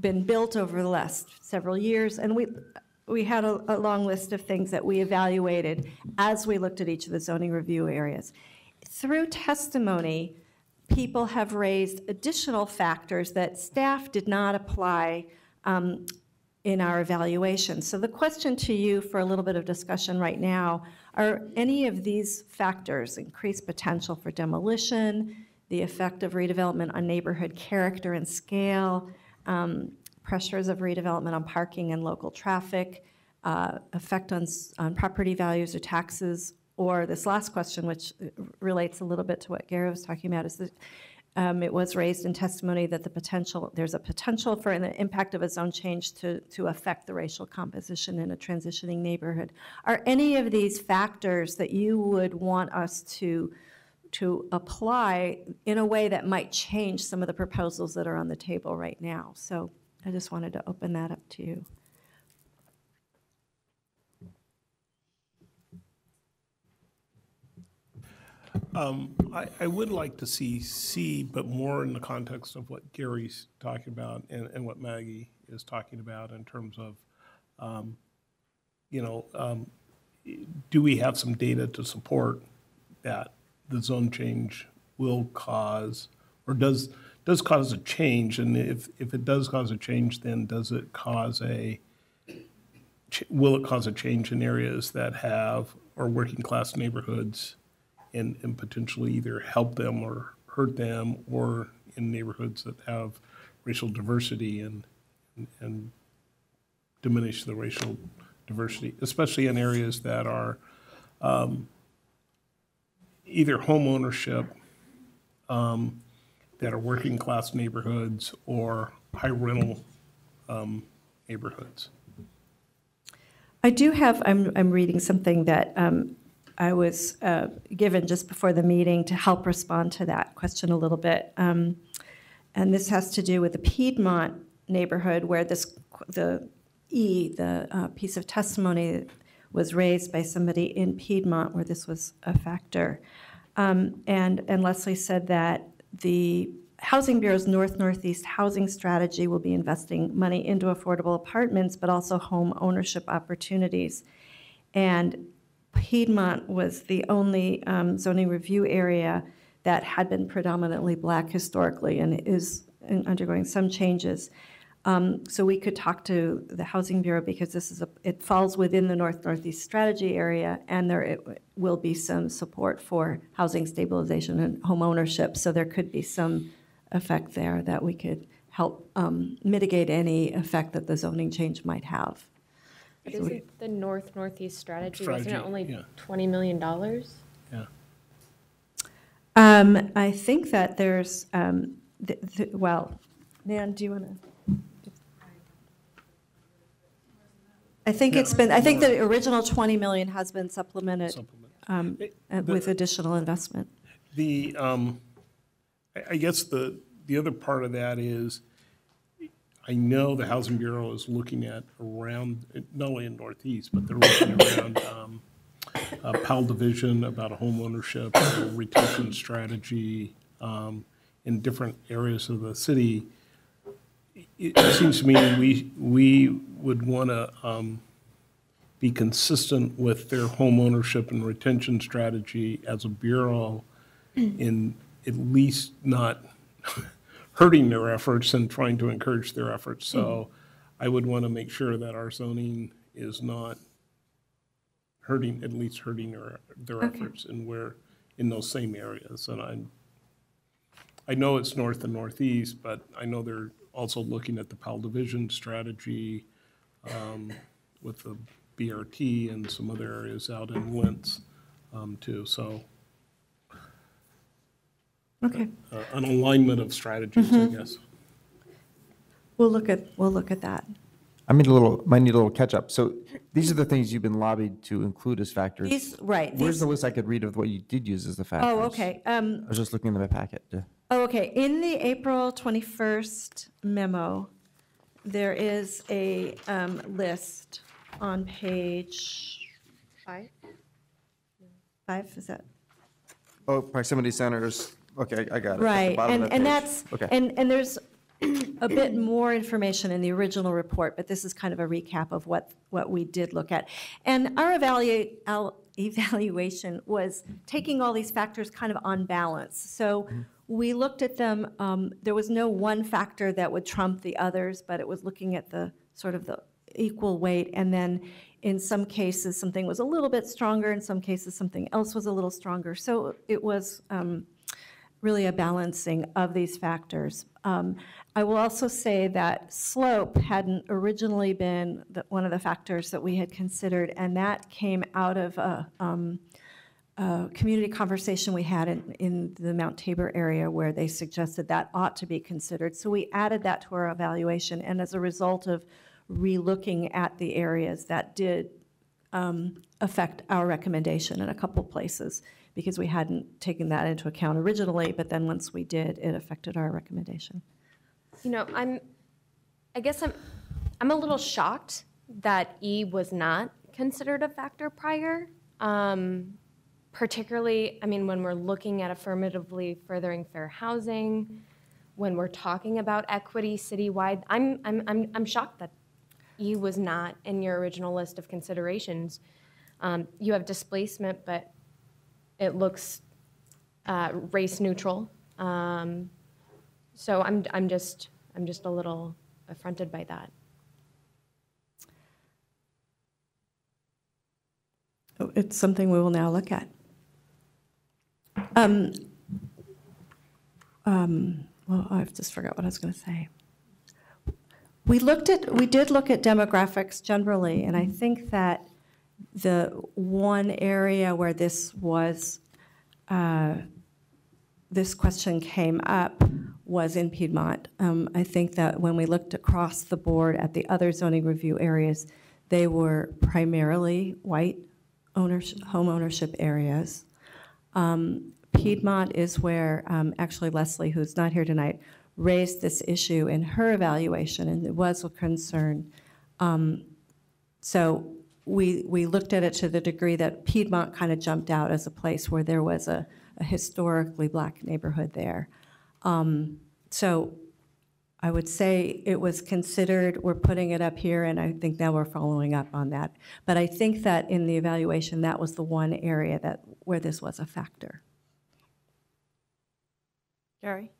been built over the last several years. And we, we had a, a long list of things that we evaluated as we looked at each of the zoning review areas. Through testimony, people have raised additional factors that staff did not apply um, in our evaluation. So the question to you for a little bit of discussion right now, are any of these factors, increased potential for demolition, the effect of redevelopment on neighborhood character and scale, um, pressures of redevelopment on parking and local traffic, uh, effect on, on property values or taxes, or this last question, which uh, relates a little bit to what Gary was talking about, is that um, It was raised in testimony that the potential, there's a potential for an impact of a zone change to, to affect the racial composition in a transitioning neighborhood. Are any of these factors that you would want us to, to apply in a way that might change some of the proposals that are on the table right now? So I just wanted to open that up to you. Um, I, I would like to see C, but more in the context of what Gary's talking about and, and what Maggie is talking about in terms of, um, you know, um, do we have some data to support that the zone change will cause or does, does cause a change, and if, if it does cause a change, then does it cause a, will it cause a change in areas that have, or working-class neighborhoods, and, and potentially either help them or hurt them, or in neighborhoods that have racial diversity and, and diminish the racial diversity, especially in areas that are um, either home ownership, um, that are working-class neighborhoods, or high rental um, neighborhoods. I do have, I'm, I'm reading something that um, I was uh, given just before the meeting to help respond to that question a little bit. Um, And this has to do with the Piedmont neighborhood where this, the E, the uh, piece of testimony was raised by somebody in Piedmont where this was a factor. Um, And, and Leslie said that the Housing Bureau's North-Northeast Housing Strategy will be investing money into affordable apartments, but also home ownership opportunities. And Piedmont was the only um, zoning review area that had been predominantly black historically and is undergoing some changes. Um, So we could talk to the Housing Bureau because this is, a it falls within the North-Northeast Strategy area, and there it will be some support for housing stabilization and home ownership. So there could be some effect there that we could help um, mitigate any effect that the zoning change might have. But isn't the north northeast strategy, wasn't it only yeah. $20 million? Yeah. Um, I think that there's, um, th- th- well, Nan, do you want to? I think it's been, I think the original 20 million has been supplemented um, uh, with additional investment. The, um, I, I guess the, the other part of that is, I know the Housing Bureau is looking at around, not only in Northeast, but they're looking around, um, uh, Powell Division about a home ownership retention strategy, um, in different areas of the city. It seems to me we, we would want to, um, be consistent with their home ownership and retention strategy as a bureau in at least not hurting their efforts and trying to encourage their efforts. So I would want to make sure that our zoning is not hurting, at least hurting their, their Okay. efforts and we're in those same areas. And I'm, I know it's north and northeast, but I know they're also looking at the Powell Division strategy um, with the BRT and some other areas out in Lents um, too. So Okay, uh, an alignment of strategies, I Mhm. guess. we'll look at, we'll look at that. I need a little, might need a little catch-up. So these are the things you've been lobbied to include as factors. These- right, Where's these- the list I could read of what you did use as the factors? Oh, okay. Um, I was just looking in my packet. to- Oh, okay. In the April 21st memo, there is a um, list on page Five? five, is that? Oh, proximity centers, okay, I got it. Right, and, and that's, Okay. and, and there's <clears throat> a bit more information in the original report, but this is kind of a recap of what, what we did look at. And our evaluate, our evaluation was taking all these factors kind of on balance. So we looked at them, um, there was no one factor that would trump the others, but it was looking at the, sort of the equal weight, and then in some cases, something was a little bit stronger, in some cases, something else was a little stronger. So it was, um, really a balancing of these factors. Um, I will also say that slope hadn't originally been the- one of the factors that we had considered, and that came out of a, um, a community conversation we had in, in the Mount Tabor area where they suggested that ought to be considered. So we added that to our evaluation, and as a result of relooking at the areas that did um, affect our recommendation in a couple places because we hadn't taken that into account originally, but then once we did, it affected our recommendation. You know, I'm, I guess I'm, I'm a little shocked that E was not considered a factor prior. Um, particularly, I mean, when we're looking at affirmatively furthering fair housing, when we're talking about equity citywide, I'm, I'm, I'm, I'm shocked that E was not in your original list of considerations. Um, you have displacement, but it looks uh, race neutral. Um, So I'm, I'm just, I'm just a little affronted by that. It's something we will now look at. Um, um, Well, I've just forgot what I was going to say. We looked at, we did look at demographics generally, and I think that the one area where this was, uh, this question came up was in Piedmont. Um, I think that when we looked across the board at the other zoning review areas, they were primarily white ownership, home ownership areas. Um, Piedmont is where, um, actually Leslie, who's not here tonight, raised this issue in her evaluation, and it was a concern. Um, So we, we looked at it to the degree that Piedmont kind of jumped out as a place where there was a, a historically black neighborhood there. Um, So I would say it was considered, we're putting it up here, and I think now we're following up on that. But I think that in the evaluation, that was the one area that, where this was a factor. Gary?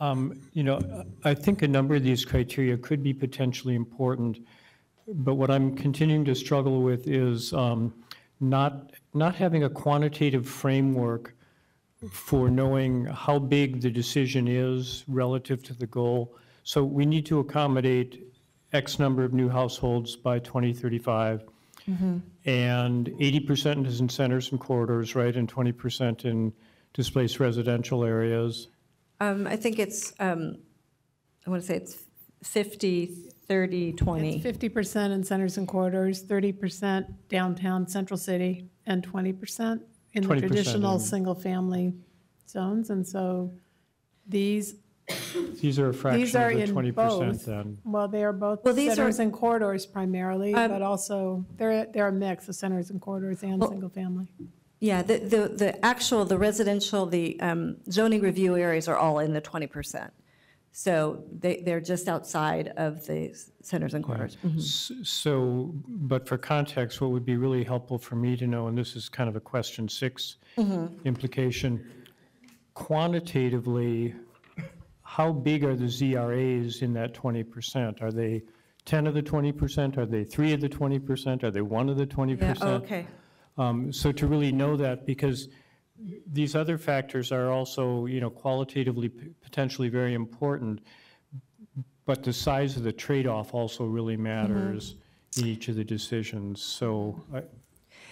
Um, You know, I think a number of these criteria could be potentially important, but what I'm continuing to struggle with is um, not, not having a quantitative framework for knowing how big the decision is relative to the goal. So we need to accommodate X number of new households by 2035, and 80% is in centers and corridors, right, and 20% in displaced residential areas. Um, I think it's, um, I want to say it's 50, 30, 20. It's 50% in centers and corridors, 30% downtown central city, and 20% in the 20% traditional in- single-family zones. And so these, These are a these fraction are of the in 20% both. then. Well, they are both Well, these are- centers and corridors primarily, Um, but also, they're, they're a mix of centers and corridors and Well- single-family. Yeah, the, the, the actual, the residential, the um, zoning review areas are all in the 20%. So they, they're just outside of the centers and corridors. Mhm. So, but for context, what would be really helpful for me to know, and this is kind of a question six Mhm. implication, quantitatively, how big are the ZRAs in that 20%? Are they 10 of the 20%? Are they three of the 20%? Are they one of the 20%? Yeah, oh, okay. Um, So to really know that, because these other factors are also, you know, qualitatively p- potentially very important, but the size of the trade-off also really matters mm-hmm. in each of the decisions. So I-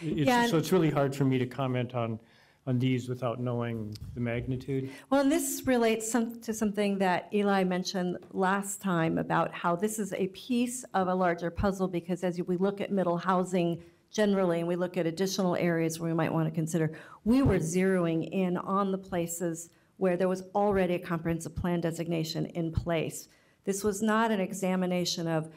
Yeah, it's, so it's really hard for me to comment on, on these without knowing the magnitude. Well, and this relates some, to something that Eli mentioned last time about how this is a piece of a larger puzzle because as we look at middle housing generally and we look at additional areas where we might want to consider, we were zeroing in on the places where there was already a comprehensive plan designation in place. This was not an examination of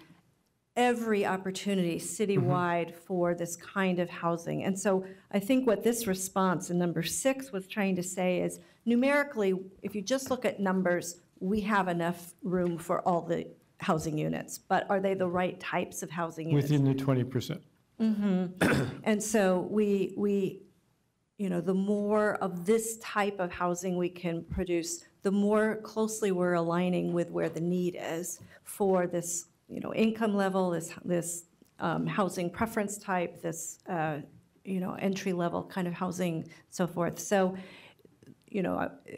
every opportunity citywide for this kind of housing. And so I think what this response in number six was trying to say is numerically, if you just look at numbers, we have enough room for all the housing units, but are they the right types of housing units? Within the 20%. Mhm. And so we, we, you know, the more of this type of housing we can produce, the more closely we're aligning with where the need is for this, you know, income level, this, this um, housing preference type, this, uh, you know, entry-level kind of housing, so forth. So, you know, uh, uh,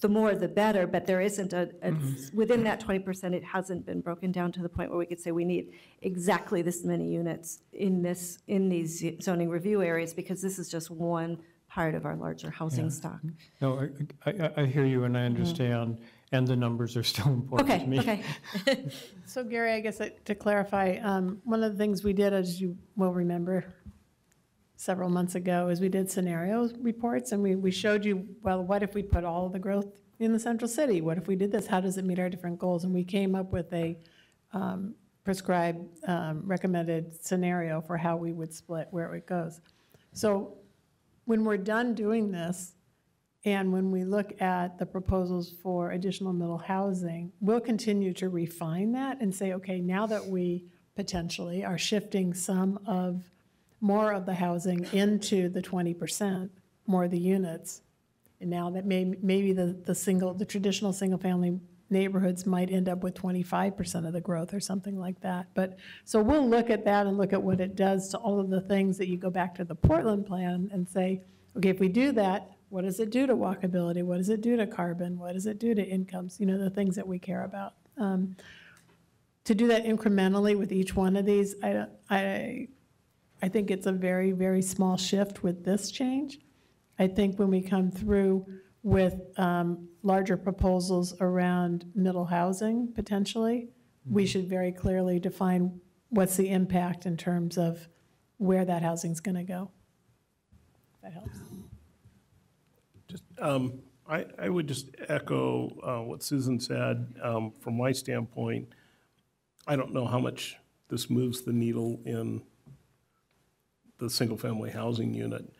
the more the better, but there isn't a, a- within that 20%, it hasn't been broken down to the point where we could say we need exactly this many units in this, in these zoning review areas, because this is just one part of our larger housing Yeah. stock. No, I- I, I, I hear you and I understand, and the numbers are still <laughs> important Okay, to me. okay. <laughs> So Gary, I guess uh, to clarify, um, one of the things we did, as you will remember, several months ago, is we did scenario reports, and we, we showed you, well, what if we put all the growth in the central city? What if we did this? How does it meet our different goals? And we came up with a um, prescribed, um, recommended scenario for how we would split, where it goes. So when we're done doing this, and when we look at the proposals for additional middle housing, we'll continue to refine that and say, okay, now that we potentially are shifting some of, more of the housing into the 20%, more of the units, And now that may, maybe the, the single, the traditional single-family neighborhoods might end up with 25% of the growth or something like that. But, so we'll look at that and look at what it does to all of the things that you go back to the Portland plan and say, okay, if we do that, what does it do to walkability? What does it do to carbon? What does it do to incomes? You know, the things that we care about. Um, To do that incrementally with each one of these, I, I, I think it's a very, very small shift with this change. I think when we come through with um, larger proposals around middle housing, potentially, we should very clearly define what's the impact in terms of where that housing's going to go. That helps. Um, I, I would just echo uh, what Susan said. Um, From my standpoint, I don't know how much this moves the needle in the single-family housing unit,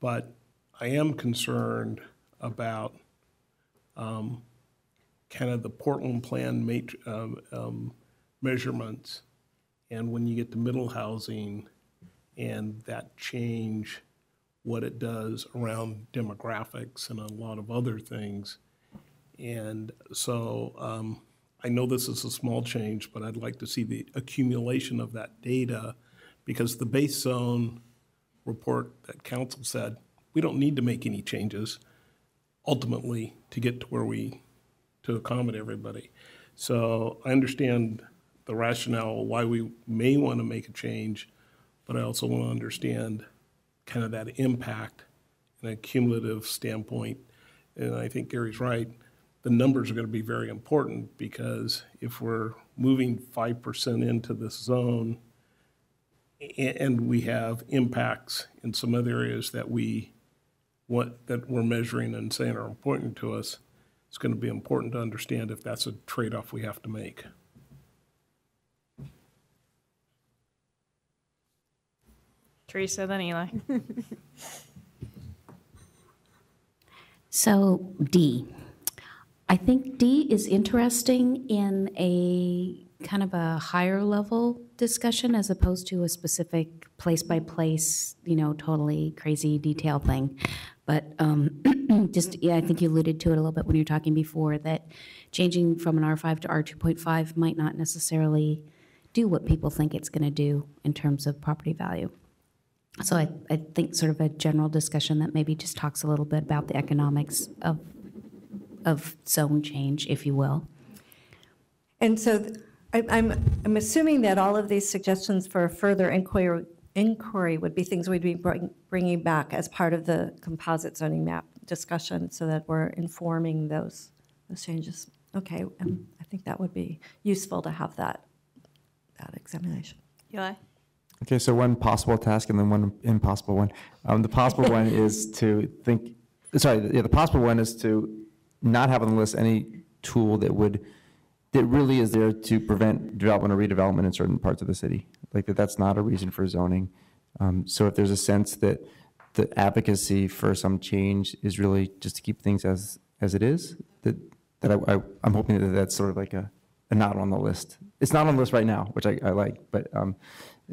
but I am concerned about um, kind of the Portland plan mat- um, um, measurements. And when you get to middle housing and that change, what it does around demographics and a lot of other things. And so um, I know this is a small change, but I'd like to see the accumulation of that data because the base zone report that council said, we don't need to make any changes ultimately to get to where we, to accommodate everybody. So I understand the rationale why we may want to make a change, but I also want to understand kind of that impact in a cumulative standpoint. And I think Gary's right. The numbers are going to be very important because if we're moving 5% into this zone and we have impacts in some other areas that we want, that we're measuring and saying are important to us, it's going to be important to understand if that's a trade-off we have to make. Teresa, then Eli. <laughs> So D, I think D is interesting in a kind of a higher level discussion as opposed to a specific place by place, you know, totally crazy detail thing. But um, <clears throat> just, yeah, I think you alluded to it a little bit when you were talking before that changing from an R5 to R2.5 might not necessarily do what people think it's going to do in terms of property value. So I, I think sort of a general discussion that maybe just talks a little bit about the economics of, of zone change, if you will. And so I- I'm, I'm assuming that all of these suggestions for further inquiry, inquiry would be things we'd be bring- bringing back as part of the composite zoning map discussion so that we're informing those, those changes. Okay, um, I think that would be useful to have that, that examination. Eli? Okay, so one possible task and then one impossible one. Um, the possible <laughs> one is to think, sorry, yeah, the possible one is to not have on the list any tool that would, that really is there to prevent development or redevelopment in certain parts of the city. Like that, that's not a reason for zoning. Um, so if there's a sense that the advocacy for some change is really just to keep things as, as it is, that, that I, I, I'm hoping that that's sort of like a, a not on the list. It's not on the list right now, which I, I like, but, um,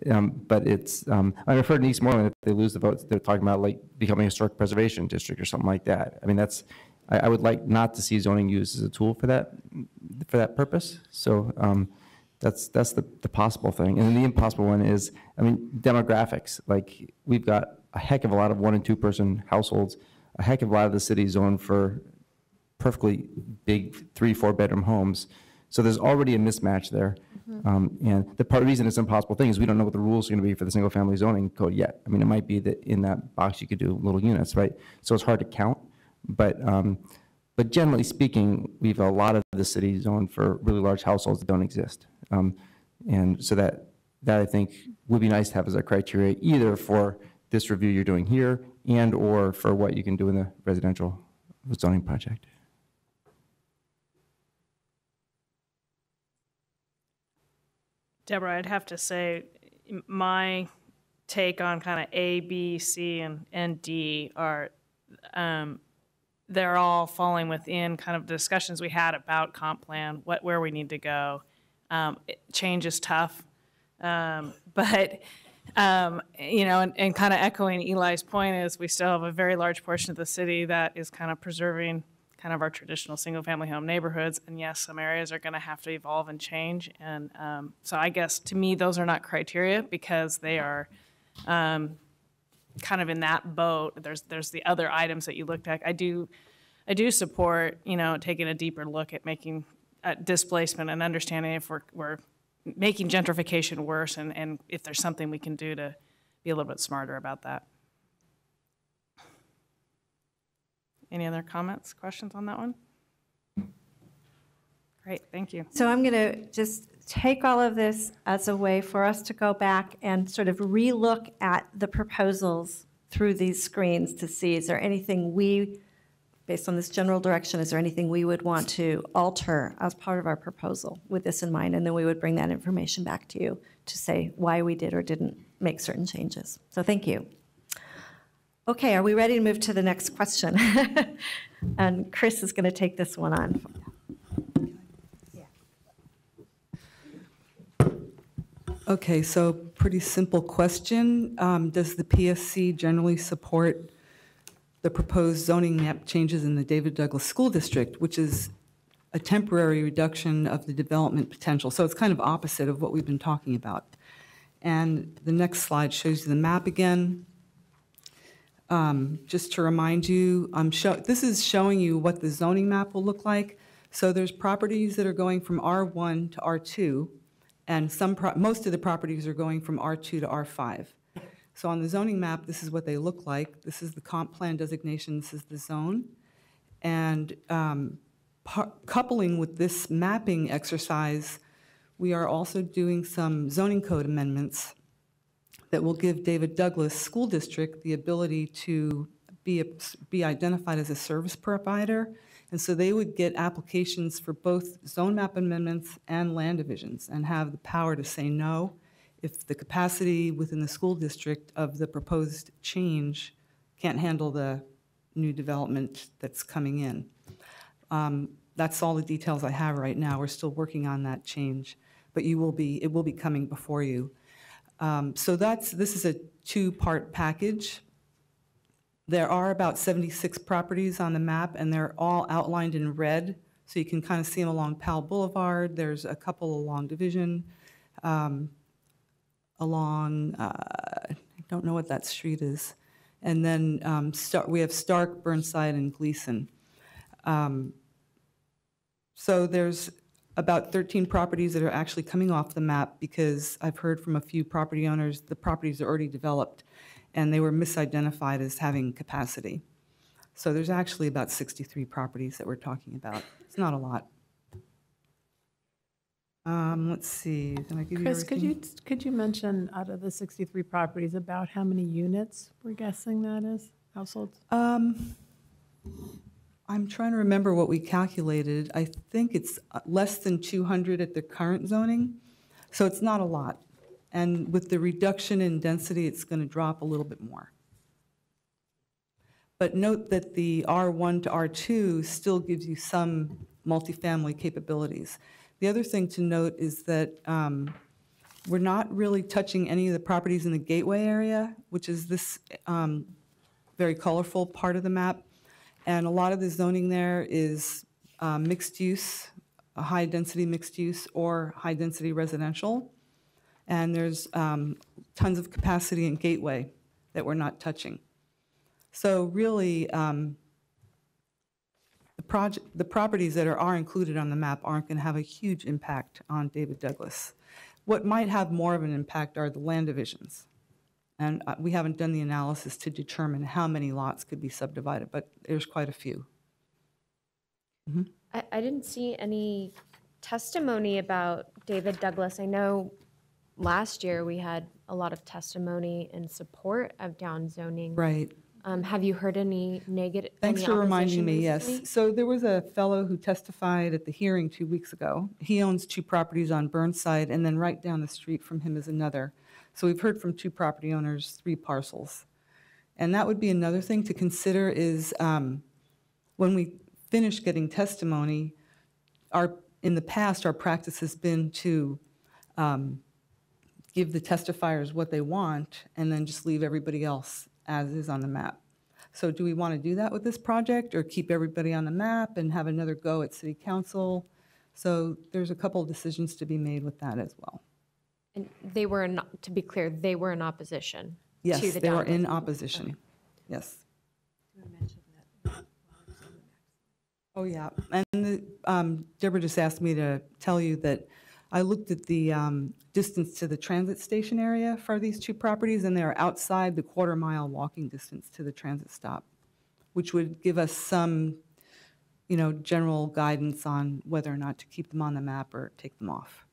um, but it's, um, I've heard in East Eastmoreland, if they lose the votes, they're talking about like becoming a historic preservation district or something like that. I mean, that's, I, I would like not to see zoning used as a tool for that, for that purpose. So, um, that's, that's the, the possible thing. And then the impossible one is, I mean, demographics, like, we've got a heck of a lot of one and two person households, a heck of a lot of the city zoned for perfectly big three, four bedroom homes. So there's already a mismatch there. Um, And the part, reason it's an impossible thing is we don't know what the rules are going to be for the single-family zoning code yet. I mean, it might be that in that box you could do little units, right? So it's hard to count, but, um, but generally speaking, we have a lot of the city zoned for really large households that don't exist. Um, And so that, that I think would be nice to have as a criteria, either for this review you're doing here and/or for what you can do in the residential zoning project. Deborah, I'd have to say, my take on kind of A, B, C, and, and D are, um, they're all falling within kind of discussions we had about comp plan, what, where we need to go. Um, it- change is tough, um, <laughs> but Um, You know, and, and kind of echoing Eli's point is we still have a very large portion of the city that is kind of preserving kind of our traditional single-family home neighborhoods. And yes, some areas are going to have to evolve and change. And um, so I guess, to me, those are not criteria because they are um, kind of in that boat. There's, there's the other items that you looked at. I do, I do support, you know, taking a deeper look at making uh, displacement and understanding if we're, we're making gentrification worse and, and if there's something we can do to be a little bit smarter about that. Any other comments, questions on that one? Great, thank you. So I'm going to just take all of this as a way for us to go back and sort of relook at the proposals through these screens to see, is there anything we, based on this general direction, is there anything we would want to alter as part of our proposal with this in mind? And then we would bring that information back to you to say why we did or didn't make certain changes. So thank you. Okay, are we ready to move to the next question? <laughs> And Chris is going to take this one on. Okay, so pretty simple question. Um, Does the PSC generally support the proposed zoning map changes in the David Douglas School District, which is a temporary reduction of the development potential? So it's kind of opposite of what we've been talking about. And the next slide shows you the map again. Um, Just to remind you, this is showing you what the zoning map will look like. So there's properties that are going from R1 to R2, and some, most of the properties are going from R2 to R5. So on the zoning map, this is what they look like. This is the comp plan designation, this is the zone. And um, coupling with this mapping exercise, we are also doing some zoning code amendments that will give David Douglas School District the ability to be, be identified as a service provider. And so they would get applications for both zone map amendments and land divisions and have the power to say no if the capacity within the school district of the proposed change can't handle the new development that's coming in. Um, That's all the details I have right now. We're still working on that change, but you will be, it will be coming before you. Um, So that's, this is a two-part package. There are about 76 properties on the map, and they're all outlined in red, so you can kind of see them along Powell Boulevard. There's a couple along Division, um, along, uh, I don't know what that street is. And then um, Star- we have Stark, Burnside, and Glisan. Um, So there's about 13 properties that are actually coming off the map because I've heard from a few property owners, the properties are already developed and they were misidentified as having capacity. So there's actually about 63 properties that we're talking about. It's not a lot. Um, Let's see, give you Chris, could you, could you mention out of the 63 properties, about how many units we're guessing that is, households? Um, I'm trying to remember what we calculated. I think it's uh, less than 200 at the current zoning, so it's not a lot. And with the reduction in density, it's going to drop a little bit more. But note that the R1 to R2 still gives you some multifamily capabilities. The other thing to note is that um, we're not really touching any of the properties in the gateway area, which is this um, very colorful part of the map. And a lot of the zoning there is uh, mixed use, a high-density mixed use or high-density residential. And there's um, tons of capacity in Gateway that we're not touching. So really, um, the project, the properties that are, are included on the map aren't going to have a huge impact on David Douglas. What might have more of an impact are the land divisions. And uh, we haven't done the analysis to determine how many lots could be subdivided, but there's quite a few. I, I didn't see any testimony about David Douglas. I know last year we had a lot of testimony in support of down zoning. Right. Um, have you heard any negative? Thanks any for reminding me, recently? yes. So there was a fellow who testified at the hearing two weeks ago. He owns two properties on Burnside, and then right down the street from him is another. So we've heard from two property owners, three parcels. And that would be another thing to consider is um, when we finish getting testimony, our, in the past, our practice has been to um, give the testifiers what they want and then just leave everybody else as is on the map. So do we want to do that with this project or keep everybody on the map and have another go at city council? So there's a couple of decisions to be made with that as well. And they were, in- to be clear, they were in opposition to Yes, the they were down in designation. opposition. Yes. Oh, yeah. And the, um, Deborah just asked me to tell you that I looked at the um, distance to the transit station area for these two properties, and they're outside the quarter mile walking distance to the transit stop, which would give us some, you know, general guidance on whether or not to keep them on the map or take them off.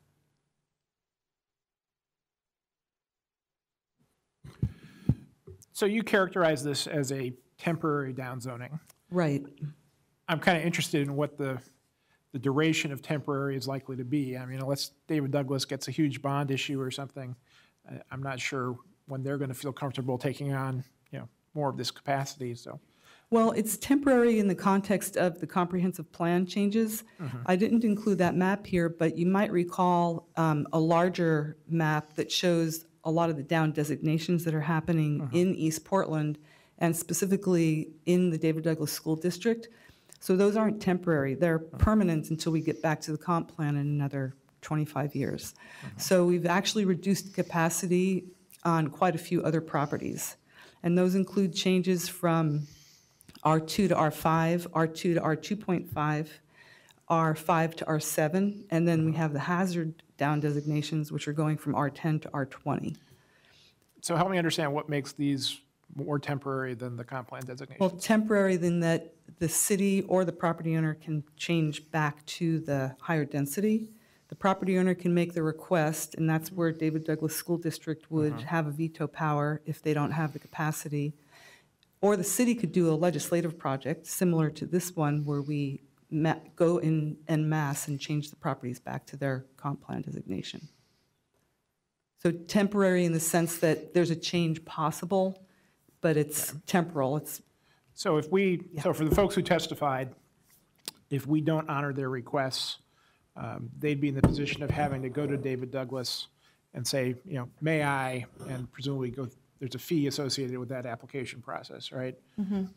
So you characterize this as a temporary downzoning. Right. I'm kind of interested in what the, the duration of temporary is likely to be. I mean, unless David Douglas gets a huge bond issue or something, I'm not sure when they're going to feel comfortable taking on, you know, more of this capacity, so. Well, it's temporary in the context of the comprehensive plan changes. Mhm. I didn't include that map here, but you might recall um, a larger map that shows a lot of the down designations that are happening in East Portland, and specifically in the David Douglas School District. So those aren't temporary, they're permanent until we get back to the comp plan in another 25 years. So we've actually reduced capacity on quite a few other properties. And those include changes from R2 to R5, R2 to R2.5, R5 to R7, and then we uh-huh. have the hazard down designations, which are going from R10 to R20. So help me understand what makes these more temporary than the comp plan designation. Well, temporary than that the city or the property owner can change back to the higher density. The property owner can make the request, and that's where David Douglas School District would Mhm. have a veto power if they don't have the capacity. Or the city could do a legislative project similar to this one where we ma- go in en masse and change the properties back to their comp plan designation. So temporary in the sense that there's a change possible, but it's temporal, it's So if we, so for the folks who testified, if we don't honor their requests, um, they'd be in the position of having to go to David Douglas and say, you know, may I, and presumably go, there's a fee associated with that application process, right? Mhm.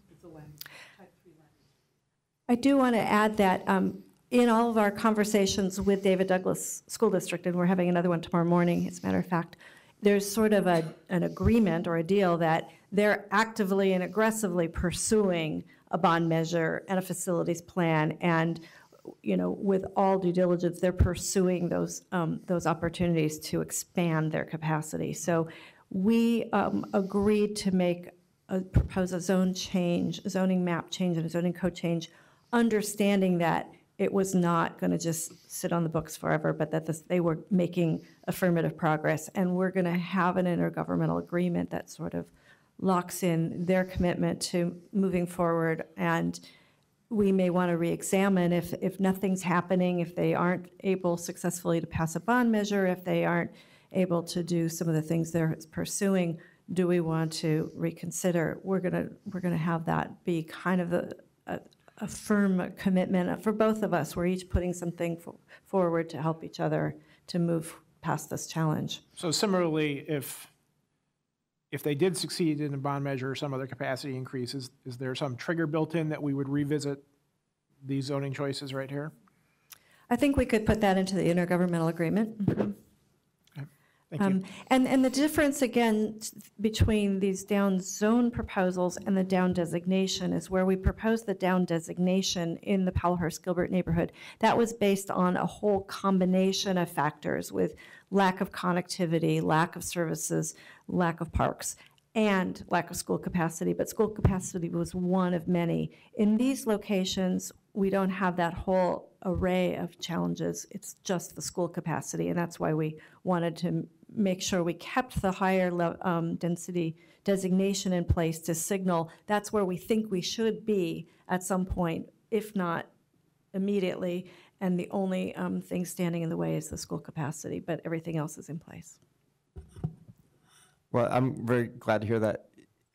I do want to add that um, in all of our conversations with David Douglas School District, and we're having another one tomorrow morning, as a matter of fact, there's sort of a, an agreement or a deal that they're actively and aggressively pursuing a bond measure and a facilities plan, and, you know, with all due diligence, they're pursuing those, um, those opportunities to expand their capacity. So we um, agreed to make, a- propose a zone change, a zoning map change and a zoning code change, understanding that it was not going to just sit on the books forever, but that this, they were making affirmative progress. And we're going to have an intergovernmental agreement that sort of locks in their commitment to moving forward. And we may want to reexamine if, if nothing's happening, if they aren't able successfully to pass a bond measure, if they aren't able to do some of the things they're pursuing, do we want to reconsider? We're going to, we're to have that be kind of a, a, a firm commitment for both of us. We're each putting something fo- forward to help each other to move past this challenge. So similarly, if, if they did succeed in a bond measure or some other capacity increases, is there some trigger built in that we would revisit these zoning choices right here? I think we could put that into the intergovernmental agreement. Thank you. Um, And, and the difference, again, between these down zone proposals and the down designation is where we proposed the down designation in the Powellhurst Gilbert neighborhood. That was based on a whole combination of factors with lack of connectivity, lack of services, lack of parks, and lack of school capacity, but school capacity was one of many. In these locations, we don't have that whole array of challenges. It's just the school capacity, and that's why we wanted to make sure we kept the higher um, density designation in place to signal that's where we think we should be at some point, if not immediately. And the only um, thing standing in the way is the school capacity, but everything else is in place. Well, I'm very glad to hear that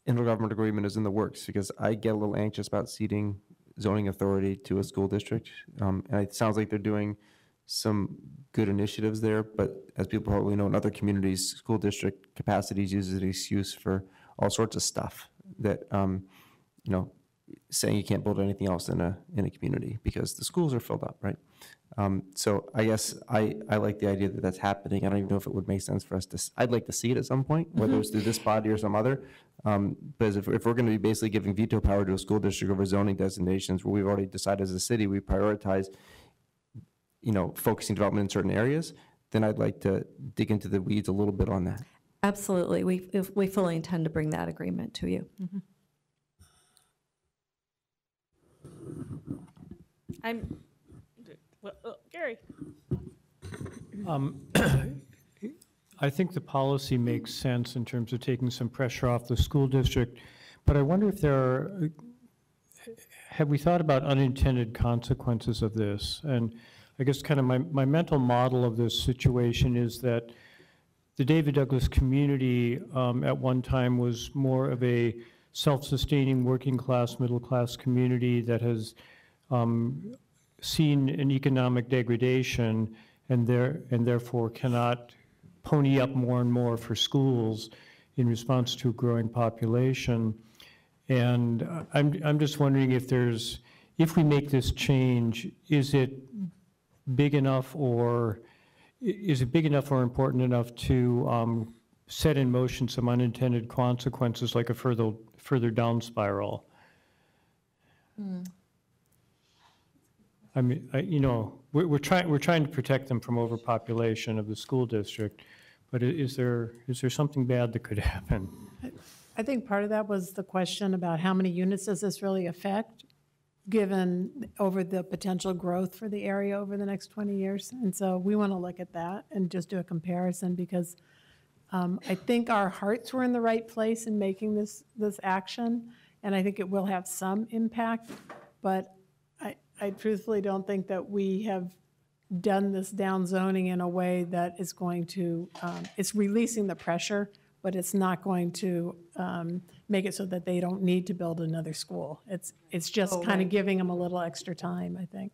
intergovernmental agreement is in the works because I get a little anxious about ceding zoning authority to a school district. Um, and it sounds like they're doing some good initiatives there, but as people probably know, in other communities, school district capacity is used as an excuse for all sorts of stuff that, um, you know, saying you can't build anything else in a, in a community because the schools are filled up, right? Um, So I guess I, I like the idea that that's happening. I don't even know if it would make sense for us to, I'd like to see it at some point, whether it's through this body or some other. Um, But if, if we're going to be basically giving veto power to a school district over zoning designations where we've already decided as a city, we prioritize, you know, focusing development in certain areas, then I'd like to dig into the weeds a little bit on that. Absolutely. We, if- we fully intend to bring that agreement to you. I'm, well, uh, Gary? Um, <coughs> I think the policy makes sense in terms of taking some pressure off the school district, but I wonder if there are, have we thought about unintended consequences of this? And I guess kind of my, my mental model of this situation is that the David Douglas community um, at one time was more of a self-sustaining, working-class, middle-class community that has um, seen an economic degradation and there, and therefore cannot pony up more and more for schools in response to a growing population. And I'm, I'm just wondering if there's, if we make this change, is it big enough or, is it big enough or important enough to um, set in motion some unintended consequences like a further, further down spiral? I mean, I, you know, we're, we're trying, we're trying to protect them from overpopulation of the school district, but is there, is there something bad that could <laughs> happen? I think part of that was the question about how many units does this really affect, given over the potential growth for the area over the next 20 years? And so we want to look at that and just do a comparison because um, I think our hearts were in the right place in making this, this action, and I think it will have some impact, but I, I truthfully don't think that we have done this down zoning in a way that is going to, um, it's releasing the pressure, but it's not going to um, make it so that they don't need to build another school. It's, it's just Oh, kind of giving them a little extra time, I think.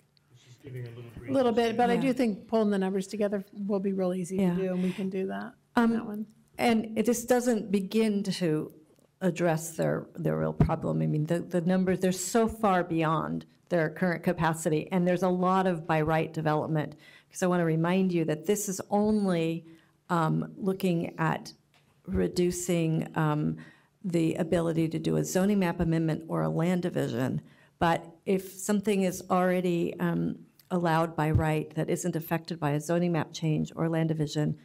A little bit, but I do think pulling the numbers together will be real easy to Yeah. do, and we can do that, on that Um, one. And it just doesn't begin to address their, their real problem. I mean, the, the numbers, they're so far beyond their current capacity, and there's a lot of by right development. Because I want to remind you that this is only um, looking at reducing um, the ability to do a zoning map amendment or a land division. But if something is already um, allowed by right that isn't affected by a zoning map change or land division,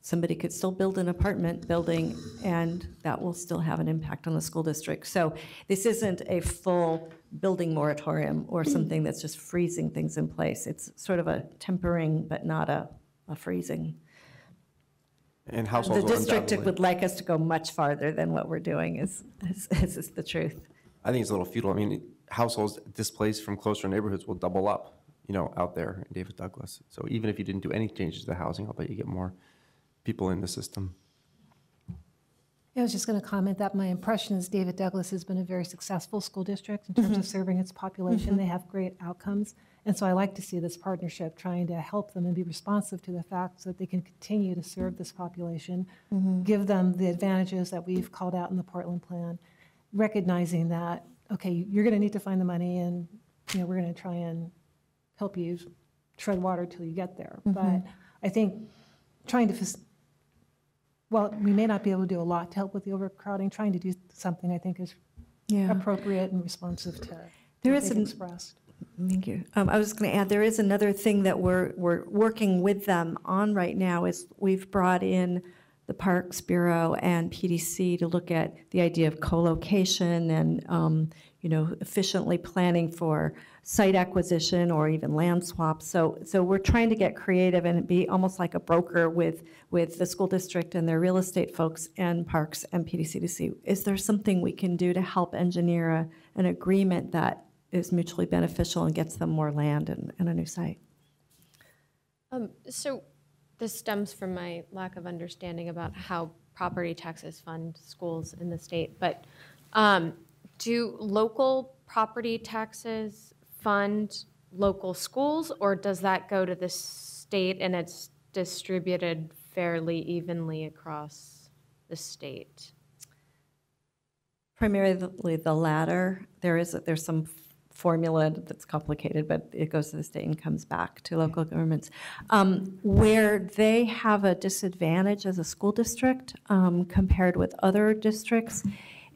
somebody could still build an apartment building, and that will still have an impact on the school district. So this isn't a full building moratorium or mm. something that's just freezing things in place. It's sort of a tempering, but not a, a freezing. And The households will district would like us to go much farther than what we're doing, is, is, is the truth. I think it's a little futile. I mean, households displaced from closer neighborhoods will double up, you know, out there in David Douglas. So even if you didn't do any changes to the housing, I'll bet you get more people in the system. I was just going to comment that my impression is David Douglas has been a very successful school district in terms of serving its population. They have great outcomes. And so I like to see this partnership trying to help them and be responsive to the fact so that they can continue to serve this population, Mhm. give them the advantages that we've called out in the Portland plan, recognizing that, okay, you're going to need to find the money and, you know, we're going to try and help you tread water till you get there. But Mhm. I think trying to well, we may not be able to do a lot to help with the overcrowding, trying to do something I think is Yeah. appropriate and responsive to There is an- expressed. Thank you. Um, I was going to add, there is another thing that we're, we're working with them on right now is we've brought in the Parks Bureau and PDC to look at the idea of co-location and, um, you know, efficiently planning for site acquisition or even land swaps. So, so we're trying to get creative and be almost like a broker with, with the school district and their real estate folks and Parks and PDCDC. is there something we can do to help engineer a, an agreement that is mutually beneficial and gets them more land and, and a new site? Um, so this stems from my lack of understanding about how property taxes fund schools in the state. But um, do local property taxes fund local schools, or does that go to the state and it's distributed fairly evenly across the state? Primarily the latter. There is, there's some formula that's complicated, but it goes to the state and comes back to local governments. Um, Where they have a disadvantage as a school district um, compared with other districts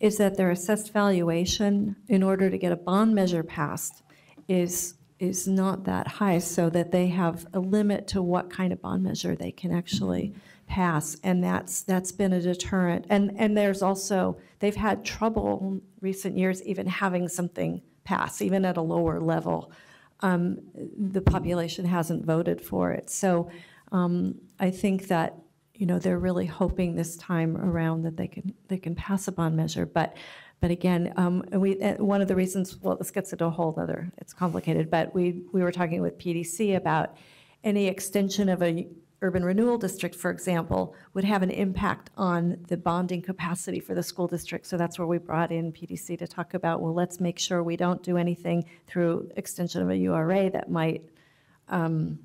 is that their assessed valuation, in order to get a bond measure passed, is, is not that high, so that they have a limit to what kind of bond measure they can actually pass, and that's, that's been a deterrent. And, and there's also, they've had trouble recent years even having something pass, even at a lower level. Um, The population hasn't voted for it. So um, I think that, you know, they're really hoping this time around that they can, they can pass a bond measure. But, but again, um, we, one of the reasons, well, this gets into a whole other, it's complicated, but we, we were talking with PDC about any extension of a urban renewal district, for example, would have an impact on the bonding capacity for the school district. So that's where we brought in PDC to talk about, well, let's make sure we don't do anything through extension of a URA that might um,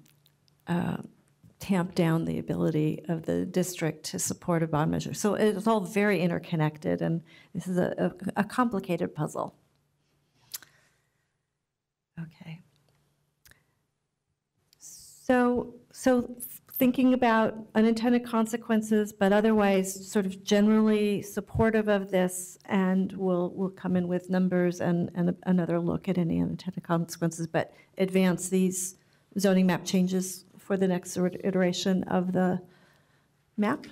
uh, tamp down the ability of the district to support a bond measure. So it's all very interconnected, and this is a, a a complicated puzzle. Okay. So, so thinking about unintended consequences, but otherwise sort of generally supportive of this, and we'll, we'll come in with numbers and, and another look at any unintended consequences, but advance these zoning map changes for the next iteration of the map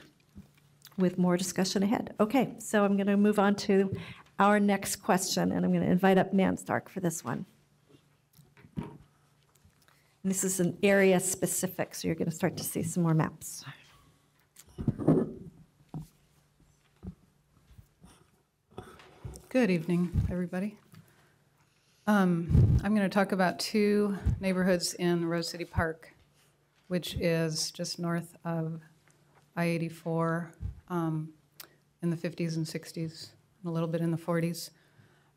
with more discussion ahead. Okay, so I'm going to move on to our next question, and I'm going to invite up Nan Stark for this one. And This is an area specific, so you're going to start to see some more maps. Good evening, everybody. Um, I'm going to talk about two neighborhoods in Rose City Park, which is just north of I-84 um, in the 50s and 60s, and a little bit in the 40s.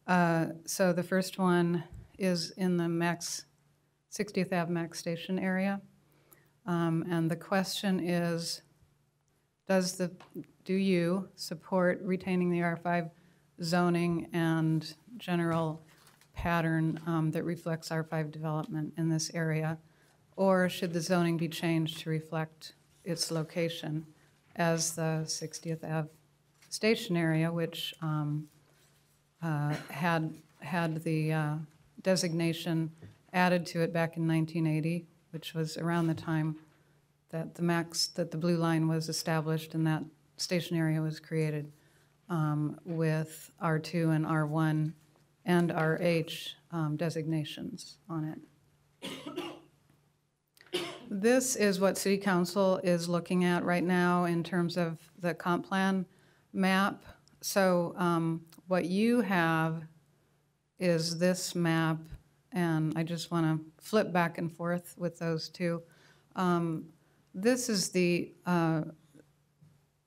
Uh, So the first one is in the Max 60th Ave Max Station area. Um, And the question is, does the, do you support retaining the R5 zoning and general pattern um, that reflects R5 development in this area? Or should the zoning be changed to reflect its location as the 60th Ave Station area, which um, uh, had, had the uh, designation added to it back in 1980, which was around the time that the max, that the blue line was established and that station area was created um, with R2 and R1 and RH um, designations on it. This is what City Council is looking at right now in terms of the comp plan map. So um, what you have is this map, and I just want to flip back and forth with those two. Um, This is the, uh,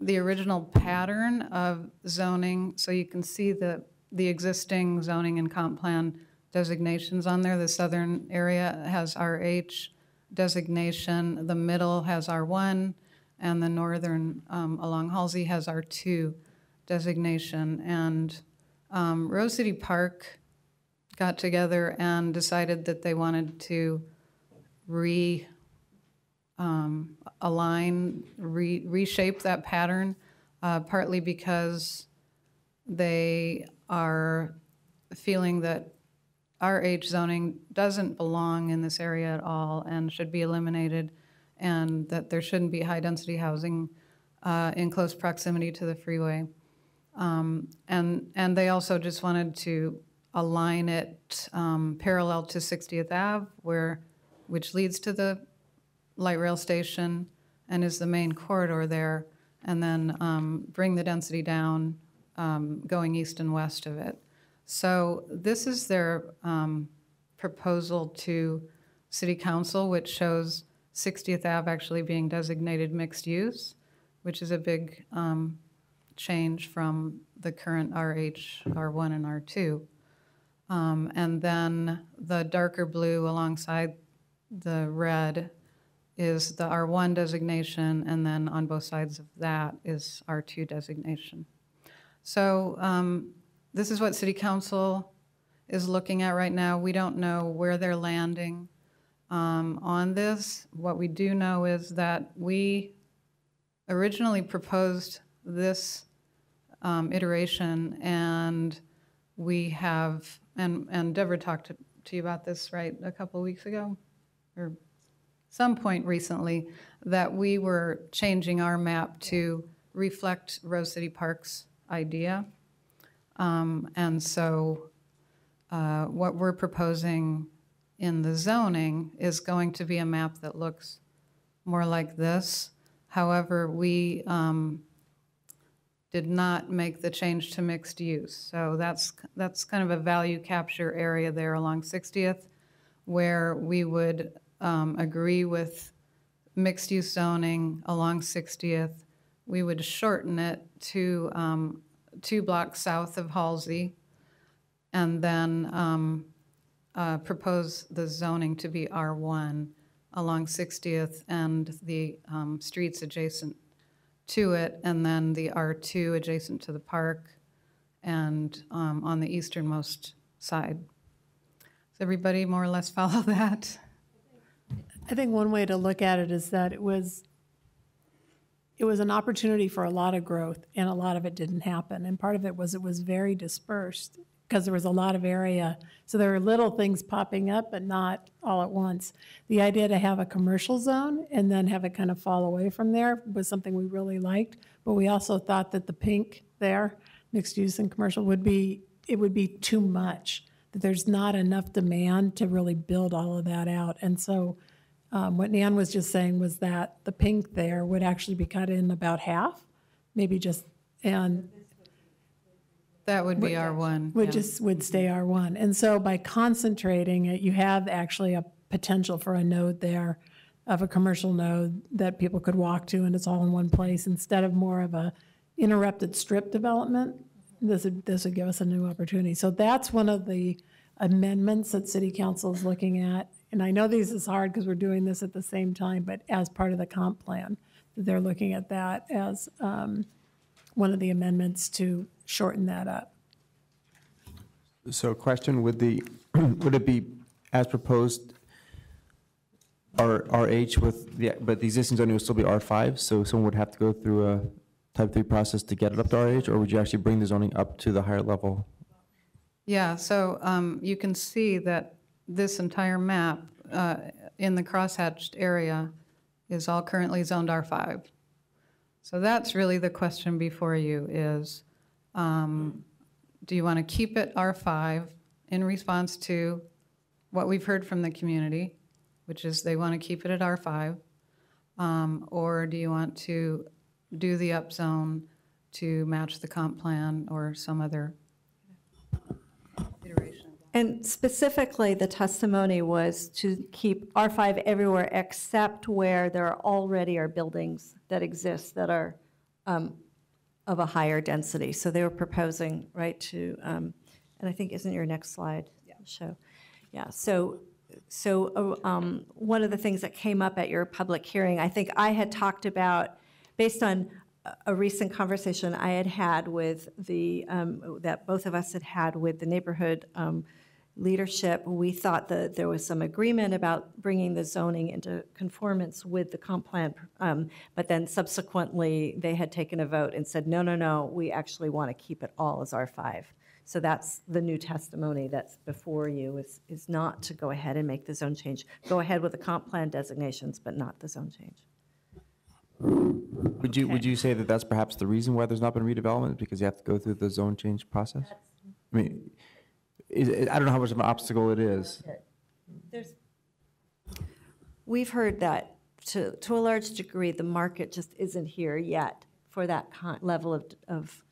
the original pattern of zoning, so you can see the, the existing zoning and comp plan designations on there. The southern area has RH designation, the middle has R1, and the northern um, along Halsey has R2 designation. And um, Rose City Park got together and decided that they wanted to re um, align, re- reshape that pattern, uh, partly because they are feeling that RH zoning doesn't belong in this area at all and should be eliminated, and that there shouldn't be high-density housing uh, in close proximity to the freeway. Um, And, and they also just wanted to align it um, parallel to 60th Ave, where, which leads to the light rail station and is the main corridor there, and then um, bring the density down um, going east and west of it. So this is their um, proposal to City Council, which shows 60th Ave actually being designated mixed use, which is a big um, change from the current RH, R1, and R2. Um, And then the darker blue alongside the red is the R1 designation, and then on both sides of that is R2 designation. So um, this is what City Council is looking at right now. We don't know where they're landing um, on this. What we do know is that we originally proposed this um, iteration, and we have, and, and Deborah talked to, to you about this, right, a couple weeks ago? Or some point recently, that we were changing our map to reflect Rose City Park's idea. Um, And so uh, what we're proposing in the zoning is going to be a map that looks more like this. However, we um, did not make the change to mixed use. So that's, that's kind of a value capture area there along 60th, where we would um, agree with mixed-use zoning along 60th. We would shorten it to um, two blocks south of Halsey, and then um, uh, propose the zoning to be R1 along 60th and the um, streets adjacent to it, and then the R2 adjacent to the park and um, on the easternmost side. Does everybody more or less <laughs> follow that? I think one way to look at it is that it was, it was an opportunity for a lot of growth, and a lot of it didn't happen. And part of it was it was very dispersed, because there was a lot of area. So there were little things popping up, but not all at once. The idea to have a commercial zone and then have it kind of fall away from there was something we really liked. But we also thought that the pink there, mixed use and commercial, would be, it would be too much. That there's not enough demand to really build all of that out. And so um, what Nan was just saying was that the pink there would actually be cut in about half, maybe just, and That would be R1. would yeah. just, would stay R1. And so by concentrating it, you have actually a potential for a node there of a commercial node that people could walk to and it's all in one place instead of more of a interrupted strip development. This would, this would give us a new opportunity. So that's one of the amendments that city council is looking at. And I know this is hard because we're doing this at the same time, but as part of the comp plan, they're looking at that as um, one of the amendments to shorten that up. So question, would the, <clears throat> would it be as proposed, R, RH with, the but the existing zoning would still be R5? So someone would have to go through a type 3 process to get it up to RH? Or would you actually bring the zoning up to the higher level? Yeah, so um, you can see that this entire map uh, in the crosshatched area is all currently zoned R5. So that's really the question before you is, um, do you want to keep it R5 in response to what we've heard from the community, which is they want to keep it at R5? Um, Or do you want to do the upzone to match the comp plan or some other And specifically, the testimony was to keep R5 everywhere except where there already are buildings that exist that are um, of a higher density. So they were proposing, right, to, um, and I think, isn't your next slide? yeah. Show. Yeah, so, so uh, um, one of the things that came up at your public hearing, I think I had talked about, based on a- a recent conversation I had had with the, um, that both of us had had with the neighborhood um, leadership, we thought that there was some agreement about bringing the zoning into conformance with the comp plan. um, But then subsequently, they had taken a vote and said, no, no, no, we actually want to keep it all as R5. So that's the new testimony that's before you, is, is not to go ahead and make the zone change. Go ahead with the comp plan designations, but not the zone change. Would you, would you say that that's perhaps the reason why there's not been redevelopment, because you have to go through the zone change process? I mean, is, I don't know how much of an obstacle it is. There's, we've heard that to, to a large degree, the market just isn't here yet for that con- level of, of,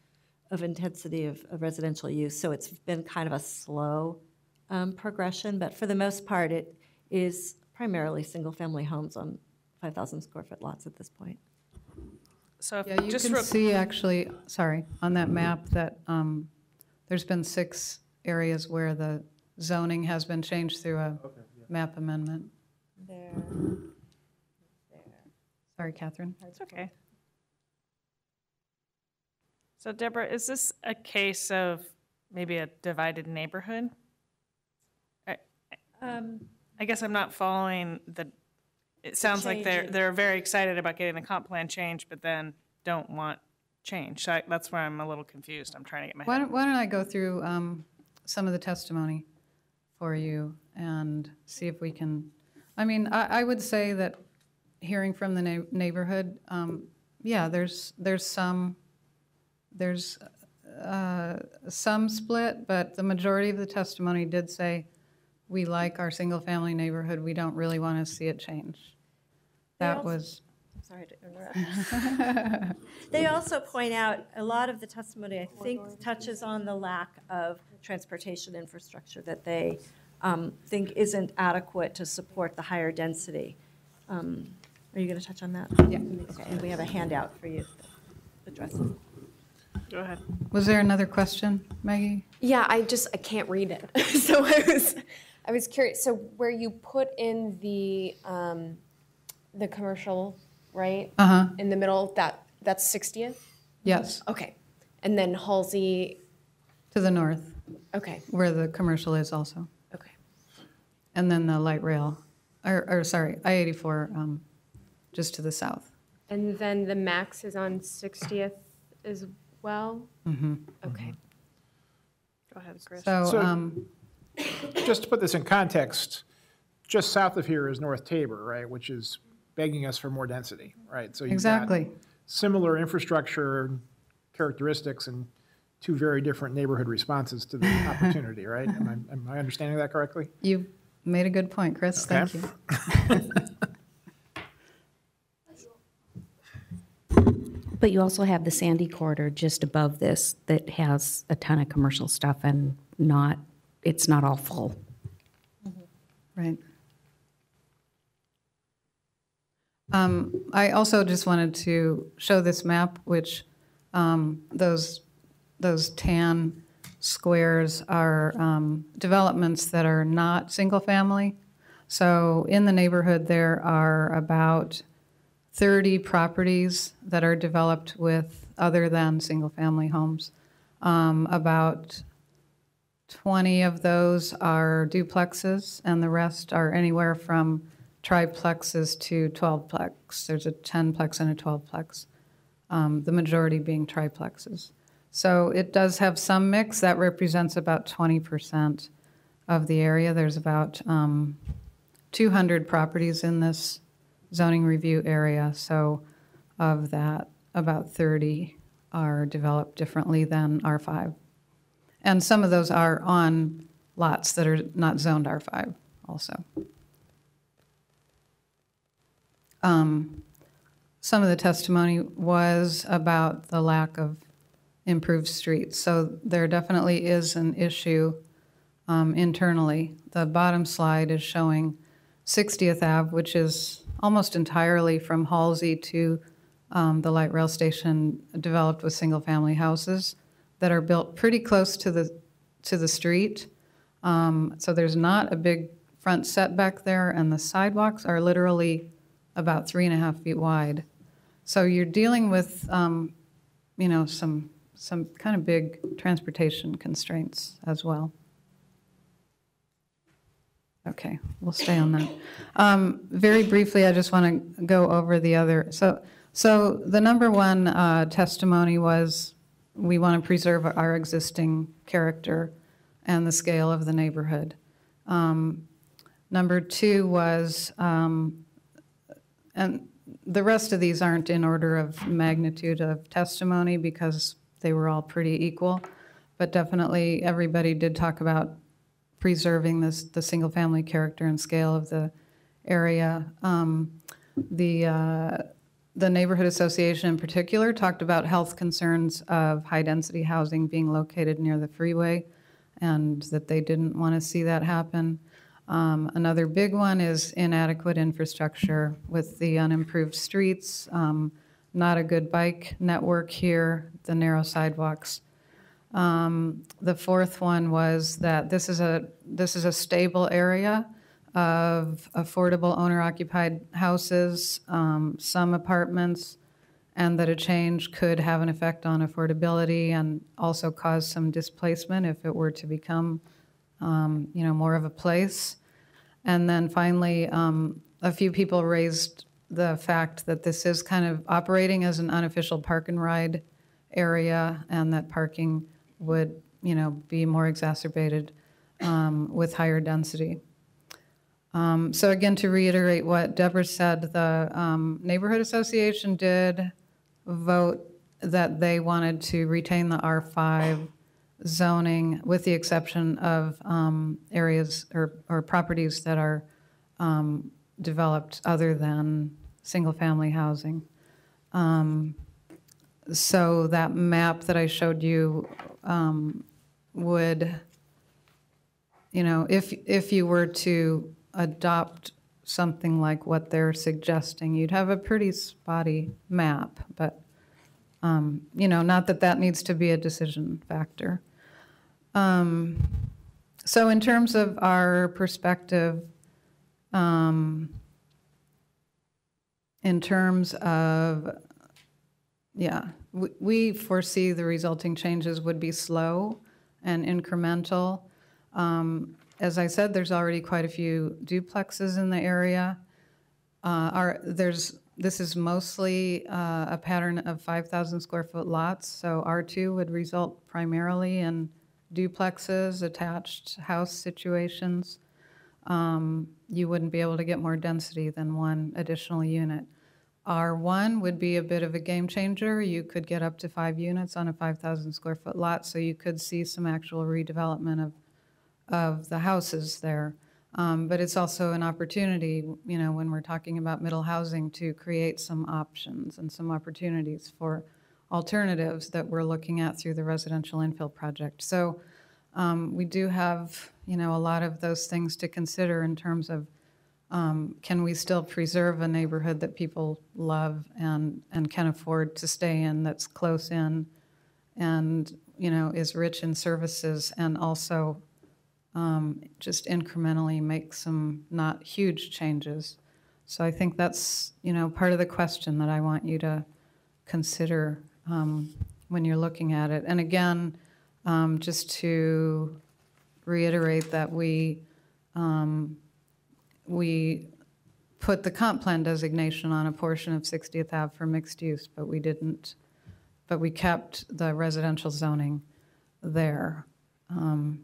of intensity of, of residential use. So it's been kind of a slow um, progression, but for the most part, it is primarily single-family homes on 5,000 square foot lots at this point. So if- Yeah, you just can real- see actually, sorry, on that map that um, there's been six areas where the zoning has been changed through a map amendment. There. Sorry, Catherine. That's okay. So Deborah, is this a case of maybe a divided neighborhood? I- Um, I guess I'm not following the, it sounds like they're, change they're very excited about getting the comp plan changed, but then don't want change. So I- that's where I'm a little confused. I'm trying to get my Why head. don't, why don't I go through um, some of the testimony for you and see if we can, I mean, I, I would say that hearing from the neigh- neighborhood, um, yeah, there's, there's some, there's uh, some split, but the majority of the testimony did say, we like our single-family neighborhood, we don't really want to see it change. That was, Sorry to interrupt. <laughs> They also point out, a lot of the testimony, I think, touches on the lack of transportation infrastructure that they um, think isn't adequate to support the higher density. Um, Are you going to touch on that? Yeah. Okay, And we have a handout for you that addresses. Go ahead. was there another question, Maggie? Yeah, I just, I can't read it. <laughs> So I was, I was curious, so where you put in the, um, the commercial, right? Uh-huh. In the middle, that, that's 60th? Yes, Okay. And then Halsey, to the north, okay, where the commercial is also. okay. And then the light rail, or, or sorry, I-84, um, just to the south. And then the max is on 60th as well? Mhm. Okay. Go ahead, Chris. So, So- um, Just to put this in context, just south of here is North Tabor, right, which is begging us for more density, right? So you've got Exactly. Similar infrastructure characteristics and two very different neighborhood responses to the <laughs> opportunity, right? Am I, am I understanding that correctly? you made a good point, Chris, thank you. <laughs> But you also have the Sandy corridor just above this that has a ton of commercial stuff and not, it's not all full. Right. Um, I also just wanted to show this map, which um, those, those tan squares are um, developments that are not single-family. So in the neighborhood, there are about 30 properties that are developed with other than single-family homes. Um, About 20 of those are duplexes, and the rest are anywhere from triplexes to 12plex. There's a 10plex and a 12plex, um, the majority being triplexes. So it does have some mix. That represents about 20% of the area. There's about um, 200 properties in this zoning review area. So of that, about 30 are developed differently than R5. And some of those are on lots that are not zoned R5 also. Um, Some of the testimony was about the lack of improved streets. So there definitely is an issue um, internally. The bottom slide is showing 60th Ave, which is almost entirely from Halsey to um, the light rail station, developed with single-family houses that are built pretty close to the, to the street. Um, So there's not a big front setback there, and the sidewalks are literally about three and a half feet wide. So you're dealing with, um, you know, some, some kind of big transportation constraints as well. Okay, we'll stay on that. Um, Very briefly, I just want to go over the other, so, so the number one uh, testimony was, we want to preserve our existing character and the scale of the neighborhood. Um, Number two was, um, and the rest of these aren't in order of magnitude of testimony because they were all pretty equal, but definitely everybody did talk about preserving this, the single-family character and scale of the area. Um, The, uh, the neighborhood association in particular talked about health concerns of high-density housing being located near the freeway, and that they didn't want to see that happen. Um, Another big one is inadequate infrastructure with the unimproved streets, um, not a good bike network here, the narrow sidewalks. Um, The fourth one was that this is a, this is a stable area of affordable owner-occupied houses, um, some apartments, and that a change could have an effect on affordability and also cause some displacement if it were to become, um, you know, more of a place. And then finally, um, a few people raised the fact that this is kind of operating as an unofficial park and ride area and that parking would, you know, be more exacerbated um, with higher density. Um, So again, to reiterate what Deborah said, the um, Neighborhood Association did vote that they wanted to retain the R5 zoning with the exception of um, areas or, or properties that are um, developed other than single-family housing. Um, So that map that I showed you um, would, you know, if, if you were to adopt something like what they're suggesting, you'd have a pretty spotty map, but, um, you know, not that that needs to be a decision factor. Um, So in terms of our perspective, um, in terms of, yeah, we- we foresee the resulting changes would be slow and incremental. Um, As I said, there's already quite a few duplexes in the area. Uh, Our, there's, this is mostly uh, a pattern of 5,000 square foot lots, so R2 would result primarily in duplexes, attached house situations. Um, You wouldn't be able to get more density than one additional unit. R1 would be a bit of a game changer. You could get up to five units on a 5,000 square foot lot, so you could see some actual redevelopment of, of the houses there. Um, But it's also an opportunity, you know, when we're talking about middle housing, to create some options and some opportunities for alternatives that we're looking at through the residential infill project. So um, we do have, you know, a lot of those things to consider in terms of um, can we still preserve a neighborhood that people love and, and can afford to stay in, that's close in, and, you know, is rich in services, and also um, just incrementally make some not huge changes. So I think that's, you know, part of the question that I want you to consider um, when you're looking at it. And again, um, just to reiterate that we, um, we put the comp plan designation on a portion of 60th Ave for mixed use, but we didn't, but we kept the residential zoning there. Um,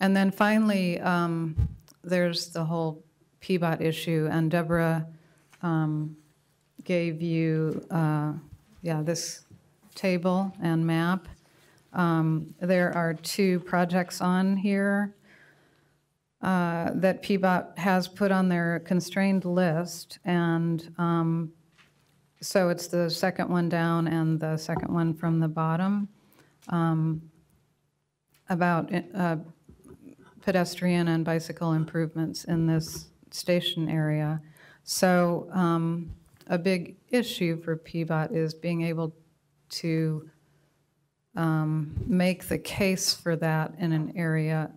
And then finally, um, there's the whole PBOT issue, and Deborah um, gave you, uh, yeah, this table and map. Um, There are two projects on here uh, that PBOT has put on their constrained list, and um, so it's the second one down and the second one from the bottom um, about uh, pedestrian and bicycle improvements in this station area. So um, a big issue for PBOT is being able to um, make the case for that in an area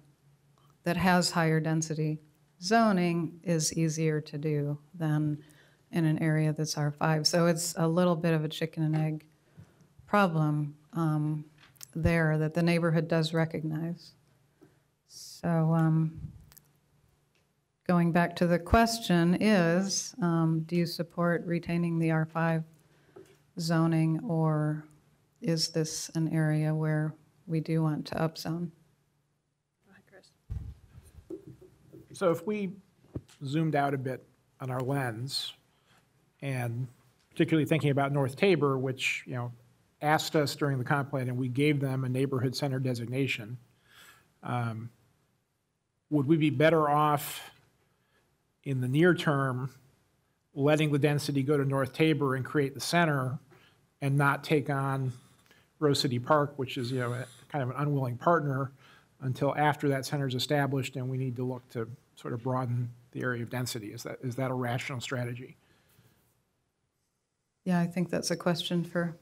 that has higher density zoning is easier to do than in an area that's R5. So it's a little bit of a chicken and egg problem um, there that the neighborhood does recognize. So um, going back to the question is, um, do you support retaining the R5 zoning, or is this an area where we do want to upzone? So if we zoomed out a bit on our lens, and particularly thinking about North Tabor, which, you know, asked us during the comp plan, and we gave them a neighborhood center designation, um, would we be better off in the near term letting the density go to North Tabor and create the center and not take on Rose City Park, which is, you know, a- kind of an unwilling partner until after that center is established and we need to look to sort of broaden the area of density? Is that, is that a rational strategy? Yeah, I think that's a question for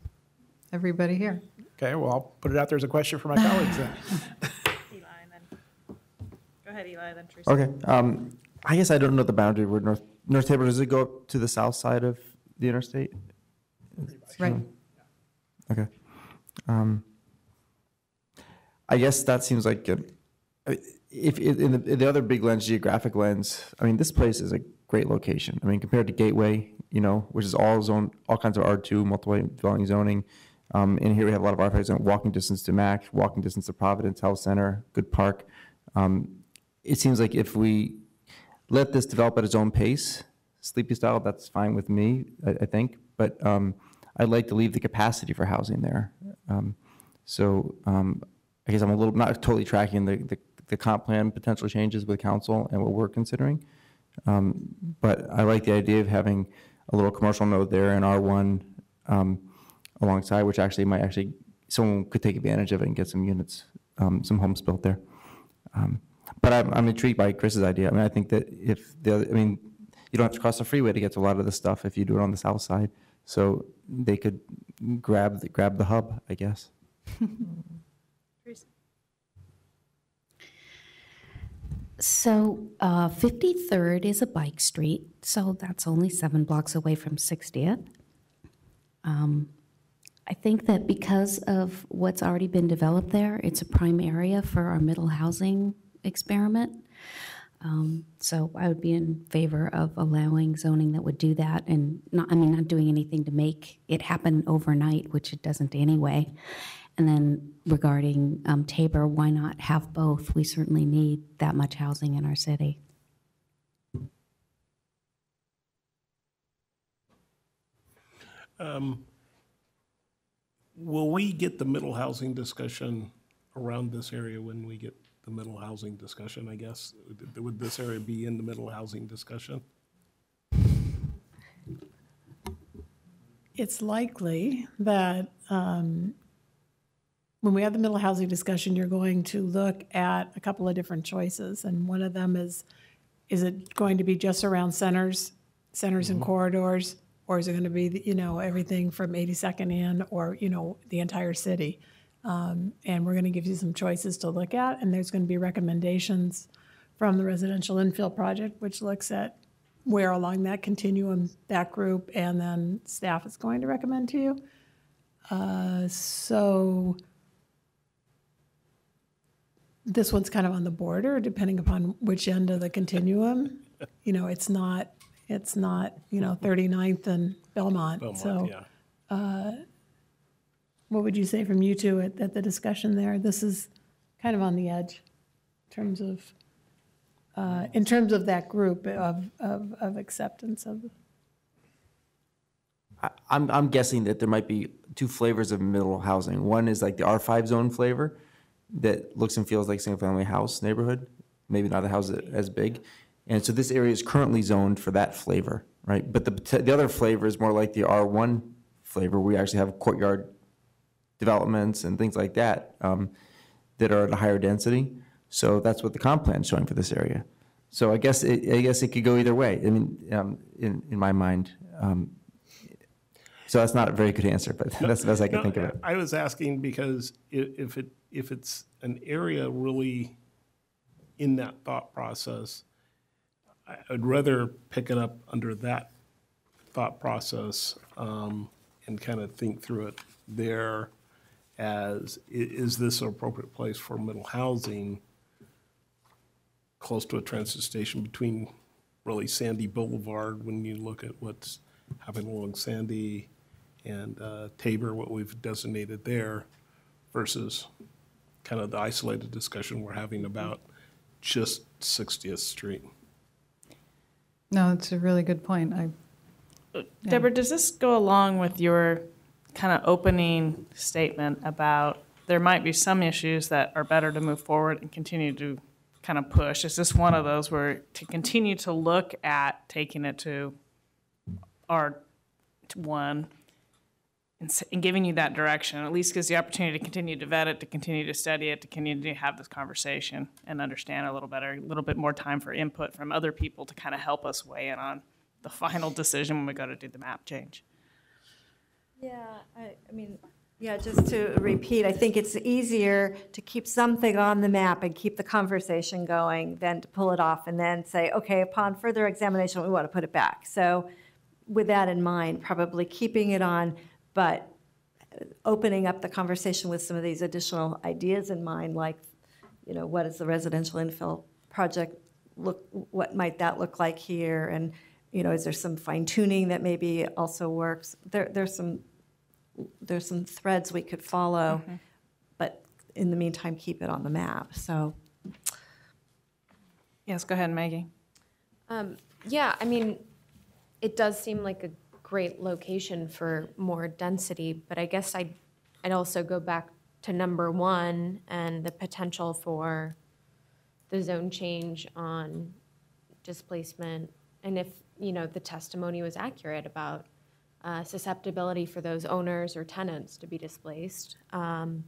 everybody here. Okay, well, I'll put it out there as a question for my colleagues then. <laughs> Eli, and then, go ahead, Eli, then Teresa. Okay. um, I guess I don't know the boundary where North, North Tabor, does it go up to the south side of the interstate? Right. Okay. Um, I guess that seems like, a- I- if, if- in the, in the other big lens, geographic lens, I mean, this place is a great location. I mean, compared to Gateway, you know, which is all zone, all kinds of R2, multiple dwelling zoning. Um, and here we have a lot of R5 zone, walking distance to Max, walking distance to Providence Health Center, good park. Um, it seems like if we let this develop at its own pace, sleepy style, that's fine with me, I, I think. But um, I'd like to leave the capacity for housing there. Um, so um, I guess I'm a little, not totally tracking the, the, the comp plan potential changes with council and what we're considering. Um, but I like the idea of having a little commercial node there in R1 um, alongside, which actually might actually, someone could take advantage of it and get some units, um, some homes built there. Um, But I'm, I'm intrigued by Chris's idea. I mean, I think that if the, I mean, you don't have to cross the freeway to get to a lot of this stuff if you do it on the south side. So they could grab, the- grab the hub, I guess. So uh, 53rd is a bike street, so that's only seven blocks away from 60th. Um, I think that because of what's already been developed there, it's a prime area for our middle housing experiment. Um, So I would be in favor of allowing zoning that would do that and not, I mean, not doing anything to make it happen overnight, which it doesn't anyway. And then regarding um, Tabor, why not have both? We certainly need that much housing in our city. Um, Will we get the middle housing discussion around this area when we get the middle housing discussion, I guess? Would- Would this area be in the middle housing discussion? It's likely that um, when we have the middle housing discussion, you're going to look at a couple of different choices. And one of them is, is it going to be just around centers, centers and corridors? Or is it going to be, you know, everything from 82nd in or, you know, the entire city? Um, And we're going to give you some choices to look at. And there's going to be recommendations from the residential infill project, which looks at where along that continuum, that group, and then staff is going to recommend to you. Uh, So this one's kind of on the border, depending upon which end of the continuum. You know, it's not, it's not, you know, 39th and Belmont. Belmont, So yeah. uh, what would you say from you two at, at the discussion there? This is kind of on the edge in terms of, uh, in terms of that group of, of, of acceptance of. I- I'm, I'm guessing that there might be two flavors of middle housing. One is like the R5 zone flavor that looks and feels like single-family house neighborhood, maybe not a house as big. And so this area is currently zoned for that flavor, right? But the, the other flavor is more like the R1 flavor. We actually have courtyard developments and things like that um, that are at a higher density. So that's what the comp plan is showing for this area. So I guess, it- I guess it could go either way, I mean, um, in, in my mind. Um, So that's not a very good answer, but <laughs> that's the best I can No, think of it. I was asking because if it, if it's an area really in that thought process, I'd rather pick it up under that thought process um, and kind of think through it there as, is this an appropriate place for middle housing close to a transit station between really Sandy Boulevard, when you look at what's happening along Sandy and uh, Tabor, what we've designated there, versus kind of the isolated discussion we're having about just 60th Street. No, it's a really good point. I, Deborah, does this go along with your kind of opening statement about there might be some issues that are better to move forward and continue to kind of push? Is this one of those where to continue to look at taking it to R one and, and giving you that direction, at least gives the opportunity to continue to vet it, to continue to study it, to continue to have this conversation and understand a little better, a little bit more time for input from other people to kind of help us weigh in on the final decision when we go to do the map change. Yeah, I, I mean, Yeah, just to repeat, I think it's easier to keep something on the map and keep the conversation going than to pull it off and then say, okay, upon further examination, we want to put it back. So with that in mind, probably keeping it on, but opening up the conversation with some of these additional ideas in mind, like, you know, what is the residential infill project look, what might that look like here? And, you know, is there some fine tuning that maybe also works? There, there's some there's some threads we could follow, Mhm. but in the meantime, keep it on the map, so. Yes, go ahead, Maggie. Um, Yeah, I mean, it does seem like a great location for more density, but I guess I'd, I'd also go back to number one and the potential for the zone change on displacement. And if, you know, the testimony was accurate about uh, susceptibility for those owners or tenants to be displaced. Um,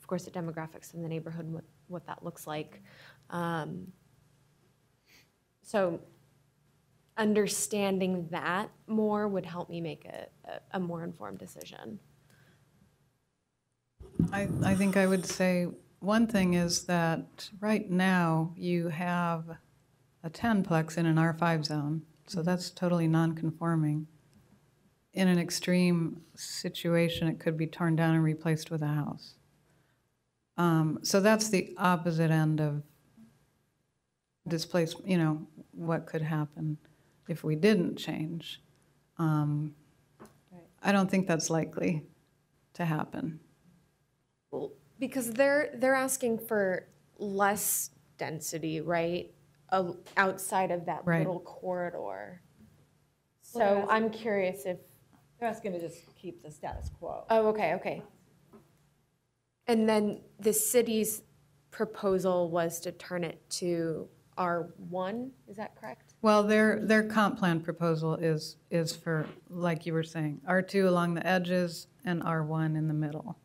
Of course, the demographics in the neighborhood, what, what that looks like. Um, So understanding that more would help me make a, a- a more informed decision. I, I think I would say, one thing is that right now, you have a 10-plex in an R5 zone, so that's totally non-conforming. In an extreme situation, it could be torn down and replaced with a house. Um, So that's the opposite end of displacement, you know, what could happen if we didn't change. Um, I don't think that's likely to happen. Well, because they're, they're asking for less density, right? Uh, Outside of that Right. little corridor. So asking- I'm curious if, They're asking to just keep the status quo. oh, okay, okay. And then the city's proposal was to turn it to R1, is that correct? Well, their, their comp plan proposal is, is for, like you were saying, R2 along the edges and R1 in the middle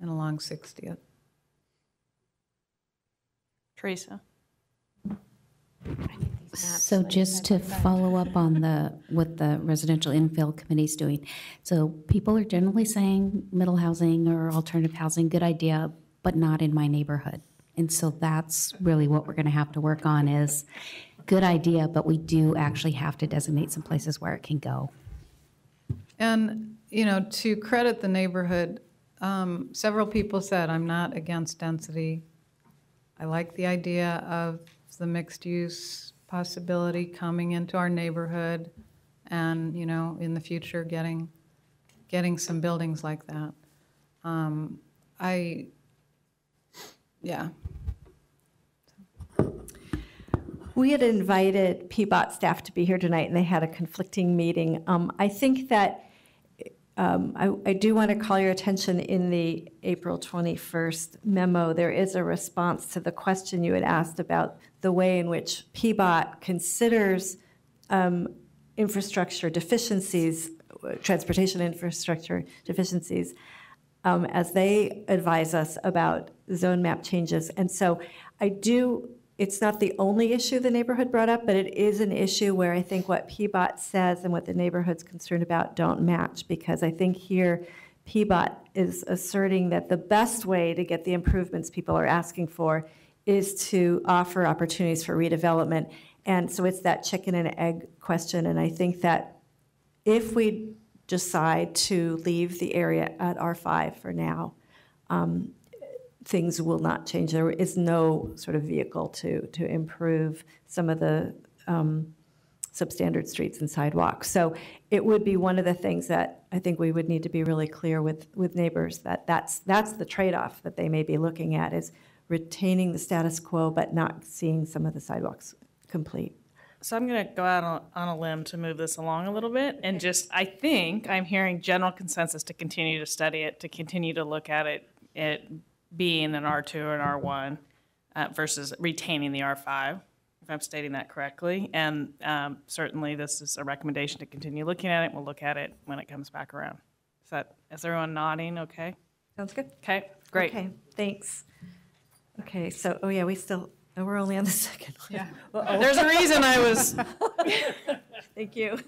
and along 60th. Teresa? So just to follow up on the, what the residential infill committee's doing. So people are generally saying middle housing or alternative housing, good idea, but not in my neighborhood. And so that's really what we're going to have to work on is, good idea, but we do actually have to designate some places where it can go. And, you know, to credit the neighborhood, um, several people said, I'm not against density. I like the idea of the mixed-use possibility coming into our neighborhood and, you know, in the future, getting, getting some buildings like that. Um, I, yeah, We had invited PBOT staff to be here tonight, and they had a conflicting meeting. Um, I think that, um, I I do want to call your attention in the April 21st memo, there is a response to the question you had asked about the way in which PBOT considers um, infrastructure deficiencies, transportation infrastructure deficiencies, um, as they advise us about zone map changes. And so I do, it's not the only issue the neighborhood brought up, but it is an issue where I think what PBOT says and what the neighborhood's concerned about don't match, because I think here PBOT is asserting that the best way to get the improvements people are asking for is to offer opportunities for redevelopment. And so it's that chicken and egg question, and I think that if we decide to leave the area at R5 for now, um, things will not change. There is no sort of vehicle to, to improve some of the um, substandard streets and sidewalks. So it would be one of the things that I think we would need to be really clear with, with neighbors, that that's, that's the trade-off that they may be looking at, is retaining the status quo, but not seeing some of the sidewalks complete. So I'm going to go out on, on a limb to move this along a little bit and just, I think I'm hearing general consensus to continue to study it, to continue to look at it, it being an R2 or an R1 uh, versus retaining the R5, if I'm stating that correctly. And um, certainly this is a recommendation to continue looking at it. We'll look at it when it comes back around. Is that, is everyone nodding okay? Sounds good. Okay, great. Okay, thanks. Okay, so, oh yeah, we still, oh, we're only on the <laughs> second one. Yeah. <laughs> There's a reason I was. <laughs> Thank you.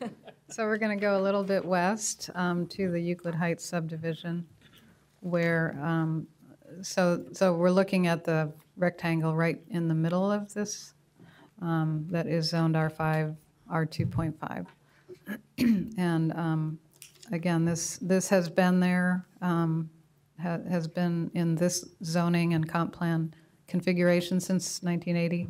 So we're going to go a little bit west um, to the Euclid Heights subdivision. where, um, so, so we're looking at the rectangle right in the middle of this um, that is zoned R5, R2.5. <clears throat> And um, again, this, this has been there, um, ha- has been in this zoning and comp plan configuration since 1980.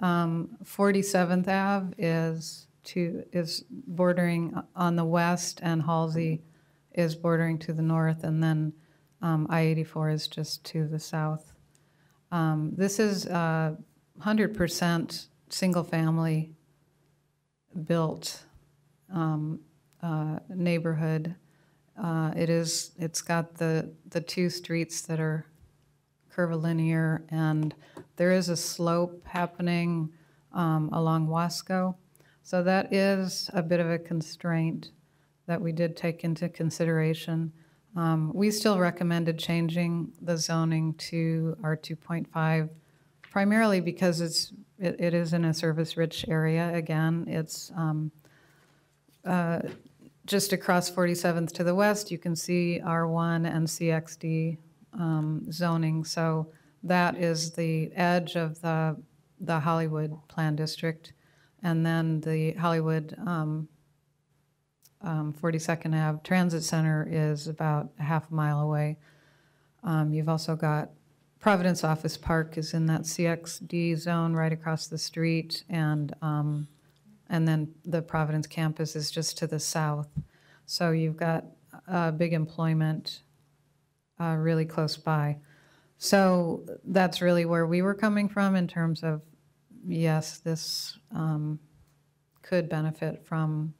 Um, 47th Ave is to, is bordering on the west, and Halsey is bordering to the north, and then um, I-84 is just to the south. Um, This is uh, 100% single-family built um, uh, neighborhood. Uh, It is, it's got the, the two streets that are curvilinear, and there is a slope happening um, along Wasco. So that is a bit of a constraint that we did take into consideration. Um, We still recommended changing the zoning to R2.5 primarily because it's, it it is in a service-rich area. Again, it's um, uh, just across 47th to the west, you can see R1 and CXD um, zoning. So that is the edge of the, the Hollywood Plan District. And then the Hollywood um, um, 42nd Ave Transit Center is about a half a mile away. Um, You've also got Providence Office Park is in that CXD zone right across the street, and, um, and then the Providence campus is just to the south. So you've got uh, big employment uh, really close by. So that's really where we were coming from in terms of, yes, this um, could benefit from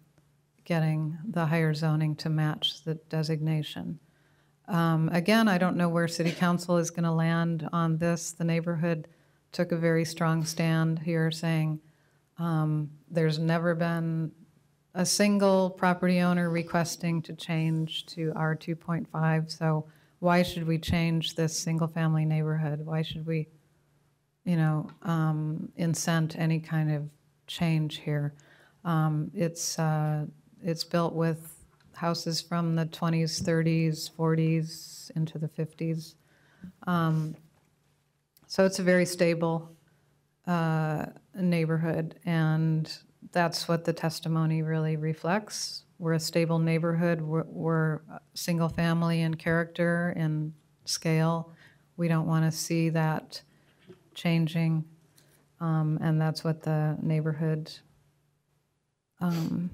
getting the higher zoning to match the designation. Um, Again, I don't know where city council is going to land on this. The neighborhood took a very strong stand here, saying um, there's never been a single property owner requesting to change to R 2.5, so why should we change this single-family neighborhood? Why should we, you know, um, incent any kind of change here? Um, It's, uh, it's built with houses from the 20s, 30s, 40s, into the 50s. Um, So it's a very stable uh, neighborhood, and that's what the testimony really reflects. We're a stable neighborhood, we're, we're single-family in character and scale. We don't want to see that changing, um, and that's what the neighborhood um,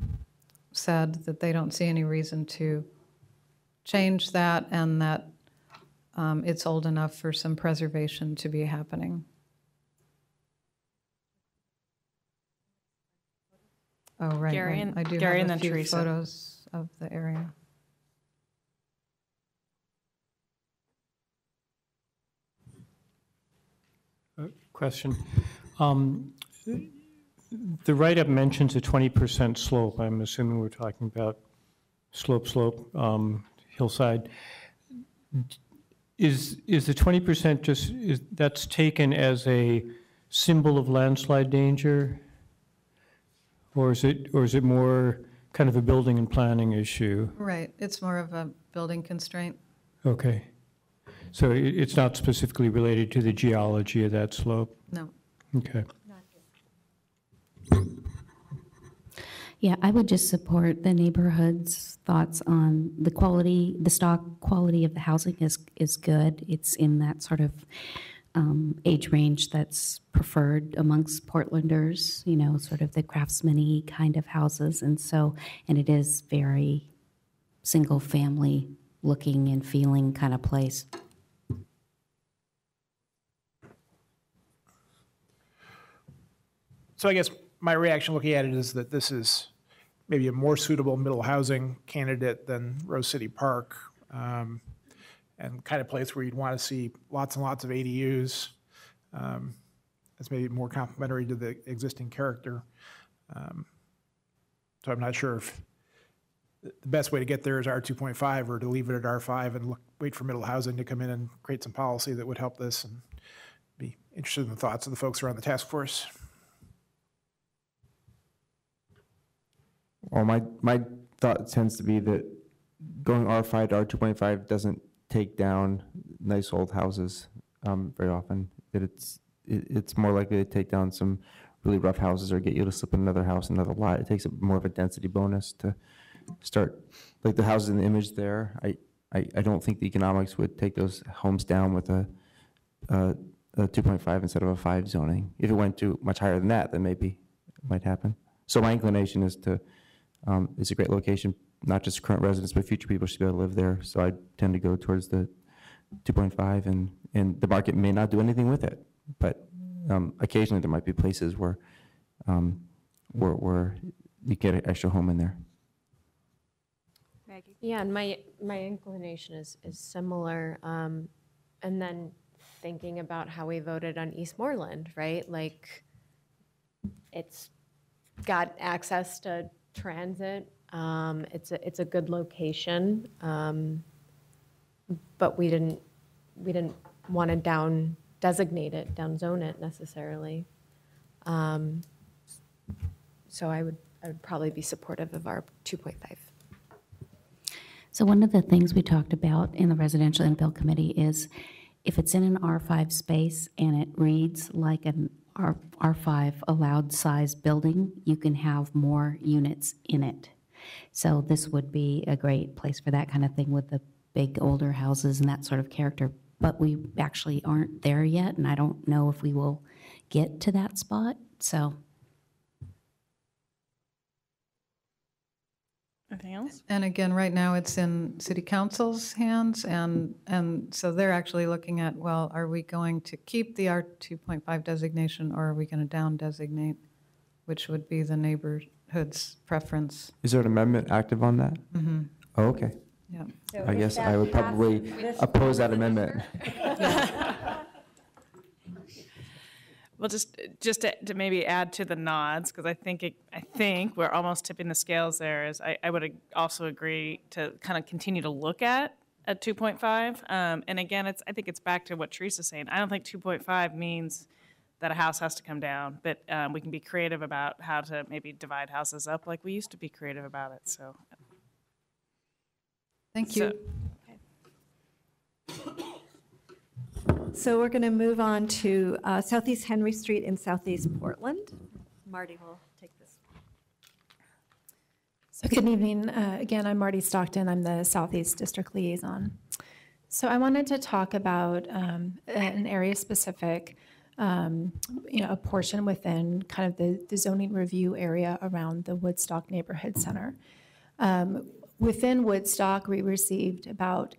said, that they don't see any reason to change that, and that um, it's old enough for some preservation to be happening. Oh, right, Gary right. and- I do Gary have a then few Teresa. photos of the area. Question. Um, The write-up mentions a 20% slope. I'm assuming we're talking about slope, slope, um, hillside. Is, is the 20% just, is, that's taken as a symbol of landslide danger? Or is it, or is it more kind of a building and planning issue? Right, it's more of a building constraint. Okay. So i it's not specifically related to the geology of that slope? No. Okay. Yeah, I would just support the neighborhood's thoughts on the quality, the stock quality of the housing is, is good. It's in that sort of um, age range that's preferred amongst Portlanders, you know, sort of the craftsman-y kind of houses. And so, and it is very single-family looking and feeling kind of place. So I guess my reaction looking at it is that this is maybe a more suitable middle housing candidate than Rose City Park. um, And kind of place where you'd want to see lots and lots of ADUs. um, That's maybe more complementary to the existing character. Um, So I'm not sure if the best way to get there is R 2.5 or to leave it at R5 and look, wait for middle housing to come in and create some policy that would help this and be interested in the thoughts of the folks around the task force. Well, my, my thought tends to be that going R5 to R2.5 doesn't take down nice old houses um, very often. That it's, it- it's more likely to take down some really rough houses or get you to slip in another house, another lot. It takes a more of a density bonus to start, like the houses in the image there. I, I, I don't think the economics would take those homes down with a, a a 2.5 instead of a 5 zoning. If it went to much higher than that, then maybe it might happen. So my inclination is to, um, it's a great location, not just current residents, but future people should be able to live there. So I tend to go towards the 2.5, and, and the market may not do anything with it. But um, occasionally, there might be places where, um, where, where you get an extra home in there. Yeah, and my, my inclination is, is similar. um, And then thinking about how we voted on Eastmoreland, right? Like, it's got access to transit. um, It's a, it's a good location. um, But we didn't, we didn't want to down designate it, down zone it necessarily. Um, So I would, I would probably be supportive of R 2.5. So one of the things we talked about in the residential infill committee is if it's in an R5 space and it reads like an R, R5 allowed size building, you can have more units in it. So this would be a great place for that kind of thing with the big older houses and that sort of character. But we actually aren't there yet, and I don't know if we will get to that spot, so. Anything else? And again, right now, it's in city council's hands, and, and so they're actually looking at, well, are we going to keep the R 2.5 designation, or are we going to down designate, which would be the neighborhood's preference? Is there an amendment active on that? Mhm. Oh, okay. Yeah. So I guess I would probably this- oppose that amendment. <laughs> <laughs> Well, just, just to, to maybe add to the nods, because I think, it- I think we're almost tipping the scales there, is I, I would ag- also agree to kind of continue to look at, at 2.5. Um, And again, it's, I think it's back to what Teresa's saying. I don't think 2.5 means that a house has to come down, but um, we can be creative about how to maybe divide houses up like we used to be creative about it, so. Thank you. So we're going to move on to uh, Southeast Henry Street in Southeast Portland. Marty will take this. So good evening. Uh, Again, I'm Marty Stockton. I'm the Southeast District Liaison. So I wanted to talk about um, an area-specific, um, you know, a portion within kind of the the zoning review area around the Woodstock Neighborhood Center. Um, Within Woodstock, we received about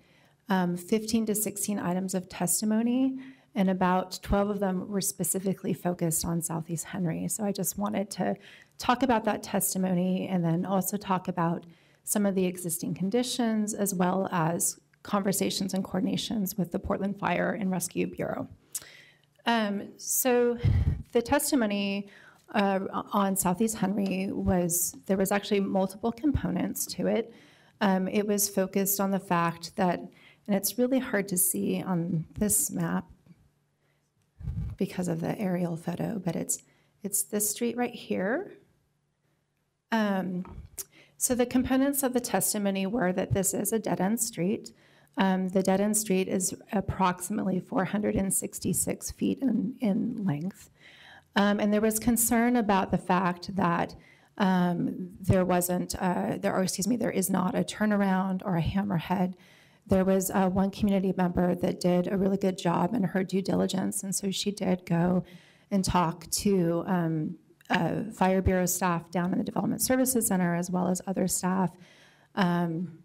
um, 15 to 16 items of testimony, and about 12 of them were specifically focused on Southeast Henry. So I just wanted to talk about that testimony and then also talk about some of the existing conditions as well as conversations and coordinations with the Portland Fire and Rescue Bureau. Um, so the testimony uh, on Southeast Henry was there was actually multiple components to it. Um, it was focused on the fact that, and it's really hard to see on this map because of the aerial photo, but it's it's this street right here. Um, so the components of the testimony were that this is a dead-end street. Um, the dead-end street is approximately 466 feet in, in length. Um, and there was concern about the fact that um, there wasn't, uh, there, or excuse me, there is not a turnaround or a hammerhead. There was uh, one community member that did a really good job in her due diligence, and so she did go and talk to um, uh, Fire Bureau staff down in the Development Services Center as well as other staff. Um,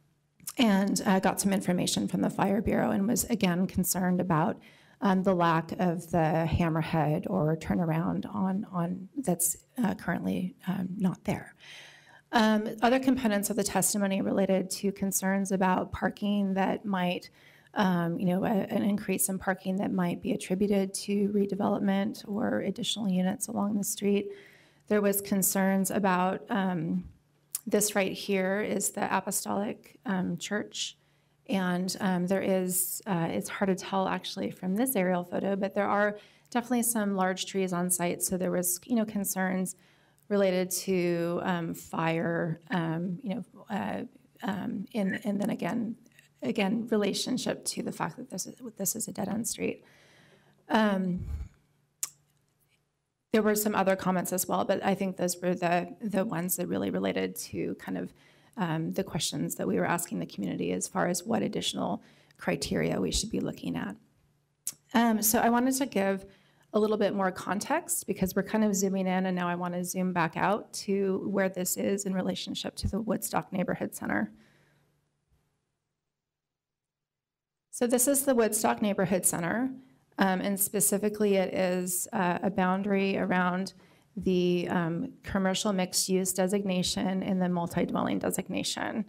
and uh, got some information from the Fire Bureau and was again concerned about um, the lack of the hammerhead or turnaround on, on that's uh, currently um, not there. Um, other components of the testimony related to concerns about parking that might, um, you know, a, an increase in parking that might be attributed to redevelopment or additional units along the street. There was concerns about um, this right here is the Apostolic um, Church. And um, there is, uh, it's hard to tell actually from this aerial photo, but there are definitely some large trees on site. So there was, you know, concerns related to um, fire, um, you know, uh, um, and, and then again, again, relationship to the fact that this is, this is a dead-end street. Um, There were some other comments as well, but I think those were the, the ones that really related to kind of um, the questions that we were asking the community as far as what additional criteria we should be looking at. Um, so I wanted to give a little bit more context because we're kind of zooming in and now I want to zoom back out to where this is in relationship to the Woodstock Neighborhood Center. So this is the Woodstock Neighborhood Center, um, and specifically it is uh, a boundary around the um, commercial mixed-use designation and the multi-dwelling designation.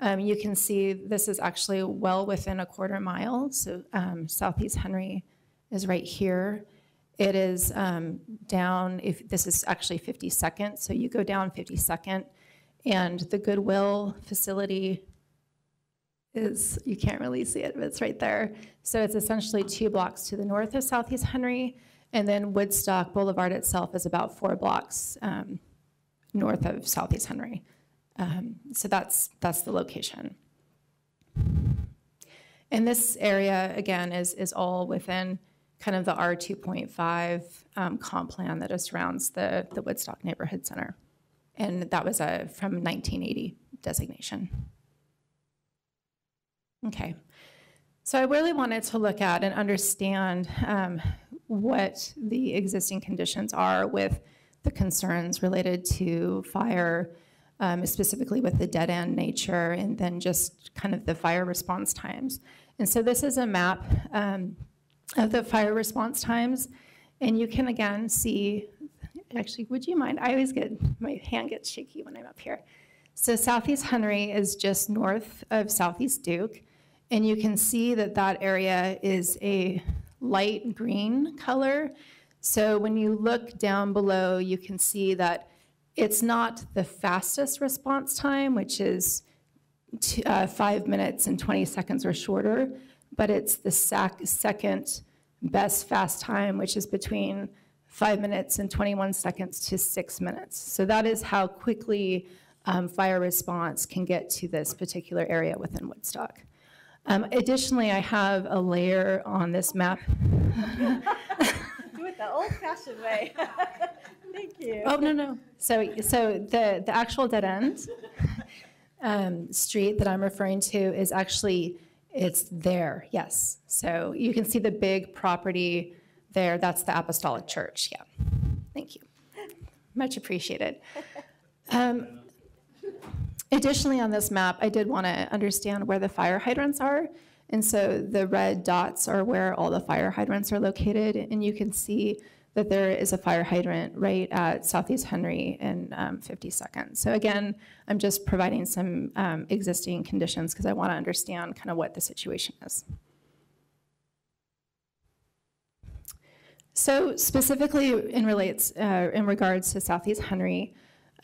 Um, you can see this is actually well within a quarter mile, so um, Southeast Henry is right here. It is um, down, if this is actually 52nd, so you go down 52nd, and the Goodwill facility is, you can't really see it, but it's right there. So it's essentially two blocks to the north of Southeast Henry, and then Woodstock Boulevard itself is about four blocks um, north of Southeast Henry. Um, so that's, that's the location. And this area, again, is, is all within kind of the R2.5 um, comp plan that surrounds the, the Woodstock Neighborhood Center. And that was a from 1980 designation. Okay. So I really wanted to look at and understand um, what the existing conditions are with the concerns related to fire, um, specifically with the dead end nature, and then just kind of the fire response times. And so this is a map um, of the fire response times, and you can again see. Actually, would you mind? I always get my hand gets shaky when I'm up here. So Southeast Henry is just north of Southeast Duke, and you can see that that area is a light green color. So when you look down below, you can see that it's not the fastest response time, which is uh, five minutes and 20 seconds or shorter, but it's the sac- second best fast time, which is between five minutes and 21 seconds to six minutes. So that is how quickly um, fire response can get to this particular area within Woodstock. Um, additionally, I have a layer on this map. <laughs> Do it the old-fashioned way. <laughs> Thank you. Oh, no, no. So, so the, the actual dead end um, street that I'm referring to is actually, it's there, yes. So you can see the big property there. That's the Apostolic Church, yeah. Thank you. Much appreciated. <laughs> Um, Additionally, on this map, I did want to understand where the fire hydrants are. And so the red dots are where all the fire hydrants are located. And you can see that there is a fire hydrant right at Southeast Henry in um, 52nd. So again, I'm just providing some um, existing conditions because I want to understand kind of what the situation is. So specifically in relates uh, in regards to Southeast Henry,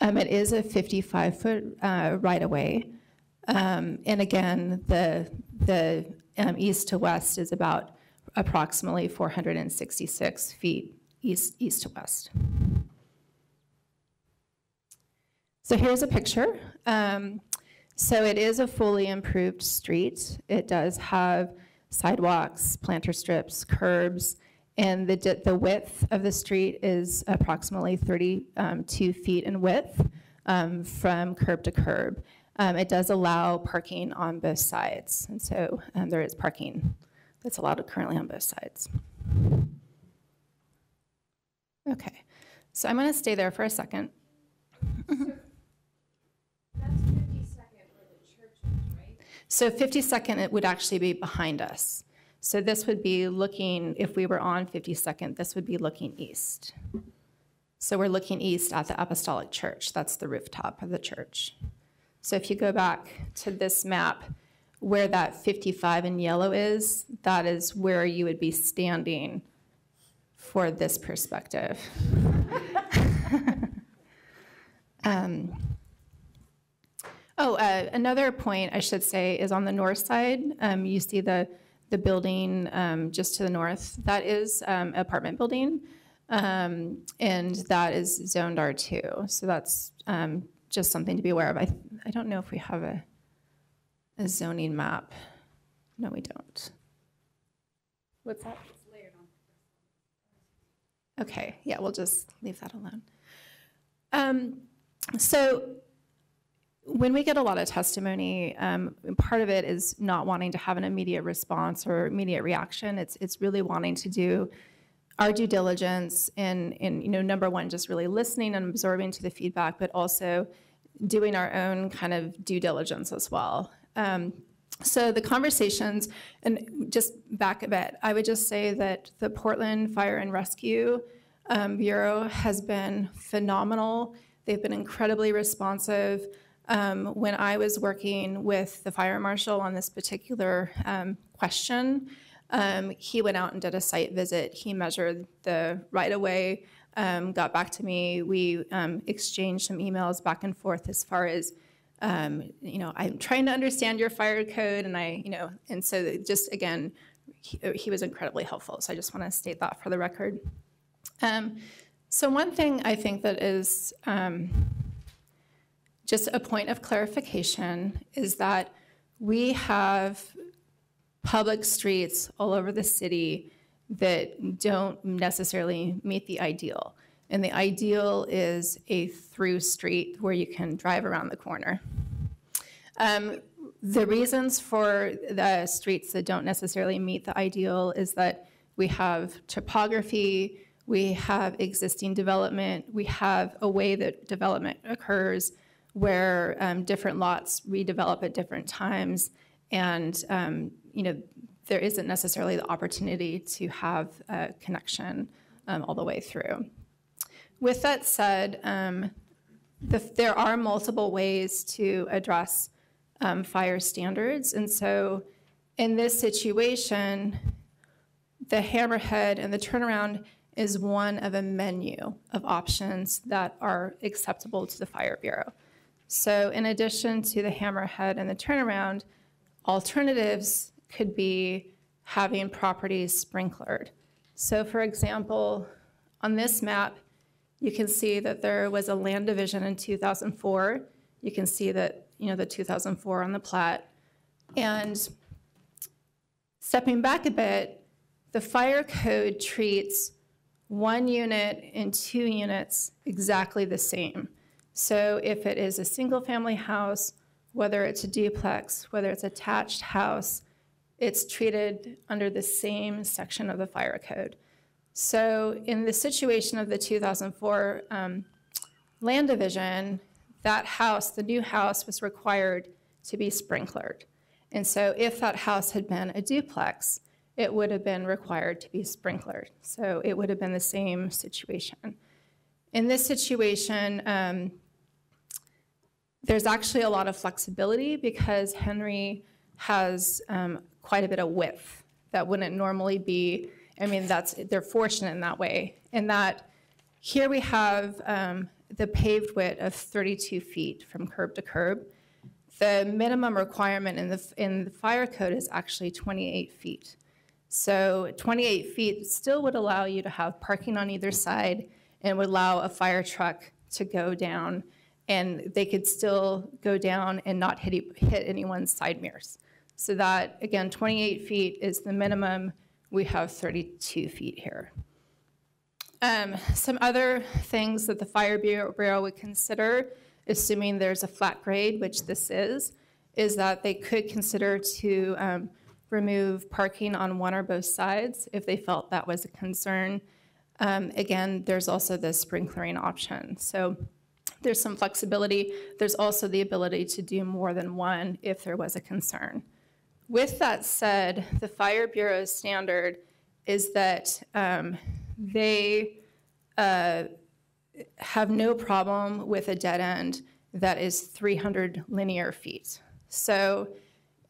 um, it is a 55-foot uh, right-of-way. Um, and again, the, the um, east to west is about approximately 466 feet east, east to west. So here's a picture. Um, so it is a fully improved street. It does have sidewalks, planter strips, curbs, and the, the width of the street is approximately 32 feet in width um, from curb to curb. Um, it does allow parking on both sides, and so um, there is parking that's allowed currently on both sides. Okay, so I'm going to stay there for a second. So 52nd, it would actually be behind us. So this would be looking, if we were on 52nd, this would be looking east. So we're looking east at the Apostolic Church. That's the rooftop of the church. So if you go back to this map, where that 55 in yellow is, that is where you would be standing for this perspective. <laughs> um, oh, uh, another point I should say is on the north side, um, you see the the building um, just to the north, that is um, apartment building, um, and that is zoned R2. So that's um, just something to be aware of. I, I don't know if we have a, a zoning map No, we don't. What's that? Okay, yeah, we'll just leave that alone. Um, so when we get a lot of testimony, um, part of it is not wanting to have an immediate response or immediate reaction. It's it's really wanting to do our due diligence in in you know number one, just really listening and absorbing to the feedback, but also doing our own kind of due diligence as well. Um, so the conversations, and just back a bit, I would just say that the Portland Fire and Rescue um, Bureau has been phenomenal. They've been incredibly responsive. Um, when I was working with the fire marshal on this particular um, question, um, he went out and did a site visit. He measured the right of way, um, got back to me. We um, exchanged some emails back and forth as far as um, you know, I'm trying to understand your fire code, and I, you know, and so just again, he, he was incredibly helpful. So I just want to state that for the record. Um, so one thing I think that is um, just a point of clarification is that we have public streets all over the city that don't necessarily meet the ideal. And the ideal is a through street where you can drive around the corner. Um, the reasons for the streets that don't necessarily meet the ideal is that we have topography, we have existing development, we have a way that development occurs where um, different lots redevelop at different times, and um, you know there isn't necessarily the opportunity to have a connection um, all the way through. With that said, um, the, there are multiple ways to address um, fire standards. And so in this situation, the hammerhead and the turnaround is one of a menu of options that are acceptable to the Fire Bureau. So in addition to the hammerhead and the turnaround, alternatives could be having properties sprinklered. So for example, on this map, you can see that there was a land division in 2004. You can see that, you know, the 2004 on the plat. And stepping back a bit, the fire code treats one unit and two units exactly the same. So if it is a single family house, whether it's a duplex, whether it's attached house, it's treated under the same section of the fire code. So in the situation of the 2004 um, land division, that house, the new house, was required to be sprinklered. And so if that house had been a duplex, it would have been required to be sprinklered. So it would have been the same situation. In this situation, um, there's actually a lot of flexibility because Henry has um, quite a bit of width that wouldn't normally be I mean, that's, they're fortunate in that way, in that here we have um, the paved width of 32 feet from curb to curb. The minimum requirement in the, in the fire code is actually 28 feet. So 28 feet still would allow you to have parking on either side and would allow a fire truck to go down and they could still go down and not hit, hit anyone's side mirrors. So that, again, 28 feet is the minimum we have 32 feet here. Um, some other things that the Fire Bureau would consider, assuming there's a flat grade, which this is, is that they could consider to um, remove parking on one or both sides if they felt that was a concern. Um, again, there's also the sprinklering option. So there's some flexibility. There's also the ability to do more than one if there was a concern. With that said, the Fire Bureau's standard is that um, they uh, have no problem with a dead end that is 300 linear feet. So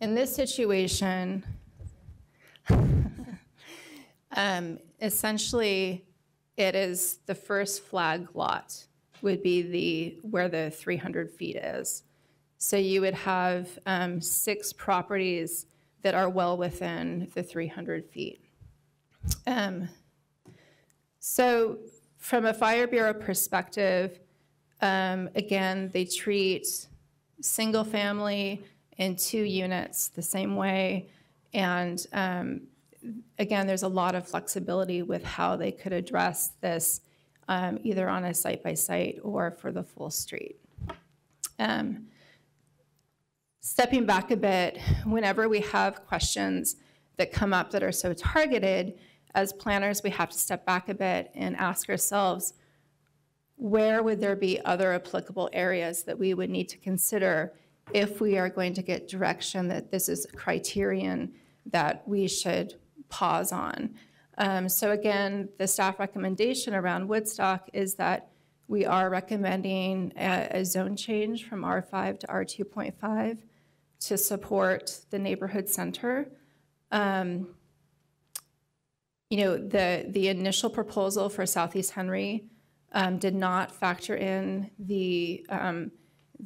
in this situation, <laughs> um, essentially it is the first flag lot would be the where the 300 feet is. So you would have um, six properties that are well within the 300 feet. Um, so from a Fire Bureau perspective, um, again, they treat single family and two units the same way. And um, again, there's a lot of flexibility with how they could address this, um, either on a site-by-site or for the full street. Um, Stepping back a bit, whenever we have questions that come up that are so targeted, as planners, we have to step back a bit and ask ourselves, where would there be other applicable areas that we would need to consider if we are going to get direction that this is a criterion that we should pause on? Um, so again, the staff recommendation around Woodstock is that we are recommending a, a zone change from R5 to R2.5 to support the neighborhood center. Um, you know, the, the initial proposal for Southeast Henry um, did not factor in the, um,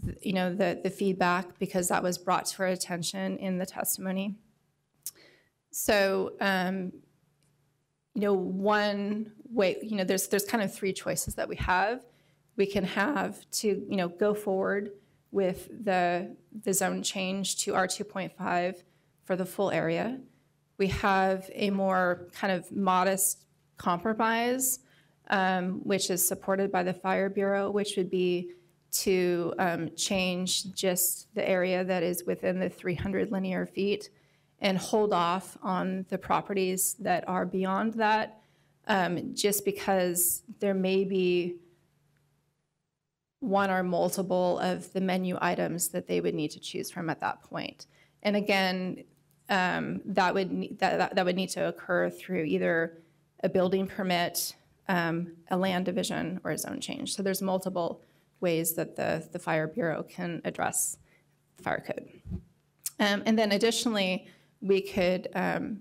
th- you know, the, the feedback because that was brought to our attention in the testimony. So, um, you know, one way, you know, there's, there's kind of three choices that we have. We can have to, you know, go forward with the, the zone change to R2.5 for the full area. We have a more kind of modest compromise, um, which is supported by the Fire Bureau, which would be to um, change just the area that is within the 300 linear feet and hold off on the properties that are beyond that, um, just because there may be one or multiple of the menu items that they would need to choose from at that point. And again, um, that would that, that, that would need to occur through either a building permit, um, a land division, or a zone change. So there's multiple ways that the the fire bureau can address fire code. Um, and then additionally, we could um,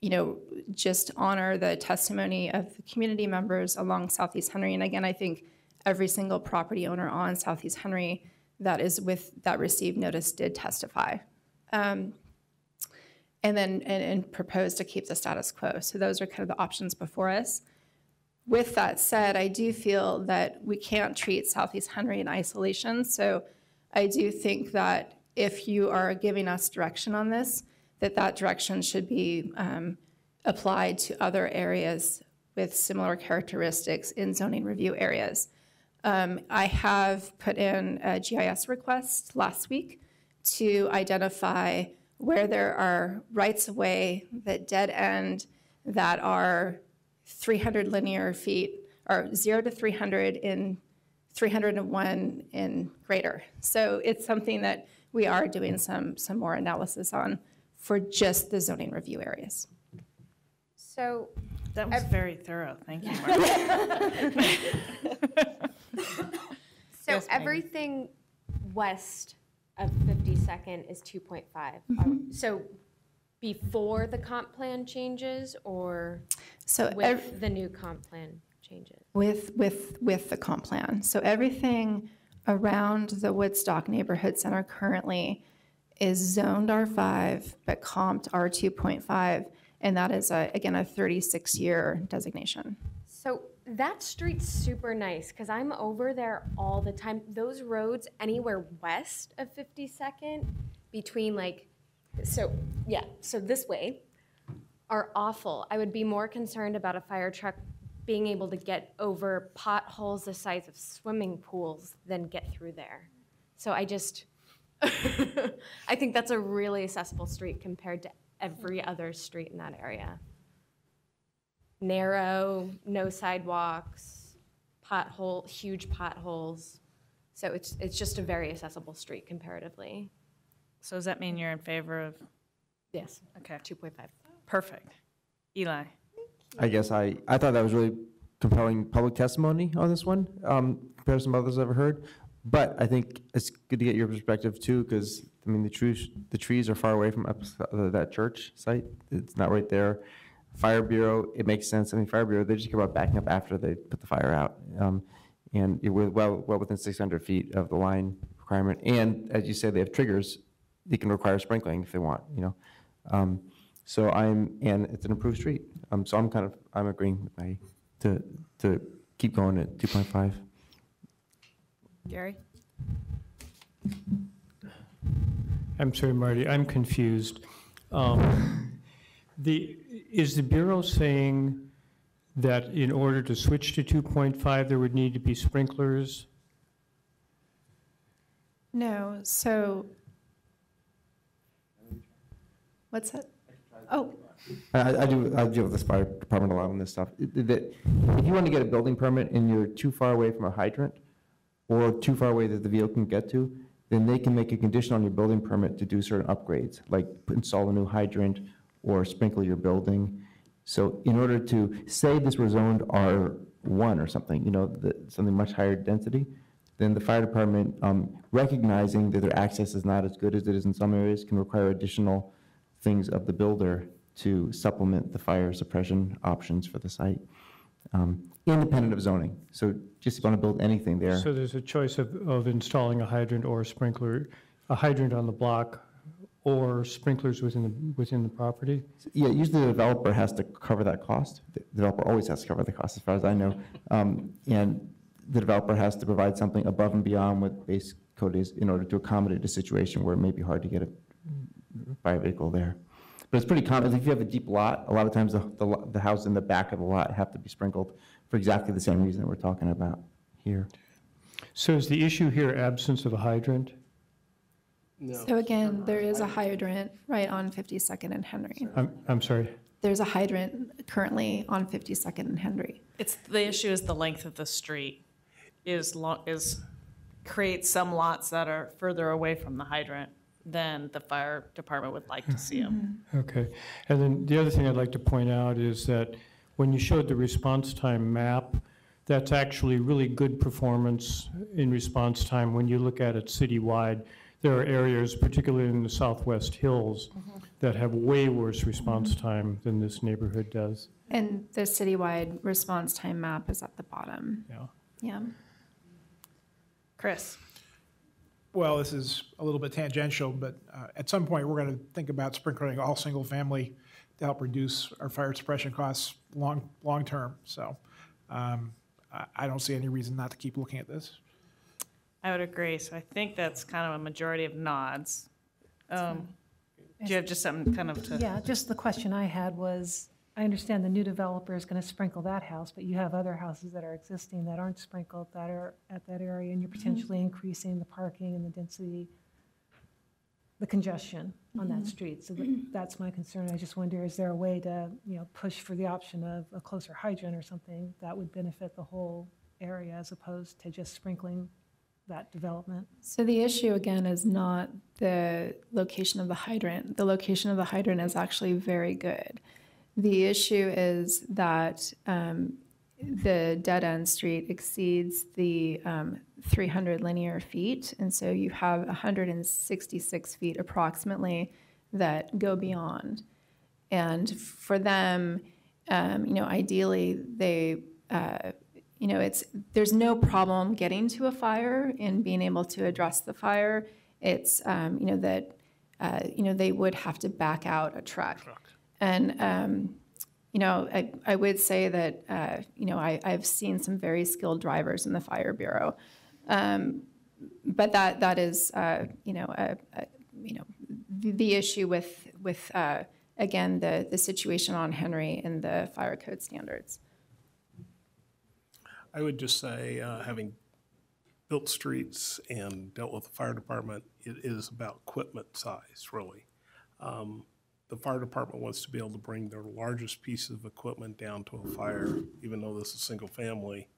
you know, just honor the testimony of the community members along Southeast Henry. And again, I think every single property owner on Southeast Henry that is with, that received notice did testify. Um, And then, and, and propose to keep the status quo. So those are kind of the options before us. With that said, I do feel that we can't treat Southeast Henry in isolation. So I do think that if you are giving us direction on this, that that direction should be um, applied to other areas with similar characteristics in zoning review areas. Um, I have put in a GIS request last week to identify where there are rights of way that dead end that are 300 linear feet or 0 to 300 in 301 in greater. So it's something that we are doing some some more analysis on for just the zoning review areas. So That was very thorough, thank you, <laughs> Mark. <laughs> <laughs> So Yes, everything west of 52nd is 2.5. Mm-hmm. So before the comp plan changes or So with ev- the new comp plan changes? With, with, with the comp plan. So everything around the Woodstock Neighborhood Center currently is zoned R5, but comped R2.5, and that is, a- again, a 36-year designation. So that street's super nice because I'm over there all the time. Those roads anywhere west of 52nd, between like, so yeah, so this way are awful. I would be more concerned about a fire truck being able to get over potholes the size of swimming pools than get through there. So I just, <laughs> I think that's a really accessible street compared to every hmm. other street in that area narrow, no sidewalks, pothole, huge potholes. So it's, it's just a very accessible street comparatively. So does that mean you're in favor of? Yes. Okay. 2.5. Perfect. Eli? I guess I, I thought that was really compelling public testimony on this one, um, compared to some others I've ever heard. But I think it's good to get your perspective too, because, I mean, the trees, the trees are far away from up- uh, that church site. It's not right there. Fire Bureau, it makes sense. I mean, Fire Bureau, they just care about backing up after they put the fire out. Um, And it was well, well within 600 feet of the line requirement. And as you say, they have triggers. They can require sprinkling if they want, you know? Um, So I'm, and it's an improved street. Um, So I'm kind of, I'm agreeing with Maggie to, to keep going at 2.5. Gary? I'm sorry, Marty, I'm confused. Um, The, is the Bureau saying that in order to switch to 2.5, there would need to be sprinklers? No, so. What's that? Oh, I, I do, I deal with the fire department a lot on this stuff. It- it- that if you want to get a building permit and you're too far away from a hydrant, or too far away that the vehicle can get to, then they can make a condition on your building permit to do certain upgrades, like install a new hydrant or sprinkle your building. So in order to, say this were zoned R1 or something, you know, the- something much higher density, then the fire department, um, recognizing that their access is not as good as it is in some areas, can require additional things of the builder to supplement the fire suppression options for the site, um, independent of zoning. So just if you want to build anything there. So there's a choice of, of installing a hydrant or a sprinkler, a hydrant on the block or sprinklers within the, within the property? Yeah, usually the developer has to cover that cost. The developer always has to cover the cost, as far as I know. Um, And the developer has to provide something above and beyond what base code is in order to accommodate a situation where it may be hard to get a fire vehicle there. But it's pretty common, if you have a deep lot, a lot of times the, the the houses in the back of the lot have to be sprinkled for exactly the same reason that we're talking about here. So is the issue here absence of a hydrant? So again, there is a hydrant right on 52nd and Henry. I'm, I'm sorry. There's a hydrant currently on 52nd and Henry. It's, the issue is the length of the street is long, is, creates some lots that are further away from the hydrant than the fire department would like to see them. Mm-hmm. Okay. And then the other thing I'd like to point out is that when you showed the response time map, that's actually really good performance in response time when you look at it citywide. There are areas, particularly in the southwest hills, that have way worse response time than this neighborhood does. And the citywide response time map is at the bottom. Yeah. Yeah. Chris? Well, this is a little bit tangential, but uh, at some point, we're going to think about sprinkling all single-family to help reduce our fire suppression costs long, long-term. So um, I I don't see any reason not to keep looking at this. I would agree, so I think that's kind of a majority of nods. Um, Do you have just something kind of to? Yeah, just the question I had was, I understand the new developer is going to sprinkle that house, but you have other houses that are existing that aren't sprinkled that are at that area, and you're potentially increasing the parking and the density, the congestion on that Mhm. street. So that- that's my concern. I just wonder, is there a way to, you know, push for the option of a closer hydrant or something that would benefit the whole area as opposed to just sprinkling that development? So the issue again is not the location of the hydrant. The location of the hydrant is actually very good. The issue is that um, the dead end street exceeds the um, 300 linear feet, and so you have 166 feet approximately that go beyond. And for them, um, you know, ideally, they, uh, you know, it's, there's no problem getting to a fire and being able to address the fire. It's, um, you know, that, uh, you know, they would have to back out a truck. And, um, you know, I, I would say that, uh, you know, I, I've seen some very skilled drivers in the fire bureau. Um, but that, that is, uh, you know, a, a, you know, the, the issue with, with, uh, again, the, the situation on Henry and the fire code standards. I would just say, uh, having built streets and dealt with the fire department, it is about equipment size, really. Um, The fire department wants to be able to bring their largest piece of equipment down to a fire, even though this is a single family.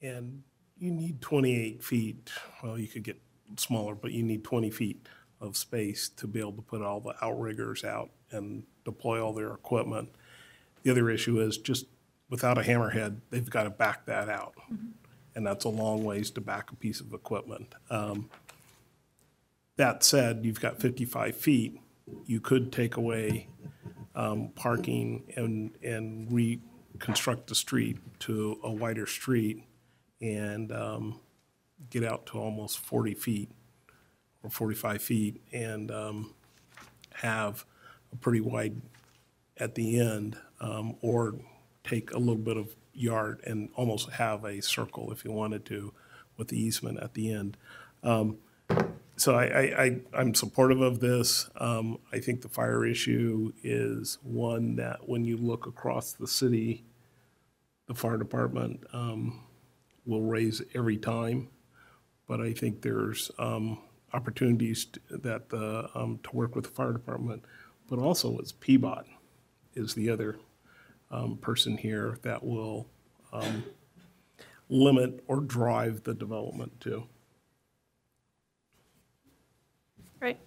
And you need 28 feet, well, you could get smaller, but you need 20 feet of space to be able to put all the outriggers out and deploy all their equipment. The other issue is just without a hammerhead, they've got to back that out. And that's a long ways to back a piece of equipment. Um, That said, you've got 55 feet. You could take away um, parking and, and reconstruct the street to a wider street and um, get out to almost 40 feet or 45 feet and um, have a pretty wide at the end, um, or take a little bit of yard and almost have a circle if you wanted to with the easement at the end. Um, so I, I, I'm supportive of this. Um, I think the fire issue is one that when you look across the city, the fire department, um, will raise every time. But I think there's, um, opportunities t- that, the, um, to work with the fire department, but also it's PBOT is the other, um, person here that will, um, limit or drive the development too. Great.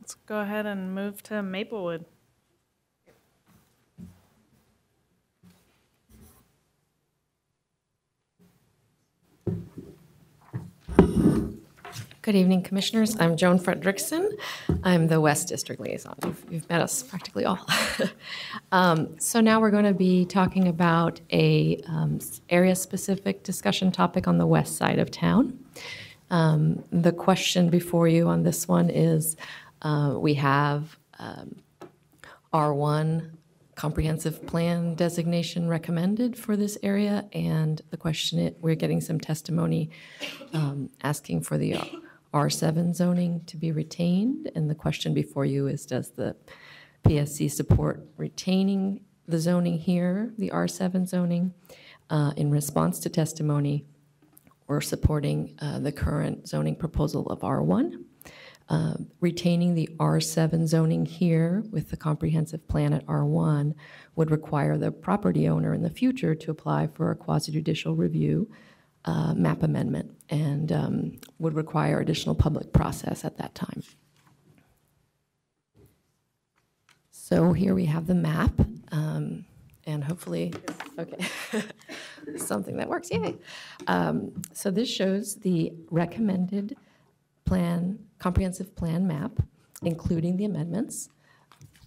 Let's go ahead and move to Maplewood. Good evening, Commissioners. I'm Joan Frederiksen. I'm the West District Liaison. You've, you've met us practically all. <laughs> Um, So now we're going to be talking about a um, area-specific discussion topic on the west side of town. Um, The question before you on this one is, uh, we have um, R1 comprehensive plan designation recommended for this area, and the question, it- we're getting some testimony um, asking for the R7 zoning to be retained, and the question before you is, does the PSC support retaining the zoning here, the R7 zoning, uh, in response to testimony, or supporting uh, the current zoning proposal of R1? uh, retaining the R7 zoning here with the comprehensive plan at R1 would require the property owner in the future to apply for a quasi-judicial review uh, map amendment and um, would require additional public process at that time. So here we have the map, um, and hopefully, okay, <laughs> something that works, yay. Um, So this shows the recommended plan, comprehensive plan map, including the amendments.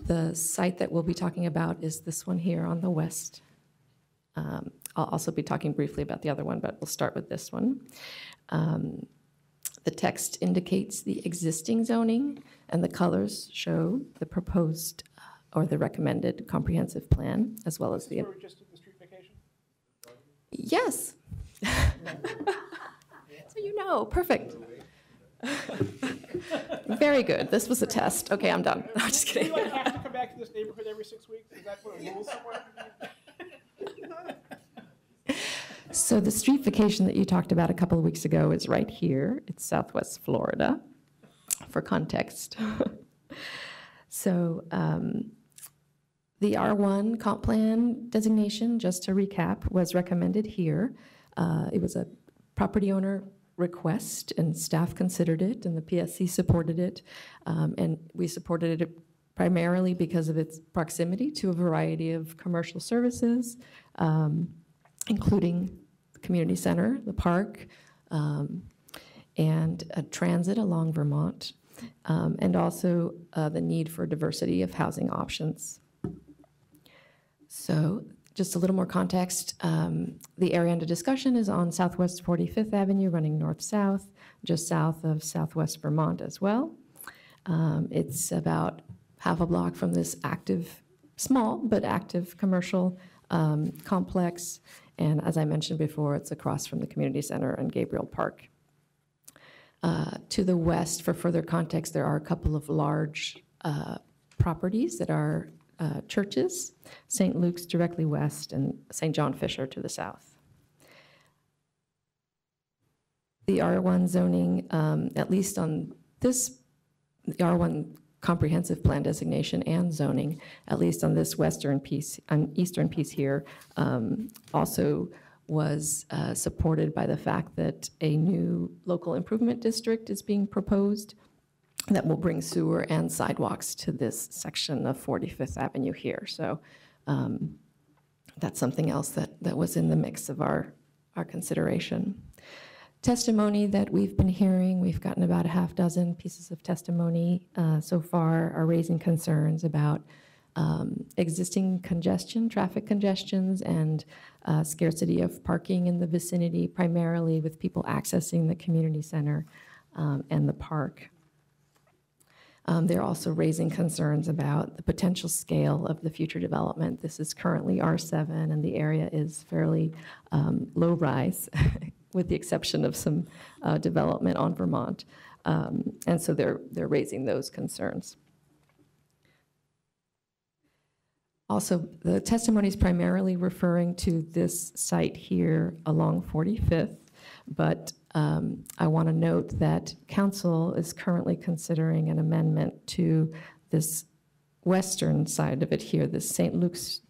The site that we'll be talking about is this one here on the west. Um, I'll also be talking briefly about the other one, but we'll start with this one. Um, The text indicates the existing zoning, and the colors show the proposed uh, or the recommended comprehensive plan, as well as the. Yes. <laughs> So you know, perfect. <laughs> Very good. This was a test. Okay, I'm done. <laughs> No, I'm just Do kidding. you like have to come back to this neighborhood every six weeks? Is that what a rule somewhere? So the street vacation that you talked about a couple of weeks ago is right here. It's Southwest Florida, for context. <laughs> So um, the R1 comp plan designation, just to recap, was recommended here. Uh, It was a property owner request, and staff considered it, and the PSC supported it. Um, And we supported it primarily because of its proximity to a variety of commercial services, um, including community center, the park, um, and uh, transit along Vermont, um, and also uh, the need for diversity of housing options. So just a little more context, um, the area under discussion is on Southwest 45th Avenue, running north-south, just south of Southwest Vermont as well. Um, It's about half a block from this active, small but active commercial um, complex. And as I mentioned before, it's across from the community center and Gabriel Park. Uh, To the west, for further context, there are a couple of large uh, properties that are uh, churches, St. Luke's directly west and St. John Fisher to the south. The R1 zoning, um, at least on this, the R1 comprehensive plan designation and zoning, at least on this western piece, on eastern piece here, um, also was uh, supported by the fact that a new local improvement district is being proposed that will bring sewer and sidewalks to this section of 45th Avenue here. So um, that's something else that, that was in the mix of our, our consideration. Testimony that we've been hearing, we've gotten about a half dozen pieces of testimony uh, so far, are raising concerns about um, existing congestion, traffic congestions, and uh, scarcity of parking in the vicinity, primarily with people accessing the community center um, and the park. Um, They're also raising concerns about the potential scale of the future development. This is currently R7, and the area is fairly um, low-rise <laughs> with the exception of some uh, development on Vermont. Um, And so they're, they're raising those concerns. Also, the testimony is primarily referring to this site here along 45th, but um, I want to note that council is currently considering an amendment to this western side of it here, this St. Luke's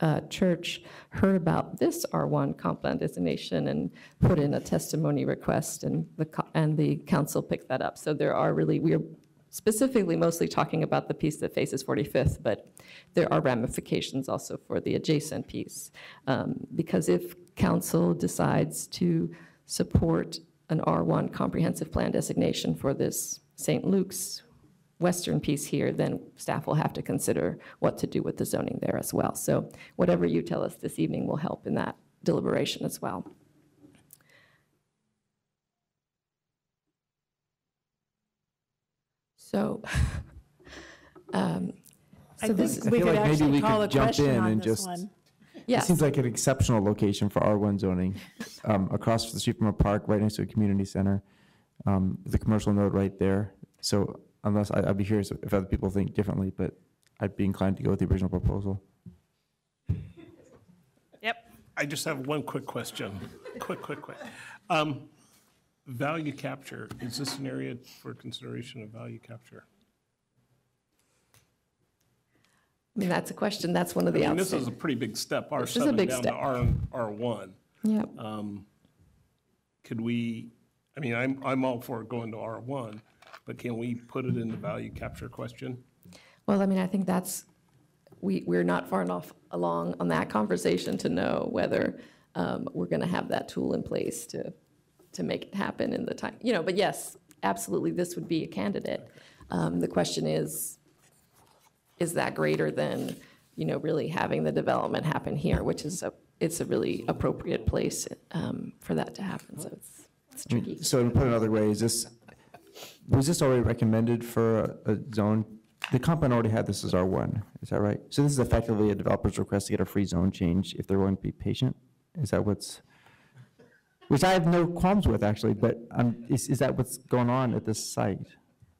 uh, Church heard about this R1 comp plan designation and put in a testimony request, and the, and the council picked that up. So there are really, we are specifically mostly talking about the piece that faces 45th, but there are ramifications also for the adjacent piece. Um, Because if council decides to support an R1 comprehensive plan designation for this St. Luke's western piece here, then staff will have to consider what to do with the zoning there as well. So whatever you tell us this evening will help in that deliberation as well. So, <laughs> um, I so this think we feel could like maybe actually we call could a jump question in on and this just. one. It seems like an exceptional location for R1 zoning, <laughs> um, across the street from a park, right next to a community center, um, the commercial node right there. So unless, I- I'd be curious if other people think differently, but I'd be inclined to go with the original proposal. Yep. I just have one quick question. Quick, quick, quick. Um, Value capture, is this an area for consideration of value capture? I mean, that's a question, that's one of the I the mean, this is a pretty big step, This is a R7 big down to. R, R1. Yep. Um, Could we, I mean, I'm, I'm all for going to R1, but can we put it in the value capture question? Well, I mean, I think that's, we, we're not far enough along on that conversation to know whether um, we're going to have that tool in place to, to make it happen in the time, you know, but yes, absolutely, this would be a candidate. Um, The question is, is that greater than, you know, really having the development happen here, which is a, it's a really appropriate place um, for that to happen, so it's, it's tricky. So to put it another way, is this, was this already recommended for a zone? The comp plan already had this as R1, is that right? So this is effectively a developer's request to get a free zone change if they're willing to be patient? Is that what's, which I have no qualms with, actually, but um, is, is that what's going on at this site?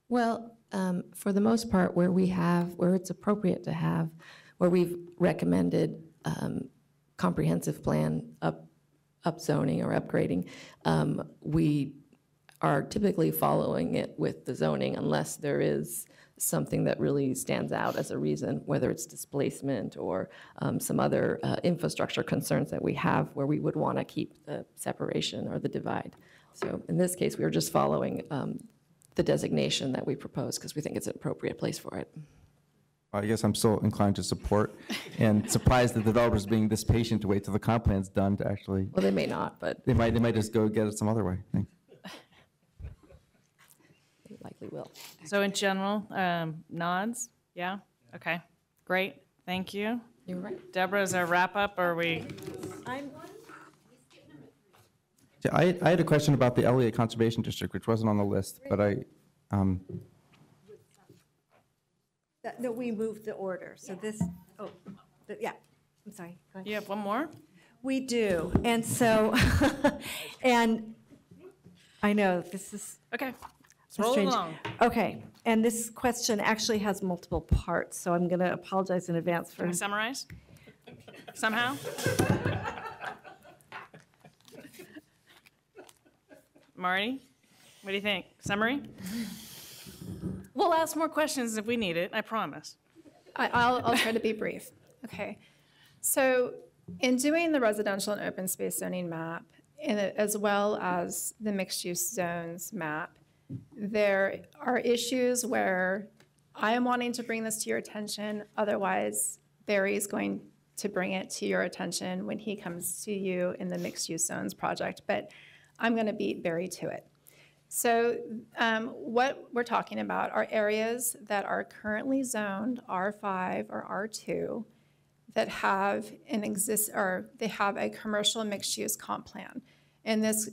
Well, um, for the most part, where we have, where it's appropriate to have, where we've recommended um, comprehensive plan up, upzoning or upgrading, um, we are typically following it with the zoning unless there is something that really stands out as a reason, whether it's displacement or um, some other uh, infrastructure concerns that we have where we would want to keep the separation or the divide. So in this case, we are just following um, the designation that we propose because we think it's an appropriate place for it. I guess I'm still inclined to support and <laughs> surprised that the developer's being this patient to wait till the comp plan's done to actually, Well, they may not, but they might, they might just go get it some other way. Thanks. They likely will. So in general, um, nods? Yeah? Okay, great, thank you. You're right. Deborah, is there a wrap-up, or are we? I'm, Yeah, I, I had a question about the Eliot Conservation District, which wasn't on the list, but I, um, that- no, we moved the order, so this, oh, the- yeah, I'm sorry. go ahead. You have one more? We do, and so, <laughs> and I know, this is. Okay, so roll strange. along. Okay, and this question actually has multiple parts, so I'm going to apologize in advance for. Can we summarize? Somehow? Marty, what do you think? Summary? We'll ask more questions if we need it, I promise. I, I'll, I'll try to be brief. Okay. So in doing the residential and open space zoning map, and as well as the mixed-use zones map, there are issues where I am wanting to bring this to your attention, otherwise Barry is going to bring it to your attention when he comes to you in the mixed-use zones project, but I'm going to beat Barry to it. So um, what we're talking about are areas that are currently zoned R5 or R2 that have an exist, or they have a commercial mixed-use comp plan. And this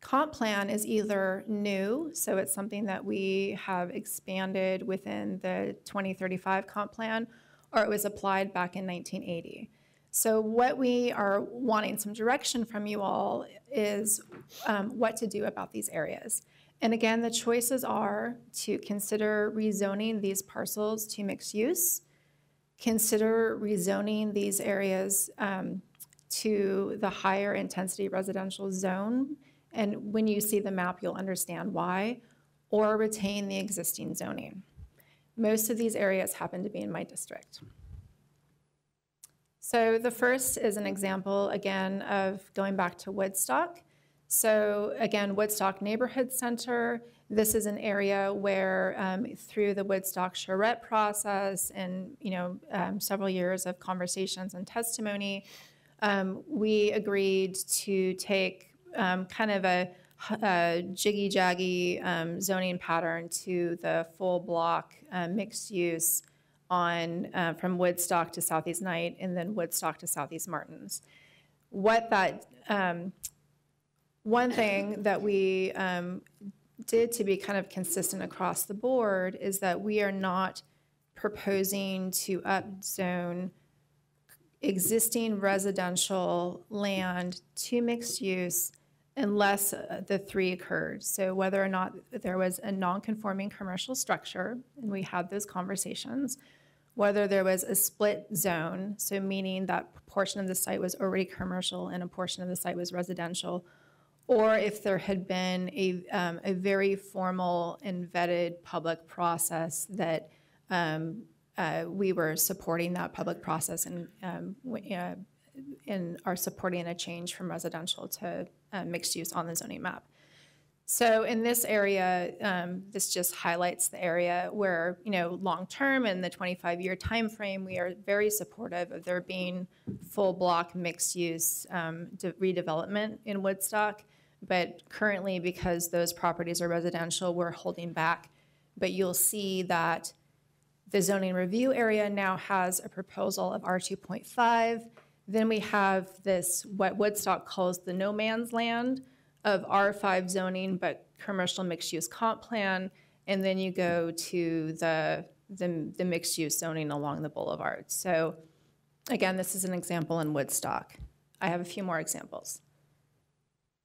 comp plan is either new, so it's something that we have expanded within the 2035 comp plan, or it was applied back in 1980. So what we are wanting some direction from you all is um, what to do about these areas. And again, the choices are to consider rezoning these parcels to mixed use, consider rezoning these areas um, to the higher intensity residential zone. And when you see the map, you'll understand why, or retain the existing zoning. Most of these areas happen to be in my district. So the first is an example, again, of going back to Woodstock. So again, Woodstock Neighborhood Center, this is an area where um, through the Woodstock charrette process and, you know, um, several years of conversations and testimony, um, we agreed to take um, kind of a, a jiggy-jaggy um, zoning pattern to the full block uh, mixed use on uh, from Woodstock to Southeast Knight and then Woodstock to Southeast Martins. What that um, one thing that we um, did to be kind of consistent across the board is that we are not proposing to upzone existing residential land to mixed use unless uh, the three occurred. So whether or not there was a non-conforming commercial structure, and we had those conversations, whether there was a split zone, so meaning that portion of the site was already commercial and a portion of the site was residential, or if there had been a, um, a very formal and vetted public process that um, uh, we were supporting that public process and, um, uh, and are supporting a change from residential to uh, mixed use on the zoning map. So in this area, um, this just highlights the area where, you know, long-term in the 25-year time frame, we are very supportive of there being full block mixed-use um, de- redevelopment in Woodstock. But currently, because those properties are residential, we're holding back. But you'll see that the zoning review area now has a proposal of R2.5. Then we have this, what Woodstock calls the no man's land of R5 zoning, but commercial mixed-use comp plan. And then you go to the, the, the mixed-use zoning along the boulevard. So again, this is an example in Woodstock. I have a few more examples.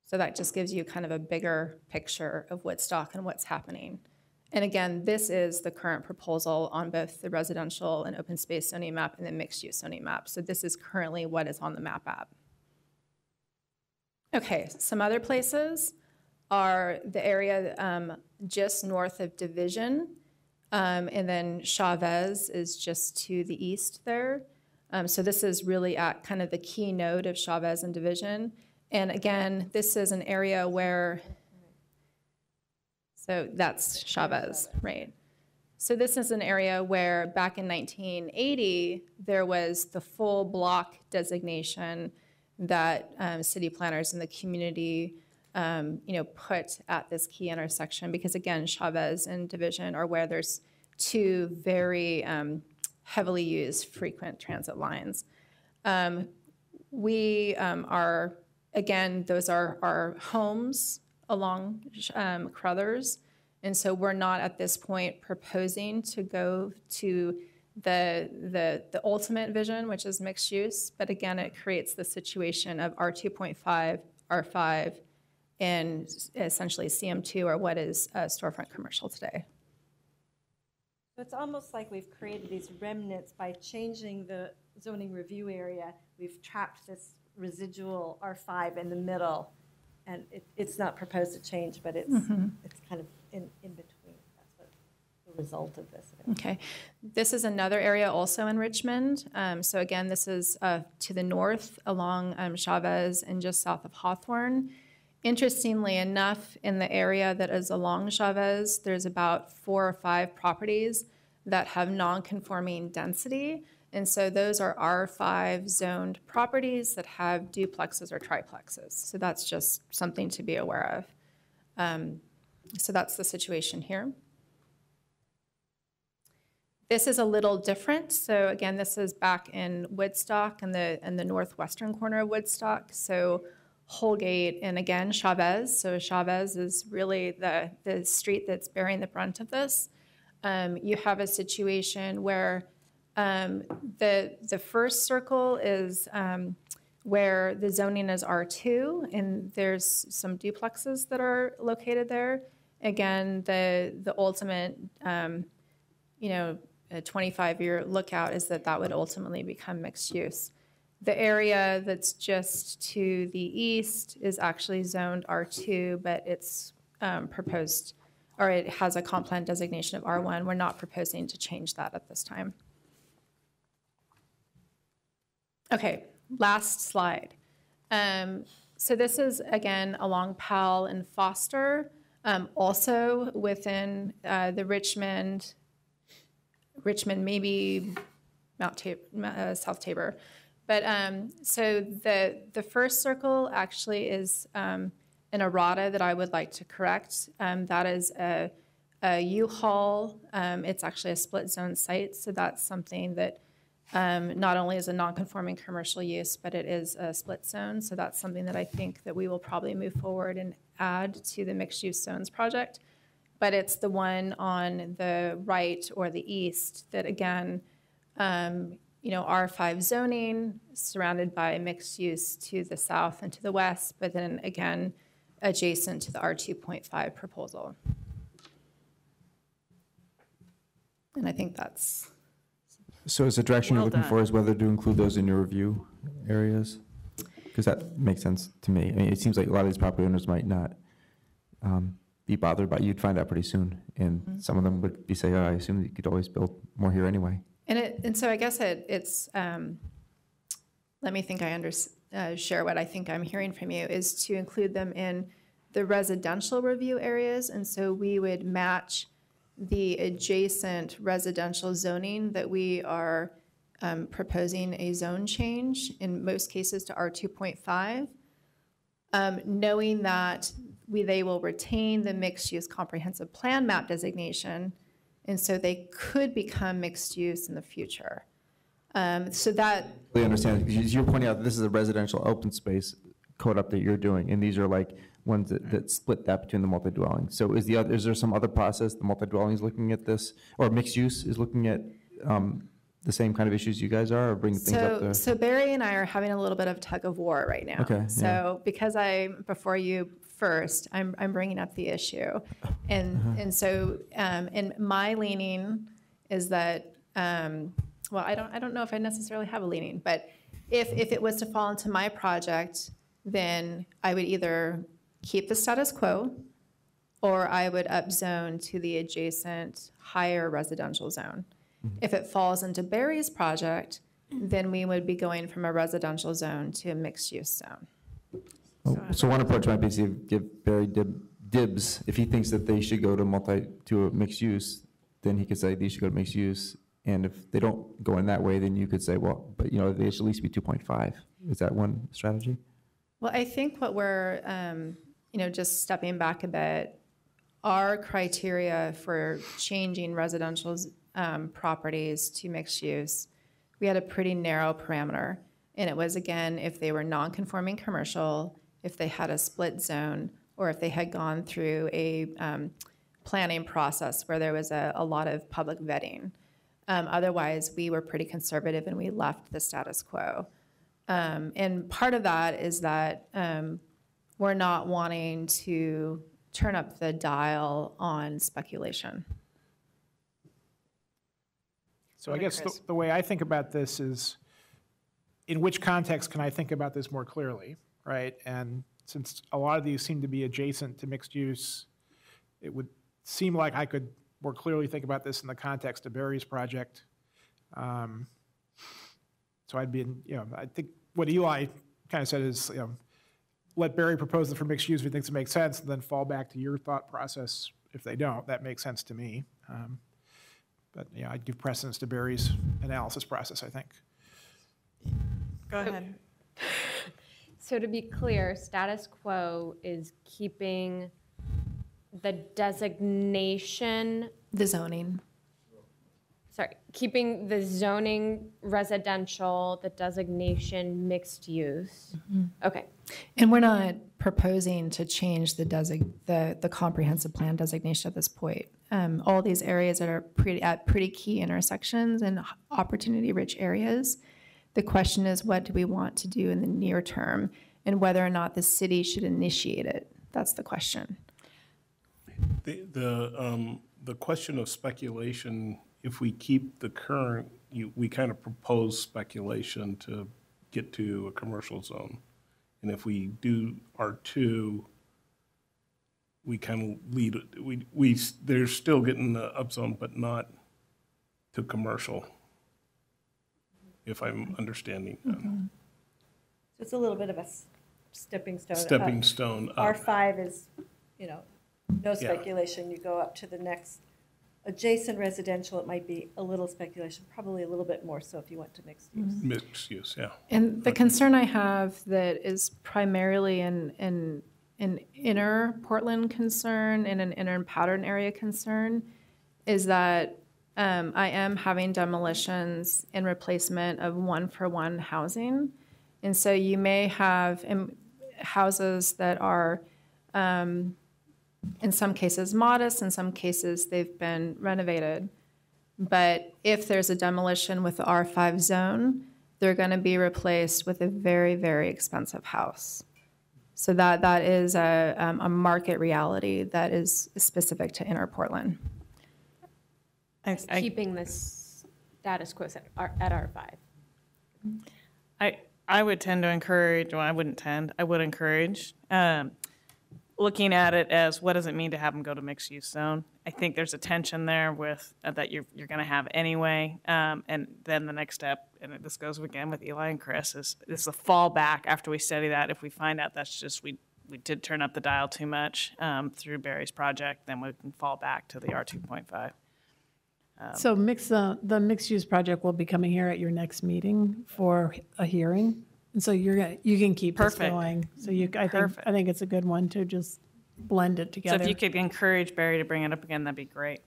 So that just gives you kind of a bigger picture of Woodstock and what's happening. And again, this is the current proposal on both the residential and open space zoning map and the mixed use zoning map. So this is currently what is on the map app. Okay, some other places are the area um, just north of Division, um, and then Chavez is just to the east there. Um, so this is really at kind of the key node of Chavez and Division. And again, this is an area where, so that's Chavez, right? So this is an area where back in 1980, there was the full block designation that um, city planners in the community, um, you know, put at this key intersection because again, Chavez and Division are where there's two very um, heavily used frequent transit lines. Um, we um, are, again, those are our homes along um, Caruthers. And so we're not at this point proposing to go to the, the, the ultimate vision, which is mixed use, but again, it creates the situation of R2.5, R5, and essentially CM2, or what is uh, storefront commercial today. It's almost like we've created these remnants by changing the zoning review area. We've trapped this residual R5 in the middle, and it, it's not proposed to change, but it's, Mhm. it's kind of in, in between. That's what the result of this is. Okay. This is another area also in Richmond. Um, so again, this is uh, to the north along um, Chavez and just south of Hawthorne. Interestingly enough, in the area that is along Chavez, there's about four or five properties that have non-conforming density. And so those are R5 zoned properties that have duplexes or triplexes. So that's just something to be aware of. Um, so that's the situation here. This is a little different. So again, this is back in Woodstock in the, in the northwestern corner of Woodstock. So Holgate and again Chavez. So Chavez is really the, the street that's bearing the brunt of this. Um, you have a situation where Um, The, the first circle is um, where the zoning is R2, and there's some duplexes that are located there. Again, the, the ultimate, um, you know, 25-year lookout is that that would ultimately become mixed use. The area that's just to the east is actually zoned R2, but it's um, proposed, or it has a comp plan designation of R1. We're not proposing to change that at this time. Okay, last slide. Um, So this is, again, along Powell and Foster, um, also within uh, the Richmond, Richmond, maybe Mount uh, South Tabor. But, um, so the, the first circle actually is um, an errata that I would like to correct. Um, That is a, a U-Haul, um, it's actually a split zone site, so that's something that um, not only is a non-conforming commercial use, but it is a split zone. So that's something that I think that we will probably move forward and add to the mixed-use zones project. But it's the one on the right or the east that, again, um, you know, R5 zoning surrounded by mixed use to the south and to the west, but then again, adjacent to the R2.5 proposal. And I think that's So is the direction you're Well looking done. for is whether to include those in your review areas? Because that makes sense to me. I mean, it seems like a lot of these property owners might not um, be bothered, but you'd find out pretty soon. And Mhm. some of them would be saying, oh, I assume that you could always build more here anyway. And it, and so I guess it, it's, um, let me think I under, uh, share what I think I'm hearing from you, is to include them in the residential review areas. And so we would match the adjacent residential zoning that we are um, proposing a zone change, in most cases to R two point five. Um, knowing that we, they will retain the mixed-use comprehensive plan map designation, and so they could become mixed use in the future. Um, So that, They understand, you're pointing out that this is a residential open space code up that you're doing, and these are like ones that, that split that between the multi-dwelling. So is the, other is there some other process, the multi-dwelling is looking at this, or mixed use is looking at um, the same kind of issues you guys are, or bringing things up so, there? so Barry and I are having a little bit of tug of war right now. Okay, yeah. So because I'm before you first, I'm, I'm bringing up the issue. And, Uh-huh. and so, um, and my leaning is that, um, well, I don't, I don't know if I necessarily have a leaning, but if, if it was to fall into my project, then I would either keep the status quo or I would upzone to the adjacent higher residential zone. If it falls into Barry's project, then we would be going from a residential zone to a mixed-use zone. Oh, So one approach might be to give Barry dib- dibs, if he thinks that they should go to multi, to a mixed use, then he could say these should go to mixed use. And if they don't go in that way, then you could say, well, but you know, they should at least be 2.5. Is that one strategy? Well, I think what we're, um, you know, just stepping back a bit, our criteria for changing residential um, properties to mixed use, we had a pretty narrow parameter. And it was, again, if they were non-conforming commercial, if they had a split zone, or if they had gone through a um, planning process where there was a, a lot of public vetting. Um, Otherwise, we were pretty conservative and we left the status quo. Um, and part of that is that um, we're not wanting to turn up the dial on speculation. So I guess the, the way I think about this is, in which context can I think about this more clearly, right? And since a lot of these seem to be adjacent to mixed use, it would seem like I could more clearly think about this in the context of Barry's project. Um, So I'd be, in you know, I think what Eli kind of said is, you know, let Barry propose it for mixed use if he thinks it makes sense, and then fall back to your thought process if they don't. That makes sense to me. Um, But, yeah, I'd give precedence to Barry's analysis process, I think. Go ahead. So to be clear, status quo is keeping the designation. The zoning. Sorry, keeping the zoning residential, the designation mixed use. Okay, And we're not proposing to change the desig, the, the comprehensive plan designation at this point. Um, all these areas that are pretty, at pretty key intersections and opportunity-rich areas. The question is, what do we want to do in the near term? And whether or not the city should initiate it. That's the question. The, the, um, the question of speculation, if we keep the current, you, we kind of propose speculation to get to a commercial zone. And if we do R two, we kind of lead, we, we, they're still getting the upzone, but not to commercial. If I'm understanding. that. Mm-hmm. It's a little bit of a s- stepping stone. Stepping up. stone up. R5 is, you know, no speculation. You go up to the next adjacent residential, it might be a little speculation, probably a little bit more so if you went to mixed use. Mixed use, yeah. And the concern I have that is primarily an, an, an inner Portland concern and an inner Pattern area concern is that um, I am having demolitions in replacement of one-for-one housing. And so you may have um, houses that are, um, in some cases modest, in some cases they've been renovated. But if there's a demolition with the R5 zone, they're going to be replaced with a very, very expensive house. So that, that is a, um, a market reality that is specific to inner Portland. keeping this status quo at R, at R5. I, I would tend to encourage, well, I wouldn't tend, I would encourage, um, looking at it as what does it mean to have them go to mixed use zone? I think there's a tension there with, uh, that you're, you're gonna have anyway. Um, and then the next step, and this goes again with Eli and Chris, is, is the fallback after we study that. If we find out that's just, we, we did turn up the dial too much, um, through Barry's project, then we can fall back to the R two point five. So mix, uh, the mixed-use project will be coming here at your next meeting for a hearing. And so you're, gonna you can keep this Perfect. going. So you, I think, Perfect. I think it's a good one to just blend it together. So if you could encourage Barry to bring it up again, that'd be great.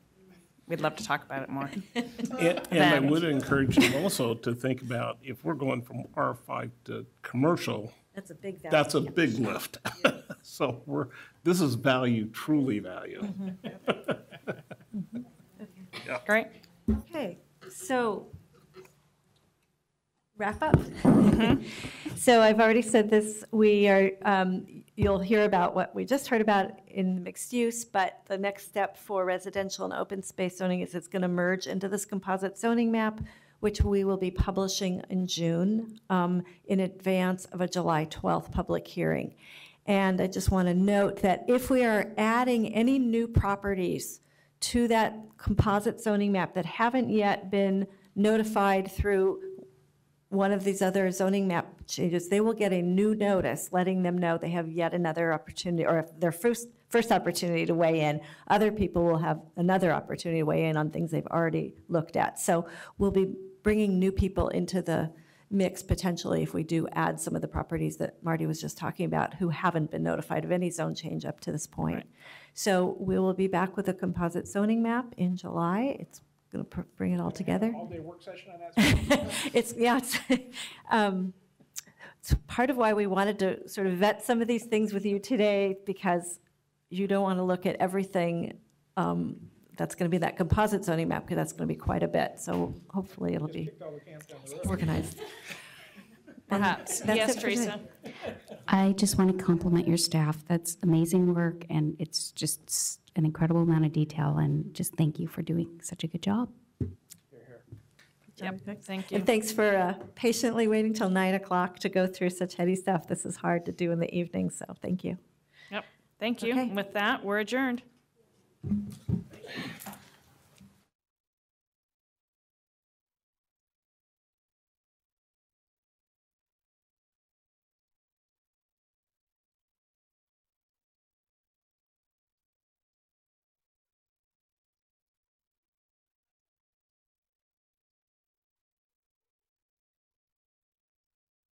We'd love to talk about it more. <laughs> And, and I would encourage you also to think about if we're going from R5 to commercial, That's a big value. that's a big lift. <laughs> So we're, this is value, truly value. Mm-hmm. <laughs> Yeah. Great. Okay, so wrap up. <laughs> So I've already said this, we are, um, you'll hear about what we just heard about in mixed use, but the next step for residential and open space zoning is it's going to merge into this composite zoning map, which we will be publishing in June um, in advance of a July 12th public hearing. And I just want to note that if we are adding any new properties to that composite zoning map that haven't yet been notified through one of these other zoning map changes, they will get a new notice letting them know they have yet another opportunity, or if their first, first opportunity to weigh in. Other people will have another opportunity to weigh in on things they've already looked at. So we'll be bringing new people into the mix potentially if we do add some of the properties that Marty was just talking about who haven't been notified of any zone change up to this point. So we will be back with a composite zoning map in July. It's going to bring it all together. All-day work session on that? <laughs> It's, yeah, it's, <laughs> um, it's part of why we wanted to sort of vet some of these things with you today, because you don't want to look at everything um, that's going to be that composite zoning map, because that's going to be quite a bit. So hopefully it'll be organized. <laughs> Perhaps. that's Yes, it for today. Teresa? I just want to compliment your staff. That's amazing work, and it's just an incredible amount of detail, and just thank you for doing such a good job. Yep, thank you. And thanks for uh, patiently waiting till 9 o'clock to go through such heady stuff. This is hard to do in the evening, so thank you. Yep, thank you. Okay. And With that, we're adjourned.